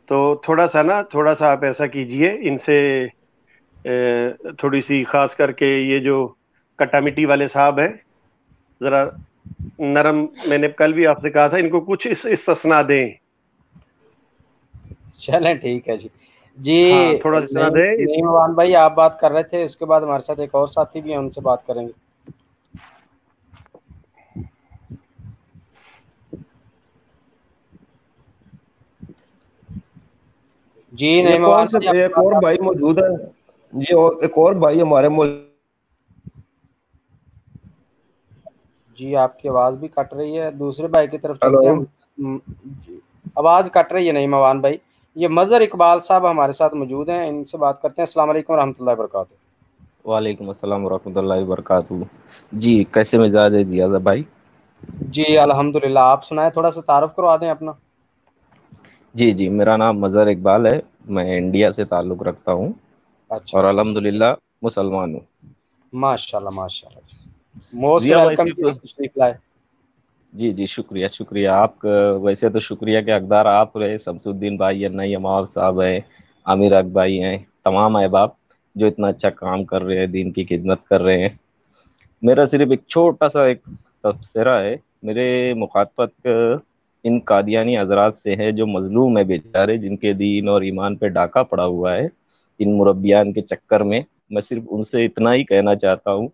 [SPEAKER 2] तो थोड़ा सा ना, थोड़ा सा आप ऐसा कीजिए, इनसे थोड़ी सी खास करके ये जो कट्टा मिट्टी वाले साहब हैं, ज़रा नरम, मैंने कल भी आपसे कहा था, इनको कुछ इस इस्तना दें।
[SPEAKER 1] चलें, ठीक है जी। जी हाँ, थोड़ा नहीं दे इमरान भाई आप बात कर रहे थे उसके बाद हमारे साथ एक और साथी भी है उनसे बात करेंगे। जी नहीं
[SPEAKER 6] कौन एक और भाई मौजूद है। जी और एक और भाई हमारे
[SPEAKER 1] जी आपकी आवाज़ भी कट रही है। दूसरे भाई की तरफ़ हम्म, आवाज़ कट रही है नहीं मवान भाई? ये मजहर इकबाल साहब हमारे साथ मौजूद हैं इनसे बात करते हैं। अस्सलाम वालेकुम रहमतुल्लाहि
[SPEAKER 9] वालेकुम अस्सलाम वरहमतुल्लाहि वबरकातुहू। जी कैसे मिजाज है जियाजा भाई?
[SPEAKER 1] जी अल्हम्दुलिल्लाह आप सुनाए थोड़ा सा तारुफ करवा दें अपना।
[SPEAKER 9] जी जी मेरा नाम मजहर इकबाल है मैं इंडिया से ताल्लुक़ रखता हूँ। अच्छा। और। अल्हम्दुलिल्लाह मुसलमान हूँ।
[SPEAKER 1] माशाल्लाह माशाल्लाह। मोस्ट वेलकम
[SPEAKER 9] जी जी, शुक्रिया शुक्रिया। आप वैसे तो शुक्रिया के हकदार आप रहे, शमसुद्दीन भाई है नई अमाव साहब हैं, आमिर अक भाई हैं, तमाम अहबाब जो इतना अच्छा काम कर रहे हैं, दीन की खिदमत कर रहे हैं। मेरा सिर्फ़ एक छोटा सा एक तबसरा है। मेरे मुखातबत इन कादियानी हजरात से है जो मजलूम है बेचारे, जिनके दीन और ईमान पे डाका पड़ा हुआ है, इन मुरबियान के चक्कर में। मैं सिर्फ़ उनसे इतना ही कहना चाहता हूँ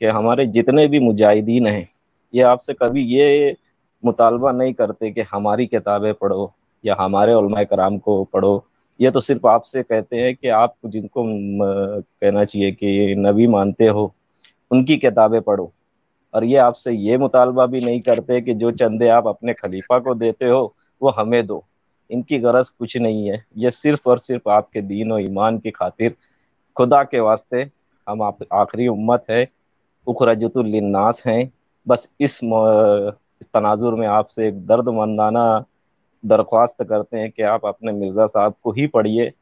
[SPEAKER 9] कि हमारे जितने भी मुजाहिदीन हैं ये आपसे कभी ये मुतालबा नहीं करते कि हमारी किताबें पढ़ो या हमारे कराम को पढ़ो। ये तो सिर्फ़ आपसे कहते हैं कि आप जिनको कहना चाहिए कि नबी मानते हो, उनकी किताबें पढ़ो। और ये आपसे ये मुतालबा भी नहीं करते कि जो चंदे आप अपने खलीफा को देते हो, वो हमें दो। इनकी गरज कुछ नहीं है। ये सिर्फ़ और सिर्फ़ आपके दीन और ईमान की खातिर। खुदा के वास्ते हम आप, आखिरी उम्मत है। उखरजतुल्लिन्नास हैं। बस इस तनाजुर में आपसे एक दर्द मंदाना दरख्वास्त करते हैं कि आप अपने मिर्ज़ा साहब को ही पढ़िए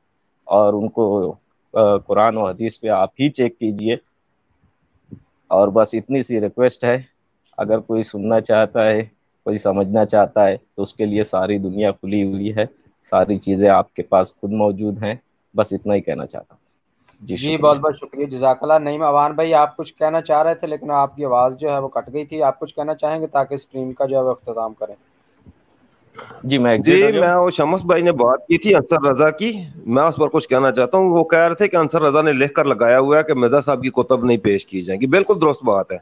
[SPEAKER 9] और उनको कुरान और हदीस पे आप ही चेक कीजिए। और बस इतनी सी रिक्वेस्ट है, अगर कोई सुनना चाहता है, कोई समझना चाहता है तो उसके लिए सारी दुनिया खुली हुई है, सारी चीज़ें आपके पास खुद मौजूद हैं, बस इतना ही कहना चाहता हूँ।
[SPEAKER 1] जी जी बहुत बहुत शुक्रिया। जजाकला नहीं अवान भाई आप कुछ कहना चाह रहे थे लेकिन आपकी आवाज़ जो है वो कट गई थी। आप कुछ कहना चाहेंगे ताकि स्ट्रीम का जो है वो अख्ताम करें?
[SPEAKER 6] जी मैं जी मैं वो शमस भाई ने बात की थी अंसर रजा की। मैं उस पर कुछ कहना चाहता हूँ। वो कह रहे थे कि अंसर रजा ने लिख कर लगाया हुआ है कि मिर्ज़ा साहब की कुतब नहीं पेश की जाएँगी। बिल्कुल दुरुस्त बात है।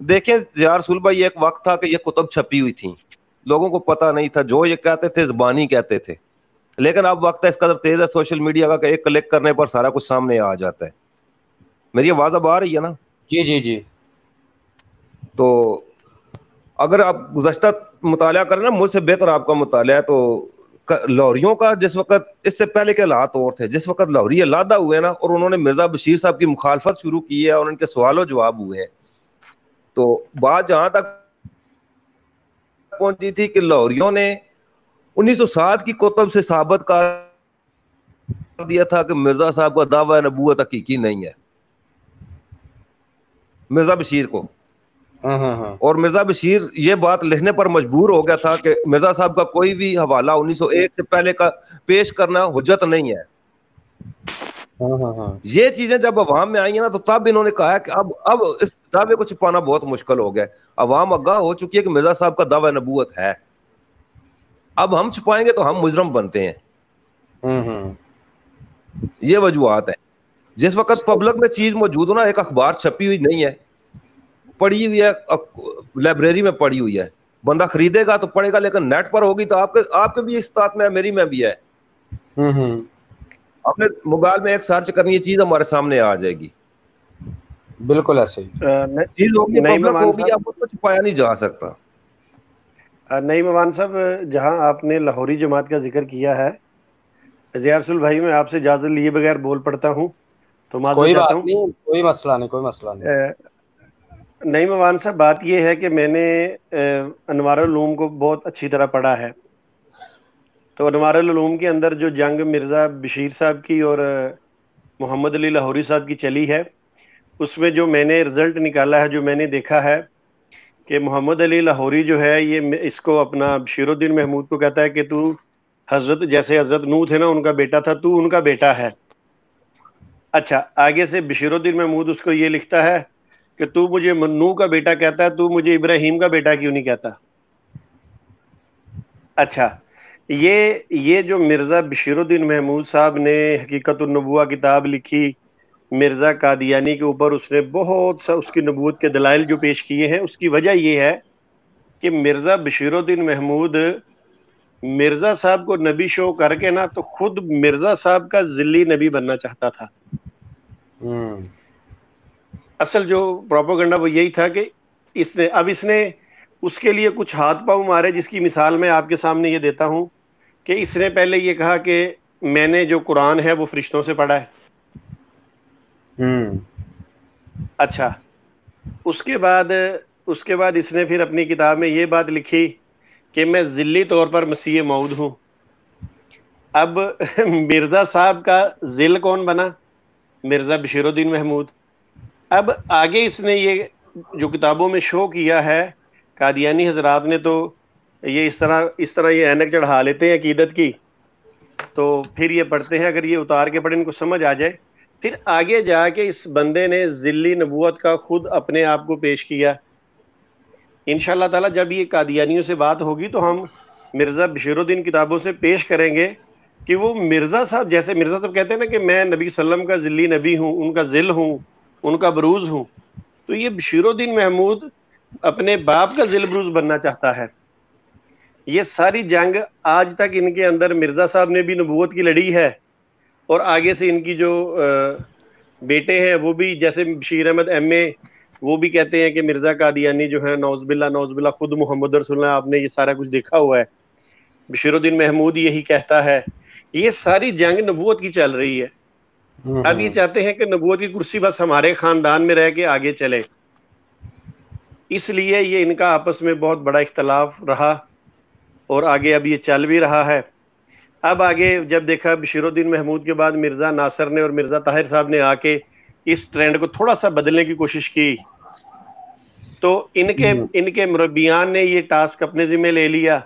[SPEAKER 6] देखें यार सुल भाई एक वक्त था कि ये कुतब छपी हुई थी। लोगों को पता नहीं था। जो ये कहते थे जबानी कहते थे। लेकिन अब वक्त है इस कदर तेज है सोशल मीडिया का एक क्लिक करने पर सारा कुछ सामने आ जाता है। मेरी आवाज़ अब आ रही है ना?
[SPEAKER 1] जी जी जी।
[SPEAKER 6] तो अगर आप गुजश्ता मुताल करें ना मुझसे बेहतर आपका मुताल है तो लाहौरियों का जिस वक्त इससे पहले के हालात और थे। जिस वक्त लाहौरी लादा हुए ना और उन्होंने मिर्ज़ा बशीर साहब की मुखालफत शुरू की है और उनके सवालों जवाब हुए हैं। तो बात जहाँ तक पहुँची थी कि लाहौरियों ने 1907 की कोतब से साबित कर दिया था कि मिर्ज़ा साहब का दावा नबूत हकीकी नहीं है। मिर्ज़ा बशीर को। हाँ, हाँ, हाँ। और मिर्ज़ा बशीर ये बात लिखने पर मजबूर हो गया था कि मिर्ज़ा साहब का कोई भी हवाला 1901 से पहले का पेश करना हुजत नहीं है। ये चीज़ें जब अवाम में आई है ना तो तब इन्होंने कहा कि अब अब इस दावे को छिपाना बहुत मुश्किल हो गया। अवाम आगाह हो चुकी है कि मिर्ज़ा साहब का दावा नबूत है। अब हम छुपाएँगे तो हम मुजरम बनते हैं। हम्म, हम्म। ये वजूहत है। जिस वक्त पब्लिक में चीज़ मौजूद हो ना एक अखबार छपी हुई नहीं है पड़ी हुई है लाइब्रेरी में पड़ी हुई है। बंदा खरीदेगा तो पढ़ेगा लेकिन नेट पर होगी तो आपके आपके भी इस में है मेरी में भी है। हम्म, अपने मोबाइल में एक सर्च करनी है चीज़ हमारे सामने आ जाएगी।
[SPEAKER 1] बिल्कुल ऐसे
[SPEAKER 6] चीज़ होगी पब्लिक होगी आपको छुपाया नहीं जा सकता।
[SPEAKER 2] नहीं मवान साहब जहाँ आपने लाहौरी जमात का ज़िक्र किया है जियारसुल भाई मैं आपसे इजाज़त लिए बगैर बोल पड़ता हूँ।
[SPEAKER 1] तो कोई बात नहीं कोई मसला नहीं कोई मसला नहीं।
[SPEAKER 2] नहीं मवान साहब बात यह है कि मैंने अनवारूम को बहुत अच्छी तरह पढ़ा है। तो अनवारूम के अंदर जो जंग मिर्ज़ा बशीर साहब की और मोहम्मद अली लाहौरी साहब की चली है उसमें जो मैंने रिज़ल्ट निकाला है जो मैंने देखा है कि मोहम्मद अली लाहौरी जो है, ये इसको अपना बशीरुद्दीन महमूद को कहता है कि तू हज़रत, जैसे हज़रत नू थे ना, उनका बेटा था, तू उनका बेटा है। अच्छा आगे से बशीरुद्दीन महमूद उसको ये लिखता है कि तू मुझे नू का बेटा कहता है, तू मुझे इब्राहिम का बेटा क्यों नहीं कहता? अच्छा ये ये जो मिर्ज़ा बशीरुद्दीन महमूद साहब ने हकीकत नबुआ किताब लिखी मिर्ज़ा कादियानी के ऊपर उसने बहुत सा उसकी नबूत के दलाइल जो पेश किए हैं उसकी वजह यह है कि मिर्ज़ा बशीरुद्दीन महमूद मिर्ज़ा साहब को नबी शो करके ना तो खुद मिर्ज़ा साहब का जिल्ली नबी बनना चाहता था।
[SPEAKER 1] हम्म।
[SPEAKER 2] असल जो प्रोपोगंडा वो यही था कि इसने अब इसने उसके लिए कुछ हाथ पाँव मारे जिसकी मिसाल मैं आपके सामने ये देता हूँ कि इसने पहले ये कहा कि मैंने जो कुरान है वो फरिश्तों से पढ़ा है।
[SPEAKER 1] हम्म।
[SPEAKER 2] अच्छा। उसके बाद उसके बाद इसने फिर अपनी किताब में ये बात लिखी कि मैं जिल्ली तौर पर मसीह मऊद हूँ। अब मिर्ज़ा साहब का जिल कौन बना? मिर्ज़ा बशीरुद्दीन महमूद। अब आगे इसने ये, जो किताबों में शो किया है, कादियानी हजरात ने तो ये इस तरह इस तरह ये एनक चढ़ा लेते हैं अकीदत की। तो फिर ये पढ़ते हैं, अगर ये उतार के पढ़े, इनको समझ आ जाए। फिर आगे जाके इस बंदे ने जिल्ली नबूत का खुद अपने आप को पेश किया। इन ताला जब ये कादियानियों से बात होगी तो हम मिर्ज़ा बशीरुद्दीन किताबों से पेश करेंगे कि वो मिर्ज़ा साहब, जैसे मिर्ज़ा साहब कहते हैं ना कि मैं नबी सल्लम का जिल्ली नबी हूँ, उनका जिल हूँ, उनका बरूज हूँ। तो ये बशीरुद्दीन महमूद अपने बाप का जिल बरूज बनना चाहता है। ये सारी जंग आज तक इनके अंदर मिर्ज़ा साहब ने भी नबूत की लड़ी है। और आगे से इनकी जो बेटे हैं वो भी जैसे बशीर अहमद एम ए वो भी कहते हैं कि मिर्ज़ा कादियानी जो है नौजबिल्ला नौजबिल्ला खुद मोहम्मद रसुल्ला आपने ये सारा कुछ देखा हुआ है। बशीरुद्दीन महमूद यही कहता है। ये सारी जंग नबूत की चल रही है। अब ये
[SPEAKER 1] हम्म
[SPEAKER 2] चाहते हैं कि नबूत की कुर्सी बस हमारे खानदान में रह के आगे चले। इसलिए ये इनका आपस में बहुत बड़ा इख्तलाफ रहा और आगे अब ये चल भी रहा है। अब आगे जब देखा बशीरुद्दीन महमूद के बाद मिर्ज़ा नासर ने और मिर्ज़ा ताहिर साहब ने आके इस ट्रेंड को थोड़ा सा बदलने की कोशिश की तो इनके
[SPEAKER 1] हम्म।
[SPEAKER 2] इनके मुरबियान ने ये टास्क अपने जिम्मे ले लिया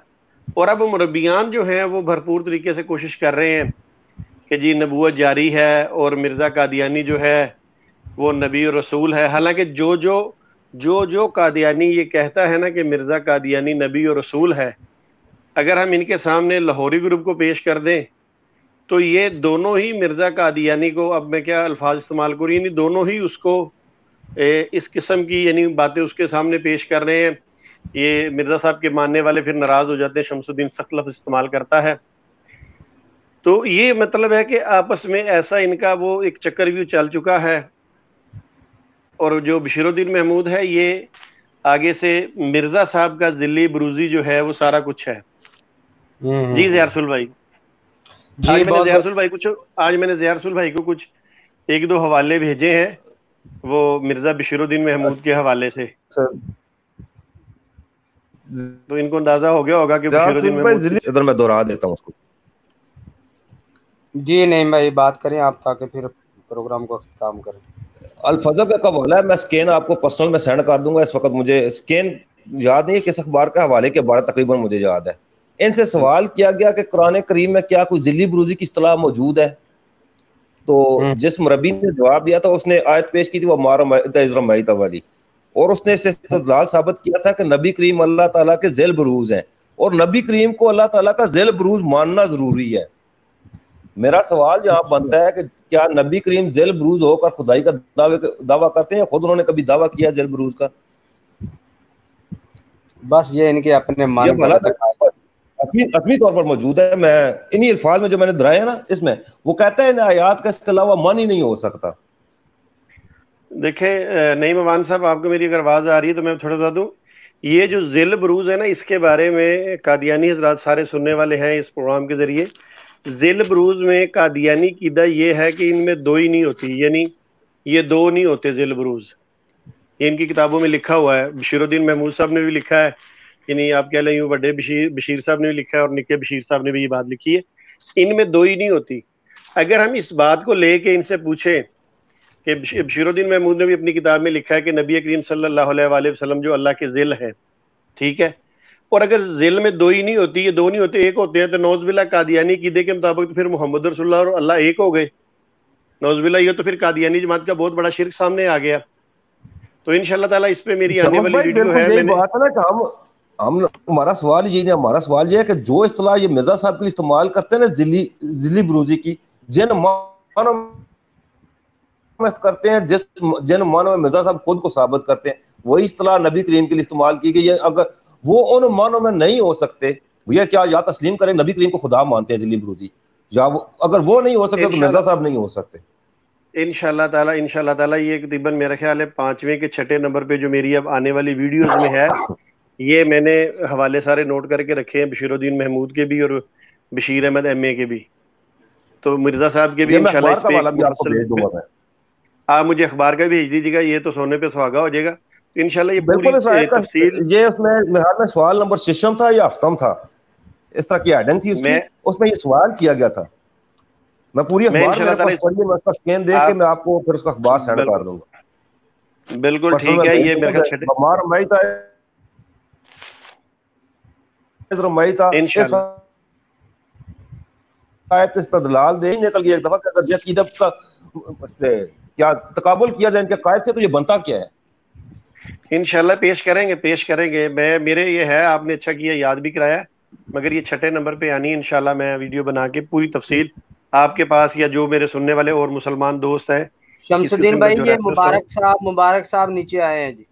[SPEAKER 2] और अब मुरबियान जो हैं वो भरपूर तरीके से कोशिश कर रहे हैं कि जी नबूत जारी है और मिर्ज़ा कादियानी जो है वो नबी और रसूल है। हालाँकि जो जो जो जो कादियानी ये कहता है ना कि मिर्ज़ा कादियानी नबी और रसूल है अगर हम इनके सामने लाहौरी ग्रुप को पेश कर दें तो ये दोनों ही मिर्ज़ा कादियानी को अब मैं क्या अल्फाज इस्तेमाल करूँ यानी दोनों ही उसको ए, इस किस्म की यानी बातें उसके सामने पेश कर रहे हैं। ये मिर्ज़ा साहब के मानने वाले फिर नाराज़ हो जाते हैं शमसुद्दीन सख्त इस्तेमाल करता है। तो ये मतलब है कि आपस में ऐसा इनका वो एक चक्कर व्यू चल चुका है। और जो बशीरुद्दीन महमूद है ये आगे से मिर्ज़ा साहब का जिली बरूजी जो है वो सारा कुछ है। जी
[SPEAKER 1] हम्म
[SPEAKER 2] जयारसुल भाई। आज मैंने जयारसुल भाई कुछ आज मैंने जयारसुल भाई को कुछ एक दो हवाले भेजे हैं। वो मिर्ज़ा बशीरुद्दीन महमूद के हवाले से। तो इनको अंदाज़ा हो गया होगा कि बशीरुद्दीन महमूद
[SPEAKER 6] इधर मैं दोहरा देता हूँ उसको।
[SPEAKER 1] जी नहीं भाई बात करें आप ताकि फिर प्रोग्राम को काम करें।
[SPEAKER 6] अलफजल का कब है? मैं स्कैन आपको पर्सनल में सेंड कर दूँगा। इस वक्त मुझे स्कैन याद नहीं है किस अखबार के हवाले के बारे तकरीबन मुझे याद है। इनसे सवाल किया गया कि कुरान करीम में क्या कोई जिली बरूजी की इतलाह मौजूद है? तो
[SPEAKER 1] हम्म।
[SPEAKER 6] जिस मरबी ने जवाब दिया था उसने आयत पेश की थी वो मारा वाली। और उसने इससे इस्तदलाल साबित किया था कि नबी करीम अल्लाह ताला के जेल बरूज हैं। और नबी करीम को अल्लाह ताला का जेल बरूज मानना ज़रूरी है। मेरा सवाल यहाँ बनता है कि क्या नबी करीम जेल बरूज होकर खुदाई का दावे दावा करते हैं खुद उन्होंने कभी दावा किया जेल बरूज का?
[SPEAKER 1] बस ये इनके अपने मन
[SPEAKER 6] अपनी तौर पर मौजूद है। मैं इन्हीं अल्फाज में जो मैंने दोहराए हैं ना, इसमें वो कहता है इन आयात का इसके अलावा मन ही नहीं हो सकता।
[SPEAKER 2] देखे नईम अमान साहब, आपको मेरी अगर आवाज़ आ रही है तो मैं थोड़ा बता दूँ। ये जो जिल बरूज है ना, इसके बारे में कादियानी हजरात सारे सुनने वाले हैं इस प्रोग्राम के ज़रिए। जिल बरूज में कादियानी कीदा ये है कि इनमें दो ही नहीं होती, यानी ये दो नहीं होते जिल बरूज। इनकी किताबों में लिखा हुआ है। बशीरुद्दीन महमूद साहब ने भी लिखा है। यानी आप कह लें यूँ बड़े बशीर बशीर साहब ने भी लिखा है और निके बशीर साहब ने भी ये बात लिखी है। इनमें दो ही नहीं होती। अगर हम इस बात को लेके इनसे पूछें कि बशीरुद्दीन महमूद ने भी अपनी किताब में लिखा है कि नबी करीम सल्लल्लाहु अलैहि वसल्लम जो अल्लाह के जिल है ठीक है? और अगर जिल में दो ही नहीं होती ये दो नहीं होते एक होते हैं तो नौजबिल्ला कादियानी कीदे के मुताबिक तो फिर मोहम्मद रसुल्ला और अल्लाह एक हो गए। नौजबिल्ला ये तो फिर कादियानी जमात का बहुत बड़ा शिरक सामने आ गया। तो इन ताला इस पे मेरी आने वाली वीडियो है मैंने
[SPEAKER 6] हम हम हमारा सवाल ये नहीं हमारा सवाल ये है कि जो इस्तेलाह ये मिर्ज़ा साहब के लिए इस्तेमाल करते हैं ना जिली जिली बरूजी की जिन मानों में करते हैं जिस जिन मानों में मिर्ज़ा साहब खुद को साबित करते हैं वही इस्तेलाह नबी करीम के लिए इस्तेमाल की गई है। अगर वो उन मानों में नहीं हो सकते भैया क्या या तस्लीम करें नबी करीम को खुदा मानते हैं जिली बरूजी। या वो अगर वो नहीं हो सकते तो मिर्ज़ा साहब नहीं हो सकते।
[SPEAKER 2] इनशाला ताला इनशाला ताला ये तकरीबन मेरा ख्याल है पाँचवें के छठे नंबर पे जो मेरी अब आने वाली वीडियोस में है ये मैंने हवाले सारे नोट करके रखे हैं बशीरुद्दीन महमूद के भी और बशीर अहमद एमए के भी। तो मिर्ज़ा साहब के भी इंशाल्लाह आप मुझे अखबार का भी भेज दीजिएगा ये तो सोने पे सुहागा हो जाएगा। इंशाल्लाह ये
[SPEAKER 6] तफसील ये उसमें में सवाल नंबर शिशम था या हफ्तम था? इस तरह की हेडिंग थी उसमें उसमें ये सवाल किया गया था। मैं पूरी अखबार मेरे मैं उसका स्कैन देख के मैं आपको फिर उसका अखबार सेंड कर दूँगा।
[SPEAKER 2] बिल्कुल ठीक है ये मेरे ख्याल
[SPEAKER 6] था मई था आयत इस्तदलाल दे निकल गया एक दफ़ा अगर जब का से क्या तकाबुल किया जाए इनके कायद से तो ये बनता क्या है?
[SPEAKER 2] इनशाला पेश करेंगे पेश करेंगे। मैं मेरे ये है आपने अच्छा किया याद भी कराया। मगर ये छठे नंबर पे आनी इनशाला मैं वीडियो बना के पूरी तफसील आपके पास या जो मेरे सुनने वाले और मुसलमान दोस्त हैं
[SPEAKER 1] शमसुद्दीन भाई ये मुबारक साहब मुबारक साहब नीचे आए हैं जी।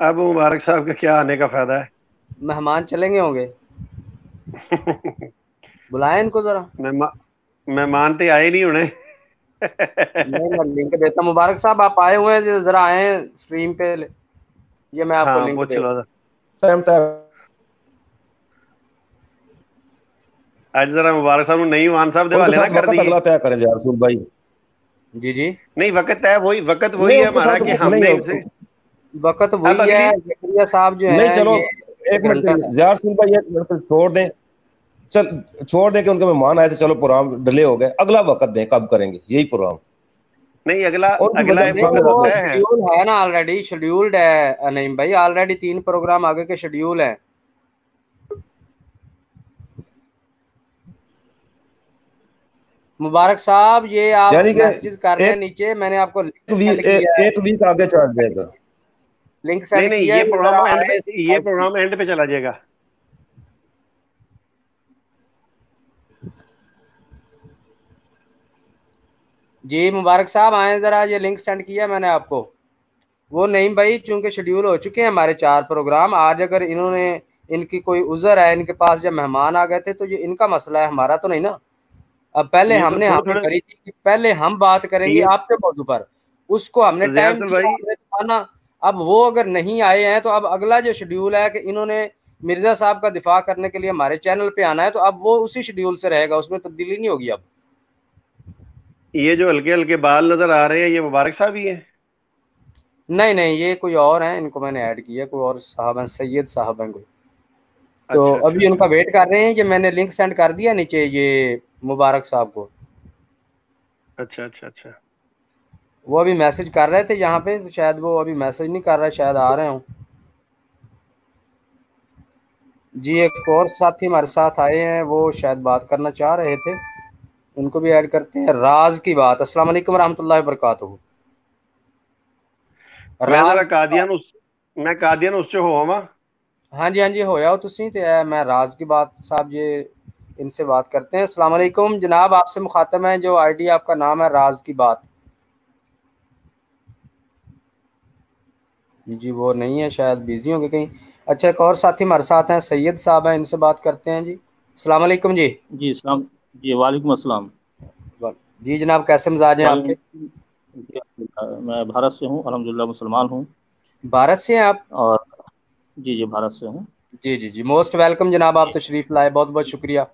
[SPEAKER 2] अब मुबारक साहब का क्या आने का फ़ायदा है?
[SPEAKER 1] मेहमान चलेंगे होंगे? बुलाए इनको जरा।
[SPEAKER 2] मेहमान तो आए नहीं होने।
[SPEAKER 1] लिंक देता मुबारक साहब आप आए हुए हैं जरा आए स्ट्रीम पे। ये मैं आपको हाँ, लिंक
[SPEAKER 2] देता आज जरा मुबारक साहब नहीं मान साहब दे वाले ना कर दिए।
[SPEAKER 6] अगला तय करें यार रसूल भाई।
[SPEAKER 1] जी जी।
[SPEAKER 2] नहीं वक्त है वही वक्त वही है हमारा कि हमने
[SPEAKER 1] वक्त वही है जकरिया साहब जो है
[SPEAKER 6] नहीं चलो एक मिनट यार रसूल भाई एक मिनट छोड़ दें। चल छोड़ दें कि उनके मेहमान आए थे चलो प्रोग्राम डिले हो गए अगला वक्त दें कब करेंगे? यही प्रोग्राम
[SPEAKER 2] नहीं अगला अगला
[SPEAKER 1] शेड्यूल है। ना ऑलरेडी शेड्यूल्ड है नहीं भाई। ऑलरेडी तीन प्रोग्राम आगे के शेड्यूल है। मुबारक साहब ये आप मैसेज कर रहे हैं नीचे मैंने आपको
[SPEAKER 6] एक वीक आगे चल जाएगा
[SPEAKER 2] लिंक सेंड नहीं नहीं ये प्रोग्राम एंड पे ये प्रोग्राम एंड पे चला जाएगा।
[SPEAKER 1] जी मुबारक साहब आए जरा ये लिंक सेंड किया मैंने आपको। वो नहीं भाई चूँकि शेड्यूल हो चुके हैं हमारे चार प्रोग्राम आज अगर इन्होंने इनकी कोई उजर है इनके पास जब मेहमान आ गए थे तो ये इनका मसला है हमारा तो नहीं ना? अब पहले हमने तो हमने हमने करी थी कि पहले हम बात करेंगे आपके मौजू पर। उसको हमने टाइम दिया अब वो अगर नहीं आए हैं तो अब अगला जो शेड्यूल है कि इन्होंने मिर्ज़ा साहब का दिफा करने के लिए हमारे चैनल पे आना है तो अब वो उसी शेड्यूल से रहेगा उसमें तब्दीली नहीं होगी अब।
[SPEAKER 2] ये जो हल्के हल्के बाल नज़र आ रहे हैं ये मुबारक साहब ही है?
[SPEAKER 1] नहीं नहीं ये कोई और है इनको मैंने ऐड किया कोई और साहब है सैयद साहब हैं कोई। तो अच्छा, अभी अच्छा, उनका वेट कर रहे हैं कि मैंने लिंक सेंड कर दिया नीचे ये मुबारक साहब को।
[SPEAKER 2] अच्छा अच्छा अच्छा।
[SPEAKER 1] वो अभी मैसेज कर रहे थे यहाँ पे तो शायद वो अभी मैसेज नहीं कर रहे शायद आ रहे हो। जी एक और साथी हमारे साथ आए हैं वो शायद बात करना चाह रहे थे। उनको भी ऐड करते हैं राज की बात। अस्सलाम वालेकुम रहमतुल्लाहि वबरकातुहू
[SPEAKER 2] कादियान उस मैं कादियान होवा
[SPEAKER 1] हाँ जी हाँ जी हो तुसी ते मैं राज की बात साहब ये इनसे बात करते हैं। अस्सलाम वालेकुम जनाब आपसे मुखातब है जो आईडी आपका नाम है राज की बात। जी वो नहीं है शायद बिज़ी होंगे कहीं। अच्छा एक और साथी हमारे साथ हैं सैयद साहब हैं इनसे बात करते हैं जी। अस्सलाम वालेकुम जी।
[SPEAKER 10] जी सलाम जी वालेकुम अस्सलाम।
[SPEAKER 1] जी जनाब कैसे मिजाज हैं आपके?
[SPEAKER 10] मैं भारत से हूँ अलहमदिल्ला मुसलमान हूँ।
[SPEAKER 1] भारत से हैं आप?
[SPEAKER 10] और जी जी भारत से हूँ।
[SPEAKER 1] जी जी जी मोस्ट वेलकम जनाब आप तशरीफ़ लाए बहुत बहुत शुक्रिया।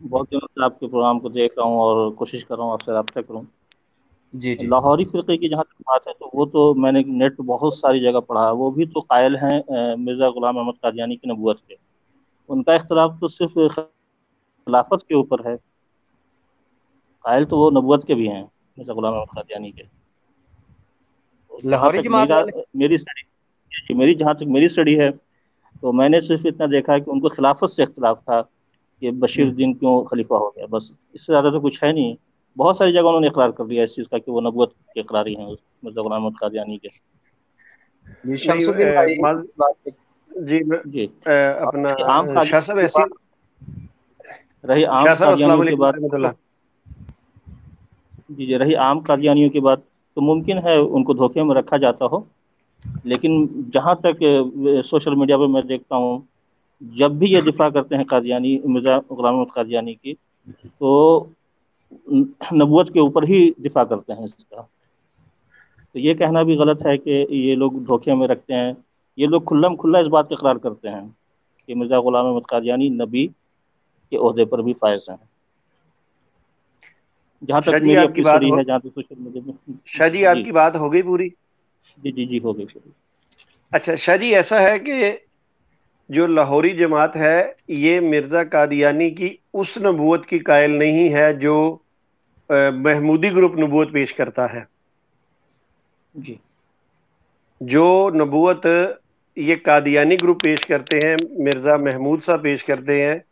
[SPEAKER 10] बहुत दिनों से आपके प्रोग्राम को देख रहा हूँ और कोशिश कर रहा हूँ आपसे रब्ता करूँ।
[SPEAKER 1] जी जी।
[SPEAKER 10] लाहौरी फ़िरक़े की जहाँ तक बात है तो वो तो मैंने नेट पर बहुत सारी जगह पढ़ा है। वो भी तो कायल हैं मिर्ज़ा ग़ुलाम अहमद कादियानी की नबूत के। उनका इख्तलाफ तो सिर्फ़ खिलाफत के ऊपर है। कायल तो वो नबूत के भी हैं मिर्ज़ा ग़ुलाम अहमद कादियानी के।
[SPEAKER 1] लाहौरी
[SPEAKER 10] मेरी स्टडी मेरी जहाँ तक मेरी स्टडी है तो मैंने सिर्फ़ इतना देखा है कि उनको खिलाफत से इख्तलाफ था कि बशीर। दिन क्यों खलीफा हो गया। बस इससे ज़्यादा तो कुछ है नहीं। बहुत सारी जगह उन्होंने इकरार कर दिया इस चीज़ का कि वो नबूत के इकरारी हैं मिर्ज़ा गुलाम अहमद कादियानी के।
[SPEAKER 2] जी जी अपना आम शाह साहब ऐसी
[SPEAKER 10] रही आम कादियानियों की बात जी जी रही आम कादियानियों की बात तो मुमकिन है उनको धोखे में रखा जाता हो लेकिन जहाँ तक सोशल मीडिया पर मैं देखता हूँ जब भी ये दिफा करते हैं कादियानी मिर्ज़ा गुलाम कादियानी की तो नबूत के ऊपर ही दिफा करते हैं इसका तो ये कहना भी गलत है कि ये लोग धोखे में रखते हैं। ये लोग खुल्लम खुल्ला इस बात का इकरार करते हैं कि मिर्ज़ा गुलाम अहमद कादियानी नबी के अहदे पर भी फायज हैं। जहाँ तक मेरी अपनी सरी है जहाँ तक सोशल मीडिया में
[SPEAKER 2] शाह आपकी बात हो गई पूरी?
[SPEAKER 10] जी जी जी हो गई पूरी।
[SPEAKER 2] अच्छा शाह ऐसा है कि जो लाहौरी जमात है ये मिर्ज़ा कादियानी की उस नबूत की कायल नहीं है जो महमूदी ग्रुप नबूत पेश करता है।
[SPEAKER 10] जी।
[SPEAKER 2] जो नबूत ये कादियानी ग्रुप पेश करते हैं मिर्ज़ा महमूद साहब पेश करते हैं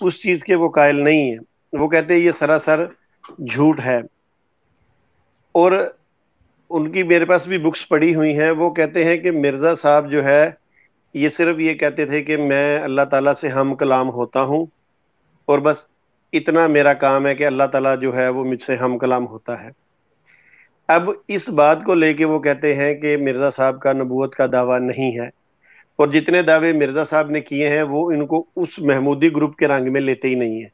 [SPEAKER 2] उस चीज़ के वो कायल नहीं है। वो कहते हैं ये सरासर झूठ है। और उनकी मेरे पास भी बुक्स पड़ी हुई हैं। वो कहते हैं कि मिर्ज़ा साहब जो है ये सिर्फ़ ये कहते थे कि मैं अल्लाह ताला से हम कलाम होता हूँ। और बस इतना मेरा काम है कि अल्लाह ताला जो है वो मुझसे हम कलाम होता है। अब इस बात को लेके वो कहते हैं कि मिर्ज़ा साहब का नबूत का दावा नहीं है और जितने दावे मिर्ज़ा साहब ने किए हैं वो इनको उस महमूदी ग्रुप के रंग में लेते ही नहीं है।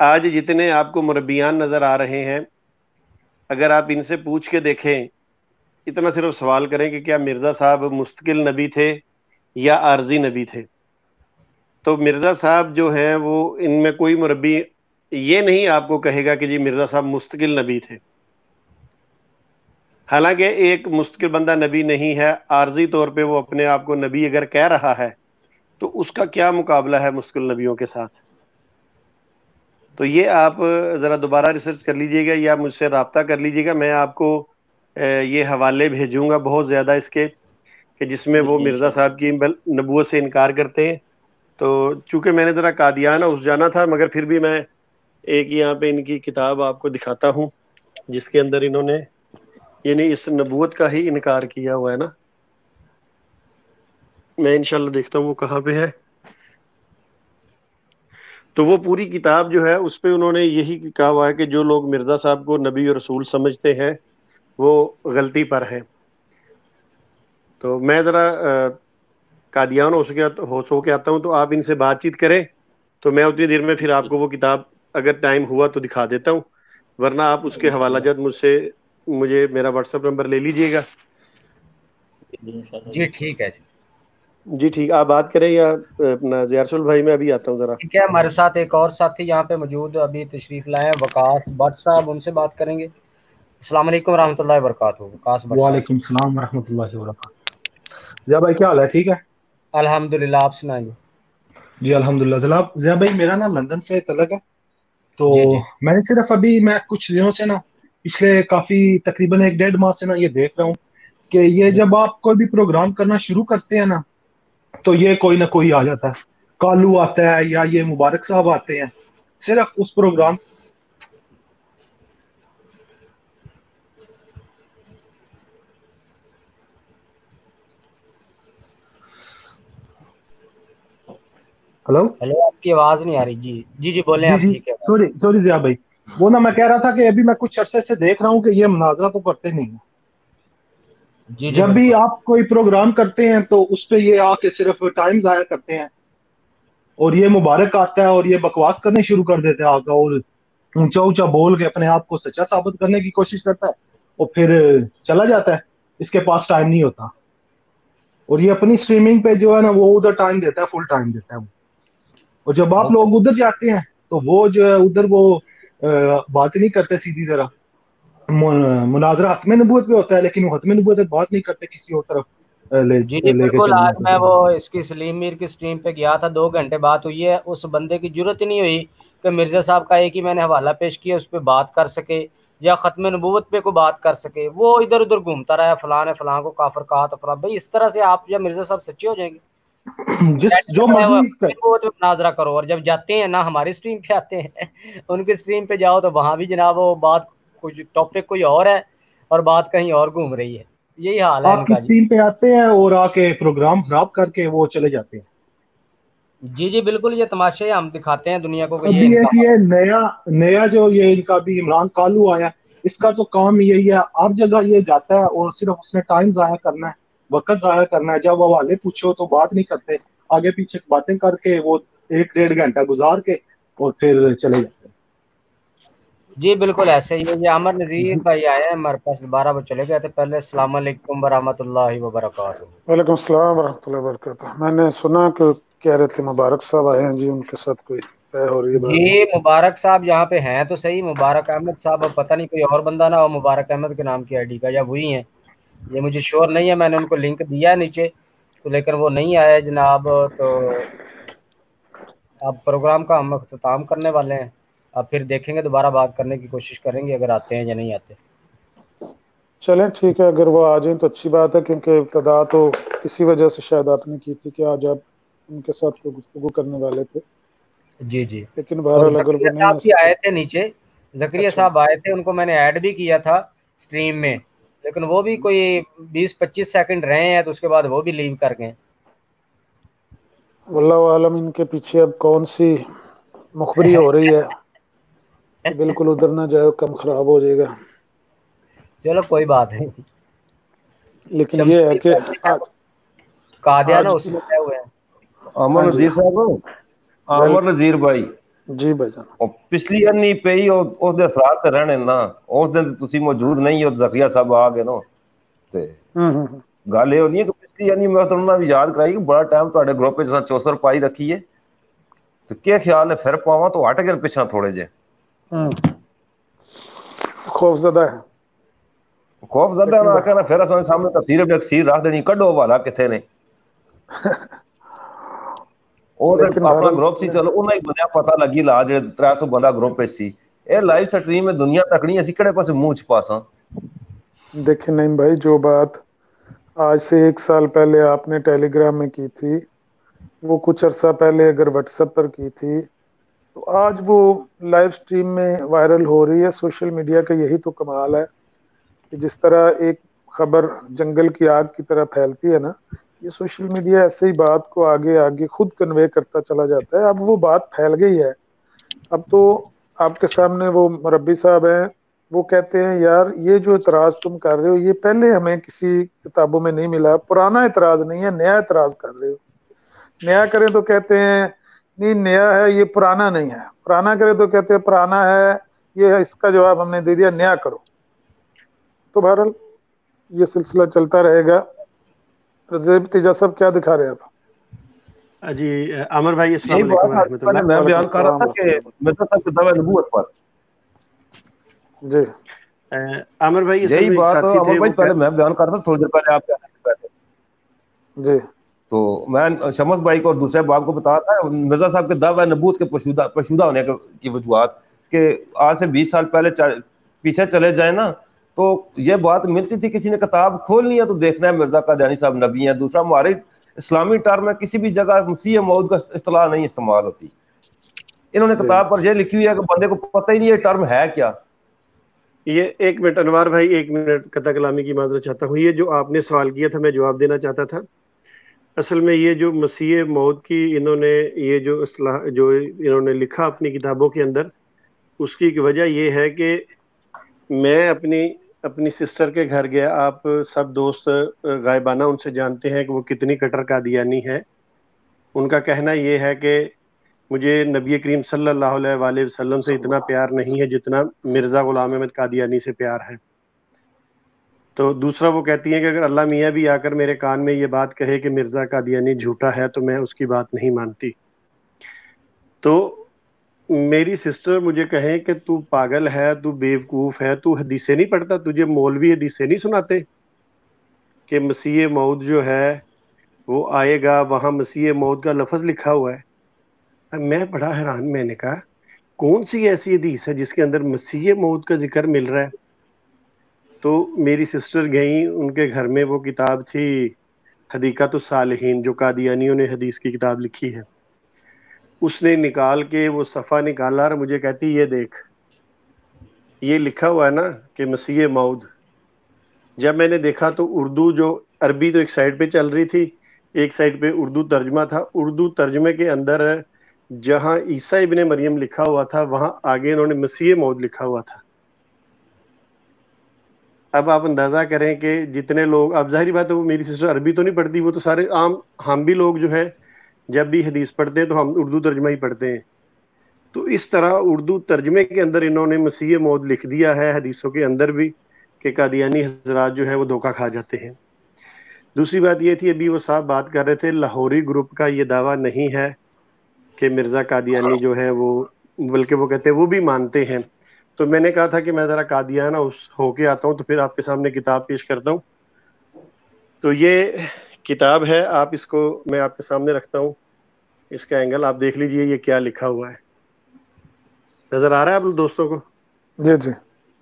[SPEAKER 2] आज जितने आपको मुरबियान नज़र आ रहे हैं, अगर आप इनसे पूछ के देखें, इतना सिर्फ़ सवाल करें कि क्या मिर्ज़ा साहब मुस्तकिल नबी थे या आर्जी नबी थे? तो मिर्ज़ा साहब जो हैं वो इनमें कोई मुरबी ये नहीं आपको कहेगा कि जी मिर्ज़ा साहब मुस्तकिल नबी थे। हालाँकि एक मुस्तकिल बंदा नबी नहीं है आर्जी तौर पे वो अपने आप को नबी अगर कह रहा है तो उसका क्या मुकाबला है मुश्किल नबियों के साथ? तो ये आप ज़रा दोबारा रिसर्च कर लीजिएगा या मुझसे रबता कर लीजिएगा। मैं आपको ये हवाले भेजूँगा बहुत ज़्यादा इसके कि जिसमें वो मिर्ज़ा साहब की नबूत से इनकार करते हैं। तो चूँकि मैंने ज़रा कादियाना उस जाना था, मगर फिर भी मैं एक यहाँ पे इनकी किताब आपको दिखाता हूँ, जिसके अंदर इन्होंने यानी इस नबूत का ही इनकार किया हुआ है ना। मैं इंशाल्लाह देखता हूँ वो कहाँ पे है। तो वो पूरी किताब जो है, उस पर उन्होंने यही कहा हुआ है कि जो लोग मिर्ज़ा साहब को नबी और रसूल समझते हैं, वो गलती पर हैं। तो मैं ज़रा कादियान हो सके हो सो के आता हूँ तो आप इनसे बातचीत करें। तो मैं उतनी देर में फिर आपको वो किताब अगर टाइम हुआ तो दिखा देता हूँ। वरना आप उसके हवाला जद मुझसे मुझे मेरा व्हाट्सएप नंबर ले लीजिएगा।
[SPEAKER 1] जी ठीक है जी।
[SPEAKER 2] जी ठीक। आप बात करें या अपना जियारसुल भाई मैं अभी आता हूँ जरा।
[SPEAKER 1] ठीक है हमारे साथ एक और साथी यहाँ पे मौजूद अभी तशरीफ़ लाए वकास भट्ट साहब उनसे बात करेंगे। अस्सलाम वालेकुम रहमतुल्लाहि वबरकातुहू वकास भट्ट
[SPEAKER 11] वालेकुम सलाम रहमतुल्लाहि वबरकातुहू जिया भाई क्या हाल है? ठीक है?
[SPEAKER 1] अल्हम्दुलिल्लाह आप सुनाइए।
[SPEAKER 11] जी अल्हम्दुलिल्लाह। जनाब जिया भाई मेरा ना लंदन से तलक है। तो
[SPEAKER 1] जी, जी।
[SPEAKER 11] मैंने सिर्फ़ अभी मैं कुछ दिनों से ना पिछले काफ़ी तकरीबन एक डेढ़ माह से ना ये देख रहा हूँ कि ये जब आप कोई भी प्रोग्राम करना शुरू करते हैं ना तो ये कोई ना कोई आ जाता है। कालू आता है या ये मुबारक साहब आते हैं। सिर्फ़ उस प्रोग्राम हेलो
[SPEAKER 1] हेलो आपकी आवाज़ नहीं आ रही। जी जी जी बोले
[SPEAKER 11] जी
[SPEAKER 1] आप ठीक है।
[SPEAKER 11] सॉरी सॉरी जिया भाई। वो ना मैं कह रहा था कि अभी मैं कुछ अरसे से देख रहा हूँ कि ये मुनाजरा तो करते नहीं है।
[SPEAKER 1] जी जी
[SPEAKER 11] जब भी आप कोई प्रोग्राम करते हैं तो उस पर ये आके सिर्फ़ टाइम जाया करते हैं। और ये मुबारक आता है और ये बकवास करने शुरू कर देते हैं आका और ऊँचा ऊँचा बोल के अपने आप को सच्चा साबित करने की कोशिश करता है और फिर चला जाता है। इसके पास टाइम नहीं होता। और ये अपनी स्ट्रीमिंग पे जो है ना वो उधर टाइम देता है फुल टाइम देता है वो। और जब आप लोग उधर जाते हैं तो वो जो है उधर वो बात नहीं करते सीधी तरह। मुनाजरा हतम नबूत पे होता है लेकिन वो हतम नबूत बात नहीं करते किसी और तरफ़ ले
[SPEAKER 1] जी जी बिल्कुल आज मैं वो इसकी सलीम मीर की स्ट्रीम पे गया था दो घंटे बात हुई है उस बंदे की ज़रूरत ही नहीं हुई कि मिर्ज़ा साहब का एक ही मैंने हवाला पेश किया उस पर बात कर सके या ख़त्म नबूत पे को बात कर सके। वो इधर उधर घूमता रहा फलां ने फलां को काफर कहा तो फलां भाई इस तरह से आप जब मिर्ज़ा साहब सच्चे हो जाएँगे।
[SPEAKER 11] जिस जो
[SPEAKER 1] वो मुनाजरा करो। और जब जाते हैं ना हमारी स्ट्रीम पे आते हैं उनकी स्ट्रीम पे जाओ तो वहाँ भी जनाब वो बात कुछ टॉपिक कोई और है और बात कहीं और घूम रही है। यही हाल है
[SPEAKER 11] आपकी स्ट्रीम पे आते हैं और आके प्रोग्राम खराब करके वो चले जाते हैं।
[SPEAKER 1] जी जी बिल्कुल ये तमाशे हम दिखाते हैं दुनिया को ये
[SPEAKER 11] ये नया नया जो ये इनका भी इमरान कालू आया इसका तो काम यही है हर जगह ये जाता है और सिर्फ़ उसने टाइम जाया करना है। वक्त जाया करना है। जब वो हवाले पूछो तो बात नहीं करते। आगे पीछे बातें करके वो एक डेढ़ घंटा गुजार के और फिर चले जाते हैं।
[SPEAKER 1] जी बिल्कुल ऐसे ही है। ये अमर नज़ीर भाई आए हैं। हमारे पास दोबारा वो चले गए थे। पहले अस्सलाम वालेकुम वरहमतुल्लाहि वबरकातुहू।
[SPEAKER 5] वालेकुम अस्सलाम वरहमतुल्लाहि वबरकातुहू। मैंने सुना कि कह रहे थे मुबारक साहब आए हैं। जी उनके साथ कोई तय हो रही है
[SPEAKER 1] जी मुबारक साहब यहाँ पे हैं तो सही। मुबारक अहमद साहब अब पता नहीं कोई और बंदा ना हो। मुबारक अहमद के नाम की आईडी का। या वही है। ये मुझे श्योर नहीं है मैंने उनको लिंक दिया नीचे तो लेकिन वो नहीं आया जनाब तो अब प्रोग्राम का हम अख्ताम करने वाले हैं। अब फिर देखेंगे दोबारा बात करने की कोशिश करेंगे अगर आते हैं या नहीं आते।
[SPEAKER 5] चलें ठीक है अगर वो आ जाए तो अच्छी बात है क्योंकि इब्तदा तो इसी वजह से शायद आपने की थी कि आज आप उनके साथ कोई गुफ्तगू करने वाले थे।
[SPEAKER 1] जी जी।
[SPEAKER 5] लेकिन बहरहाल अगर वो नहीं
[SPEAKER 1] आए थे नीचे। जकरिया
[SPEAKER 5] अच्छा।
[SPEAKER 1] साहब आए थे उनको मैंने ऐड भी किया था स्ट्रीम में। लेकिन वो भी कोई 20-25 सेकंड रहे हैं तो उसके बाद वो भी लीव कर गए
[SPEAKER 5] आलम इनके पीछे अब कौन सी मुखबरी हो रही है? बिल्कुल उधर ना जाए कम खराब हो जाएगा।
[SPEAKER 1] चलो कोई बात नहीं।
[SPEAKER 5] लेकिन ये है कि आज
[SPEAKER 1] कादियाना
[SPEAKER 5] आज
[SPEAKER 1] उसमें गए हुए हैं।
[SPEAKER 6] अमर
[SPEAKER 5] हाँ
[SPEAKER 6] नजीर साहब अमर नजीर भाई।
[SPEAKER 5] ਜੀ ਭਾਈਜਾਨ
[SPEAKER 6] ਉਹ ਪਿਛਲੀ ਅੰਨੀ ਪਈ ਉਸ ਦੇ ਅਸਰਾਤ ਤੇ ਰਹਿਣੇ ਨਾ। ਉਸ ਦਿਨ ਤੁਸੀਂ ਮੌਜੂਦ ਨਹੀਂ ਹੋ ਜ਼ਕਰੀਆ ਸਾਹਿਬ ਆ ਗਏ ਨਾ। ਤੇ
[SPEAKER 5] ਹੂੰ ਹੂੰ
[SPEAKER 6] ਗੱਲ ਇਹ ਹੋਣੀ ਹੈ ਕਿ ਪਿਛਲੀ ਅੰਨੀ ਮੈਂ ਤੁਹਾਨੂੰ ਵੀ ਯਾਦ ਕਰਾਈ ਕਿ ਬੜਾ ਟਾਈਮ ਤੁਹਾਡੇ ਗਰੁੱਪ ਵਿੱਚ ਸਾਂ ਚੌਸਰ ਪਾਈ ਰੱਖੀ ਹੈ ਤੇ ਕੀ ਖਿਆਲ ਹੈ ਫਿਰ ਪਾਵਾਂ ਤੋਂ ਹਟ ਗਏ ਪਿਛਾਂ ਥੋੜੇ ਜੇ
[SPEAKER 5] ਹੂੰ। ਖੌਫ ਜ਼ਦਾ ਹੈ।
[SPEAKER 6] ਖੌਫ ਜ਼ਦਾ ਨਾ ਕਹਿੰਦਾ ਫਿਰ ਅਸਾਂ ਸਾਹਮਣੇ ਤਫਸੀਰ ਬਲਕਸੀਰ ਰੱਖ ਦੇਣੀ ਕੱਢੋ ਵਾਲਾ ਕਿੱਥੇ ਨੇ। ਉਹ ਤੇ
[SPEAKER 5] लेकिन
[SPEAKER 6] ਆਪਣਾ
[SPEAKER 5] बहरहाल
[SPEAKER 6] ਗਰੁੱਪ ਸੀ ਚਲੋ ਉਹਨਾਂ ਹੀ ਬੰਦਿਆਂ ਪਤਾ ਲੱਗੀ ਲਾ ਜਿਹੜੇ 300 ਬੰਦਾ ਗਰੁੱਪ ਵਿੱਚ ਸੀ ਇਹ ਲਾਈਵ ਸਟ੍ਰੀਮ ਹੈ ਦੁਨੀਆ ਤੱਕਣੀ ਅਸੀਂ ਕਿਹੜੇ ਪਾਸੇ ਮੂੰਹ ਚ ਪਾਸਾਂ
[SPEAKER 5] देखें नहीं भाई जो बात आज से एक साल पहले आपने टेलीग्राम में की थी वो कुछ अरसा पहले अगर व्हाट्सएप पर की थी तो आज वो लाइव स्ट्रीम में वायरल हो रही है सोशल मीडिया का यही तो कमाल है कि जिस तरह एक खबर जंगल की आग की तरह फैलती है ना ये सोशल मीडिया ऐसे ही बात को आगे आगे खुद कन्वे करता चला जाता है। अब वो बात फैल गई है। अब तो आपके सामने वो मरबी साहब हैं, वो कहते हैं, यार, ये जो इतराज तुम कर रहे हो, ये पहले हमें किसी किताबों में नहीं मिला। पुराना इतराज नहीं है, नया इतराज कर रहे हो। नया करें तो कहते हैं, नहीं, नया है, ये पुराना नहीं है। पुराना करें तो कहते हैं, पुराना है, ये है, इसका जवाब हमने दे दिया, नया करो। तो बहरहाल, ये सिलसिला चलता रहेगा। रजेब तेजा साहब क्या दिखा रहे हैं आप?
[SPEAKER 2] जी अमर भाई
[SPEAKER 6] बात मैं बयान कर रहा था कि मिर्ज़ा साहब की दवा नबूवत पर।
[SPEAKER 5] जी।
[SPEAKER 2] अमर भाई
[SPEAKER 6] यही बात भाई पहले मैं बयान कर रहा था थोड़ी देर पहले आप कहने से पहले
[SPEAKER 5] जी।
[SPEAKER 6] तो मैं शमस भाई को और दूसरे बाप को बताया था मिर्ज़ा साहब के दावा नबूत के पशुदा पशुदा होने के- की वजूहत कि आज से बीस साल पहले पीछे चले जाए ना तो ये बात मिलती थी किसी ने किताब खोलनी है तो देखना है मिर्ज़ा कादियानी साहब नबी है दूसरा हमारे इस्लामी टर्म में किसी भी जगह मसीह मौद का इस्तेलाह नहीं इस्तेमाल होती। इन्होंने किताब पर यह लिखी हुई है कि बंदे को पता ही नहीं है टर्म है क्या।
[SPEAKER 2] ये एक मिनट अनवार भाई एक मिनट कथा कलामी की माजरत चाहता हूँ। ये जो आपने सवाल किया था मैं जवाब देना चाहता था। असल में ये जो मसीह मौत की इन्होंने ये जो इस्लाह जो इन्होंने लिखा अपनी किताबों के अंदर उसकी वजह ये है कि मैं अपनी अपनी सिस्टर के घर गया। आप सब दोस्त गायबाना उनसे जानते हैं कि वो कितनी कटर कादियानी है। उनका कहना ये है कि मुझे नबी करीम सल्लल्लाहु अलैहि वसल्लम से इतना प्यार नहीं है जितना मिर्ज़ा गुलाम अहमद कादियानी से प्यार है। तो दूसरा वो कहती हैं कि अगर अल्लाह मियाँ भी आकर मेरे कान में ये बात कहे कि मिर्ज़ा कादियानी झूठा है तो मैं उसकी बात नहीं मानती। तो मेरी सिस्टर मुझे कहे कि तू पागल है, तू बेवकूफ़ है, तू हदीसे नहीं पढ़ता, तुझे मौलवी हदीसे नहीं सुनाते कि मसीह मौत जो है, वो आएगा, वहाँ मसीह मौत का लफज लिखा हुआ है। मैं बड़ा हैरान, मैंने कहा, कौन सी ऐसी हदीस है जिसके अंदर मसीह मौत का ज़िक्र मिल रहा है? तो मेरी सिस्टर गई, उनके घर में वो किताब थी हदीकत सालहीन, जो कादियानियों ने हदीस की किताब लिखी है। उसने निकाल के वो सफ़ा निकाला और मुझे कहती, ये देख, ये लिखा हुआ है ना कि मसीह मऊद। जब मैंने देखा तो उर्दू जो अरबी तो एक साइड पे चल रही थी, एक साइड पे उर्दू तर्जमा था। उर्दू तर्जमे के अंदर जहाँ ईसा इबन मरियम लिखा हुआ था, वहाँ आगे इन्होंने मसीह मौद लिखा हुआ था। अब आप अंदाज़ा करें कि जितने लोग, अब ज़ाहिर बात है वो मेरी सिस्टर अरबी तो नहीं पढ़ती, वो तो सारे आम हम भी लोग जो है जब भी हदीस पढ़ते हैं तो हम उर्दू तर्जमा ही पढ़ते हैं। तो इस तरह उर्दू तर्जमे के अंदर इन्होंने मसीह मौद लिख दिया है, हदीसों के अंदर भी, कि कादियानी हजरात जो है वो धोखा खा जाते हैं। दूसरी बात ये थी, अभी वो साहब बात कर रहे थे, लाहौरी ग्रुप का ये दावा नहीं है कि मिर्ज़ा कादियानी जो है वो, बल्कि वो कहते हैं, वो भी मानते हैं। तो मैंने कहा था कि मैं ज़रा कादियाना उस होके आता हूँ तो फिर आपके सामने किताब पेश करता हूँ। तो ये किताब है आप इसको मैं आपके सामने रखता हूँ। इसका एंगल आप देख लीजिए ये क्या लिखा हुआ है। नज़र आ रहा है आप दोस्तों को?
[SPEAKER 5] जी जी।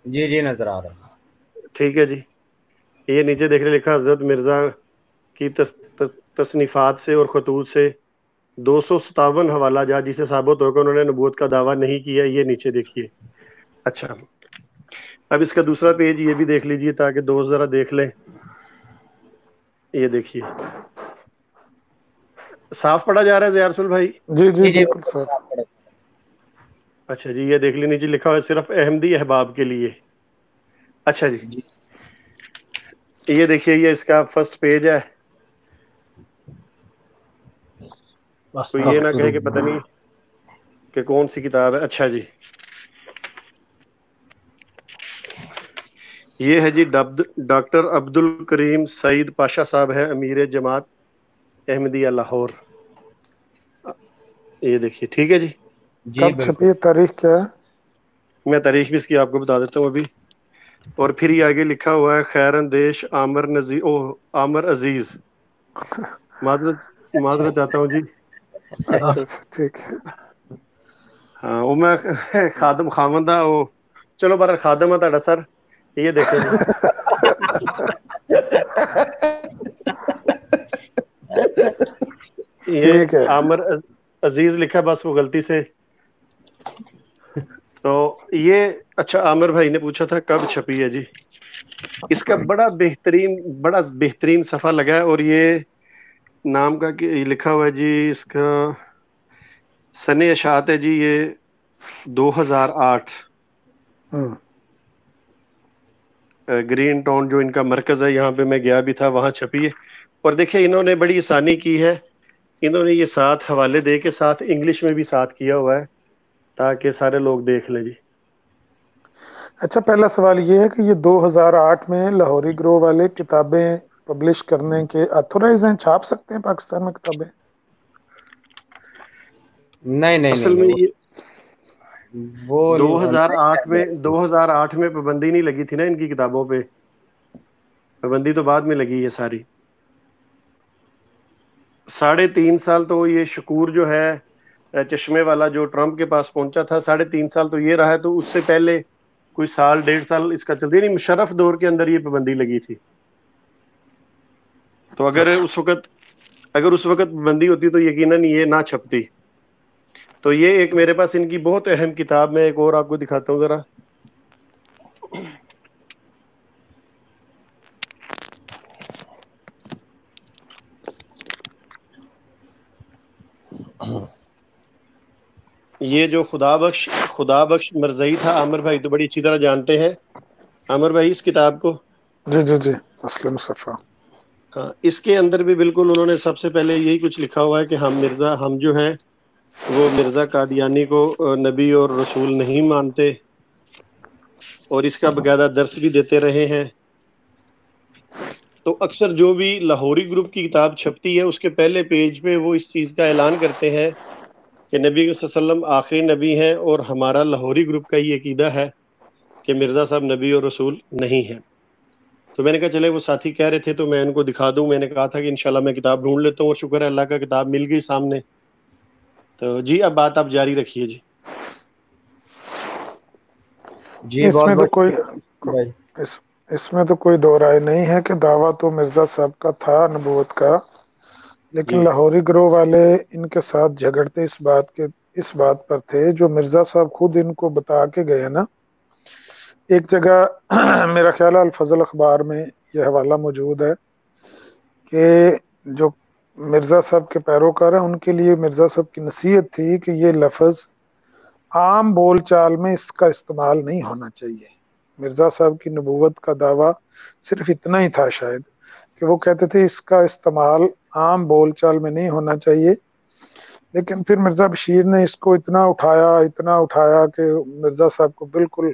[SPEAKER 1] जी जी नज़र आ रहा है।
[SPEAKER 2] ठीक है जी। ये नीचे देखने लिखा हज़रत मिर्ज़ा की तस, तस, तसनीफात से और खतूत से। दो सौ सतावन हवाला जा जिसे साबित होकर उन्होंने नबूत का दावा नहीं किया ये नीचे देखिए। अच्छा। अब इसका दूसरा पेज ये भी देख लीजिए ताकि दोस्त जरा देख लें। ये देखिए। साफ़ पढ़ा जा रहा है जयारसुल भाई?
[SPEAKER 5] जी जी बिल्कुल सर
[SPEAKER 2] अच्छा जी ये देख ली नीचे लिखा हुआ है सिर्फ़ अहमदी अहबाब के लिए। अच्छा जी। ये देखिए ये इसका फ़र्स्ट पेज है। तो ये ना कहे कि पता नहीं कि कौन सी किताब है। अच्छा जी। ये है जी डॉक्टर अब्दुल करीम सईद पाशा साहब है अमीर जमात अहमदिया लाहौर ये देखिए ठीक है जी
[SPEAKER 5] कब छपी तारीख क्या है
[SPEAKER 2] मैं तारीख भी इसकी आपको बता देता हूँ अभी और फिर ये आगे लिखा हुआ है खैर अंदेश आमर नजी ओ आमर अजीज माजरत माजरत चाहता हूँ जी
[SPEAKER 5] अच्छा, ठीक है
[SPEAKER 2] हाँ वो मैं खादम खामंदा वो चलो बार खादम है ਤੁਹਾਡਾ सर ये देखो ये आमर अज़ीज़ लिखा बस वो गलती से। तो ये अच्छा आमिर भाई ने पूछा था कब छपी है जी? इसका बड़ा बेहतरीन बड़ा बेहतरीन सफ़ा लगा है और ये नाम का कि लिखा हुआ है जी इसका सने अशात है जी ये 2008 ग्रीन टाउन जो इनका मरकज है यहाँ पे मैं गया भी था वहाँ छपी है। और देखिए इन्होंने बड़ी आसानी की है। इन्होंने ये साथ हवाले दे के साथ इंग्लिश में भी साथ किया हुआ है ताकि सारे लोग देख लें जी।
[SPEAKER 5] अच्छा पहला सवाल ये है कि ये 2008 में लाहौरी ग्रो वाले किताबें पब्लिश करने के अथोराइज हैं छाप सकते हैं पाकिस्तान में किताबें?
[SPEAKER 1] नहीं नहीं
[SPEAKER 2] असल
[SPEAKER 1] नहीं,
[SPEAKER 2] में ये वो 2008 में 2008 में पाबंदी नहीं लगी थी ना इनकी किताबों पे? पाबंदी तो बाद में लगी है सारी। साढ़े तीन साल तो ये शकूर जो है चश्मे वाला जो ट्रंप के पास पहुँचा था साढ़े तीन साल तो ये रहा है तो उससे पहले कोई साल डेढ़ साल इसका चलती नहीं मुशरफ दौर के अंदर ये पाबंदी लगी थी। तो अगर उस वक्त अगर उस वक्त पाबंदी होती तो यकीनन ये ना छपती। तो ये एक मेरे पास इनकी बहुत अहम किताब में एक और आपको दिखाता हूँ जरा। ये जो खुदा बख्श खुदा बख्श मरजई था आमिर भाई तो बड़ी अच्छी तरह जानते हैं। आमिर भाई इस किताब को?
[SPEAKER 5] जी जी जी असलम सफ़ा।
[SPEAKER 2] हाँ इसके अंदर भी बिल्कुल उन्होंने सबसे पहले यही कुछ लिखा हुआ है कि हम मिर्ज़ा हम जो है वो मिर्ज़ा कादियानी को नबी और रसूल नहीं मानते और इसका बकायदा दर्स भी देते रहे हैं। तो अक्सर जो भी लाहौरी ग्रुप की किताब छपती है, उसके पहले पेज पे वो इस चीज़ का ऐलान करते हैं कि नबी वसल्लम आखिरी नबी हैं और हमारा लाहौरी ग्रुप का ये अकीदा है कि मिर्ज़ा साहब नबी और रसूल नहीं हैं। तो मैंने कहा, चले, वो साथी कह रहे थे तो मैं उनको दिखा दूँ। मैंने कहा था कि इंशाल्लाह मैं किताब ढूंढ लेता हूँ और शुक्र है, अल्लाह का किताब मिल गई सामने। तो जी अब बात आप जारी रखिए जी।
[SPEAKER 5] जी इसमें तो कोई इस, इसमें तो कोई दो राय नहीं है कि दावा तो मिर्ज़ा साहब का था नबूवत का। लेकिन लाहौरी ग्रोह वाले इनके साथ झगड़ते इस बात के इस बात पर थे जो मिर्ज़ा साहब खुद इनको बता के गए ना। एक जगह मेरा ख्याल है अल्फजल अखबार में यह हवाला मौजूद है कि जो मिर्ज़ा साहब के पैरोकार हैं, उनके लिए मिर्ज़ा साहब की नसीहत थी कि ये लफ्ज़ आम बोल चाल में इसका इस्तेमाल नहीं होना चाहिए। मिर्ज़ा साहब की नबूवत का दावा सिर्फ़ इतना ही था शायद कि वो कहते थे, इसका इस्तेमाल आम बोल चाल में नहीं होना चाहिए। लेकिन फिर मिर्ज़ा बशीर ने इसको इतना उठाया इतना उठाया कि मिर्ज़ा साहब को बिल्कुल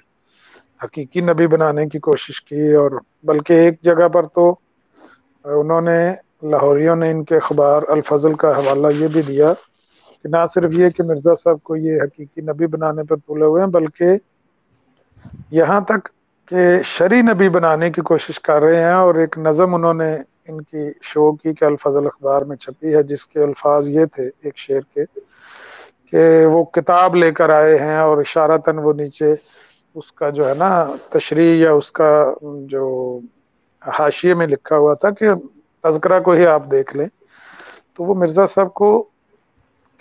[SPEAKER 5] हकीकी नबी बनाने की कोशिश की और बल्कि एक जगह पर तो उन्होंने लाहौरियों ने इनके अखबार अलफजल का हवाला ये भी दिया कि ना सिर्फ़ ये कि मिर्ज़ा साहब को ये हकीकी नबी बनाने पर तुले हुए हैं, बल्कि यहाँ तक कि शरी नबी बनाने की कोशिश कर रहे हैं और एक नज़म उन्होंने इनकी शो की कि अलफजल अखबार में छपी है, जिसके अल्फाज ये थे एक शेर के कि वो किताब लेकर आए हैं और इशारतन वो नीचे उसका जो है ना तशरी या उसका जो हाशिए में लिखा हुआ था कि तस्करा को ही आप देख लें तो वो मिर्ज़ा साहब को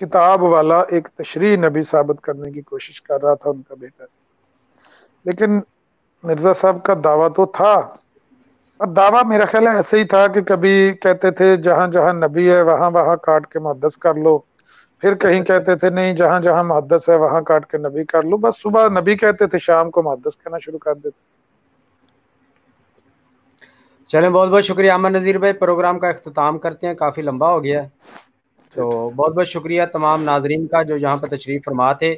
[SPEAKER 5] किताब वाला एक तशरी नबी साबित करने की कोशिश कर रहा था उनका बेटा। लेकिन मिर्ज़ा साहब का दावा तो था और दावा मेरा ख्याल है ऐसे ही था कि कभी कहते थे, जहाँ जहाँ नबी है, वहाँ वहाँ काट के मुहदस कर लो। फिर कहीं कहते थे, नहीं, जहाँ जहाँ मुहदस है, वहाँ काट के नबी कर लो। बस सुबह नबी कहते थे, शाम को मुहदस कहना शुरू कर देते
[SPEAKER 1] चलें, बहुत बहुत शुक्रिया अमन नज़ीर भाई। प्रोग्राम का अख्ताम करते हैं, काफ़ी लंबा हो गया है। तो बहुत बहुत शुक्रिया तमाम नाजरीन का जो यहाँ पर तशरीफ़ फरमा थे।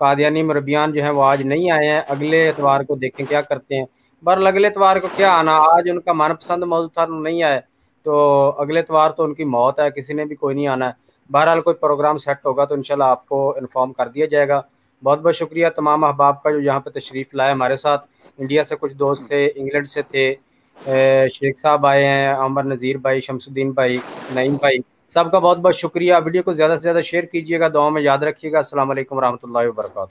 [SPEAKER 1] कादियानी मुरबियान जो है, वो आज नहीं आए हैं। अगले एतवार को देखें क्या करते हैं। बर अगले एतवार को क्या आना, आज उनका मनपसंद मौजूद था, नहीं आए। तो अगले एतवार तो उनकी मौत है, किसी ने भी कोई नहीं आना है। बहरहाल कोई प्रोग्राम सेट होगा तो इनशाला आपको इन्फॉर्म कर दिया जाएगा। बहुत बहुत शुक्रिया तमाम अहबाब का जो यहाँ पर तशरीफ़ लाए हमारे साथ। इंडिया से कुछ दोस्त थे, इंग्लैंड से थे शेख साहब आए हैं अमर नज़ीर भाई, शमसुद्दीन भाई, नईम भाई, सबका बहुत बहुत शुक्रिया। वीडियो को ज़्यादा से ज़्यादा शेयर कीजिएगा दुआ में याद रखिएगा। असल वरहमल वर्का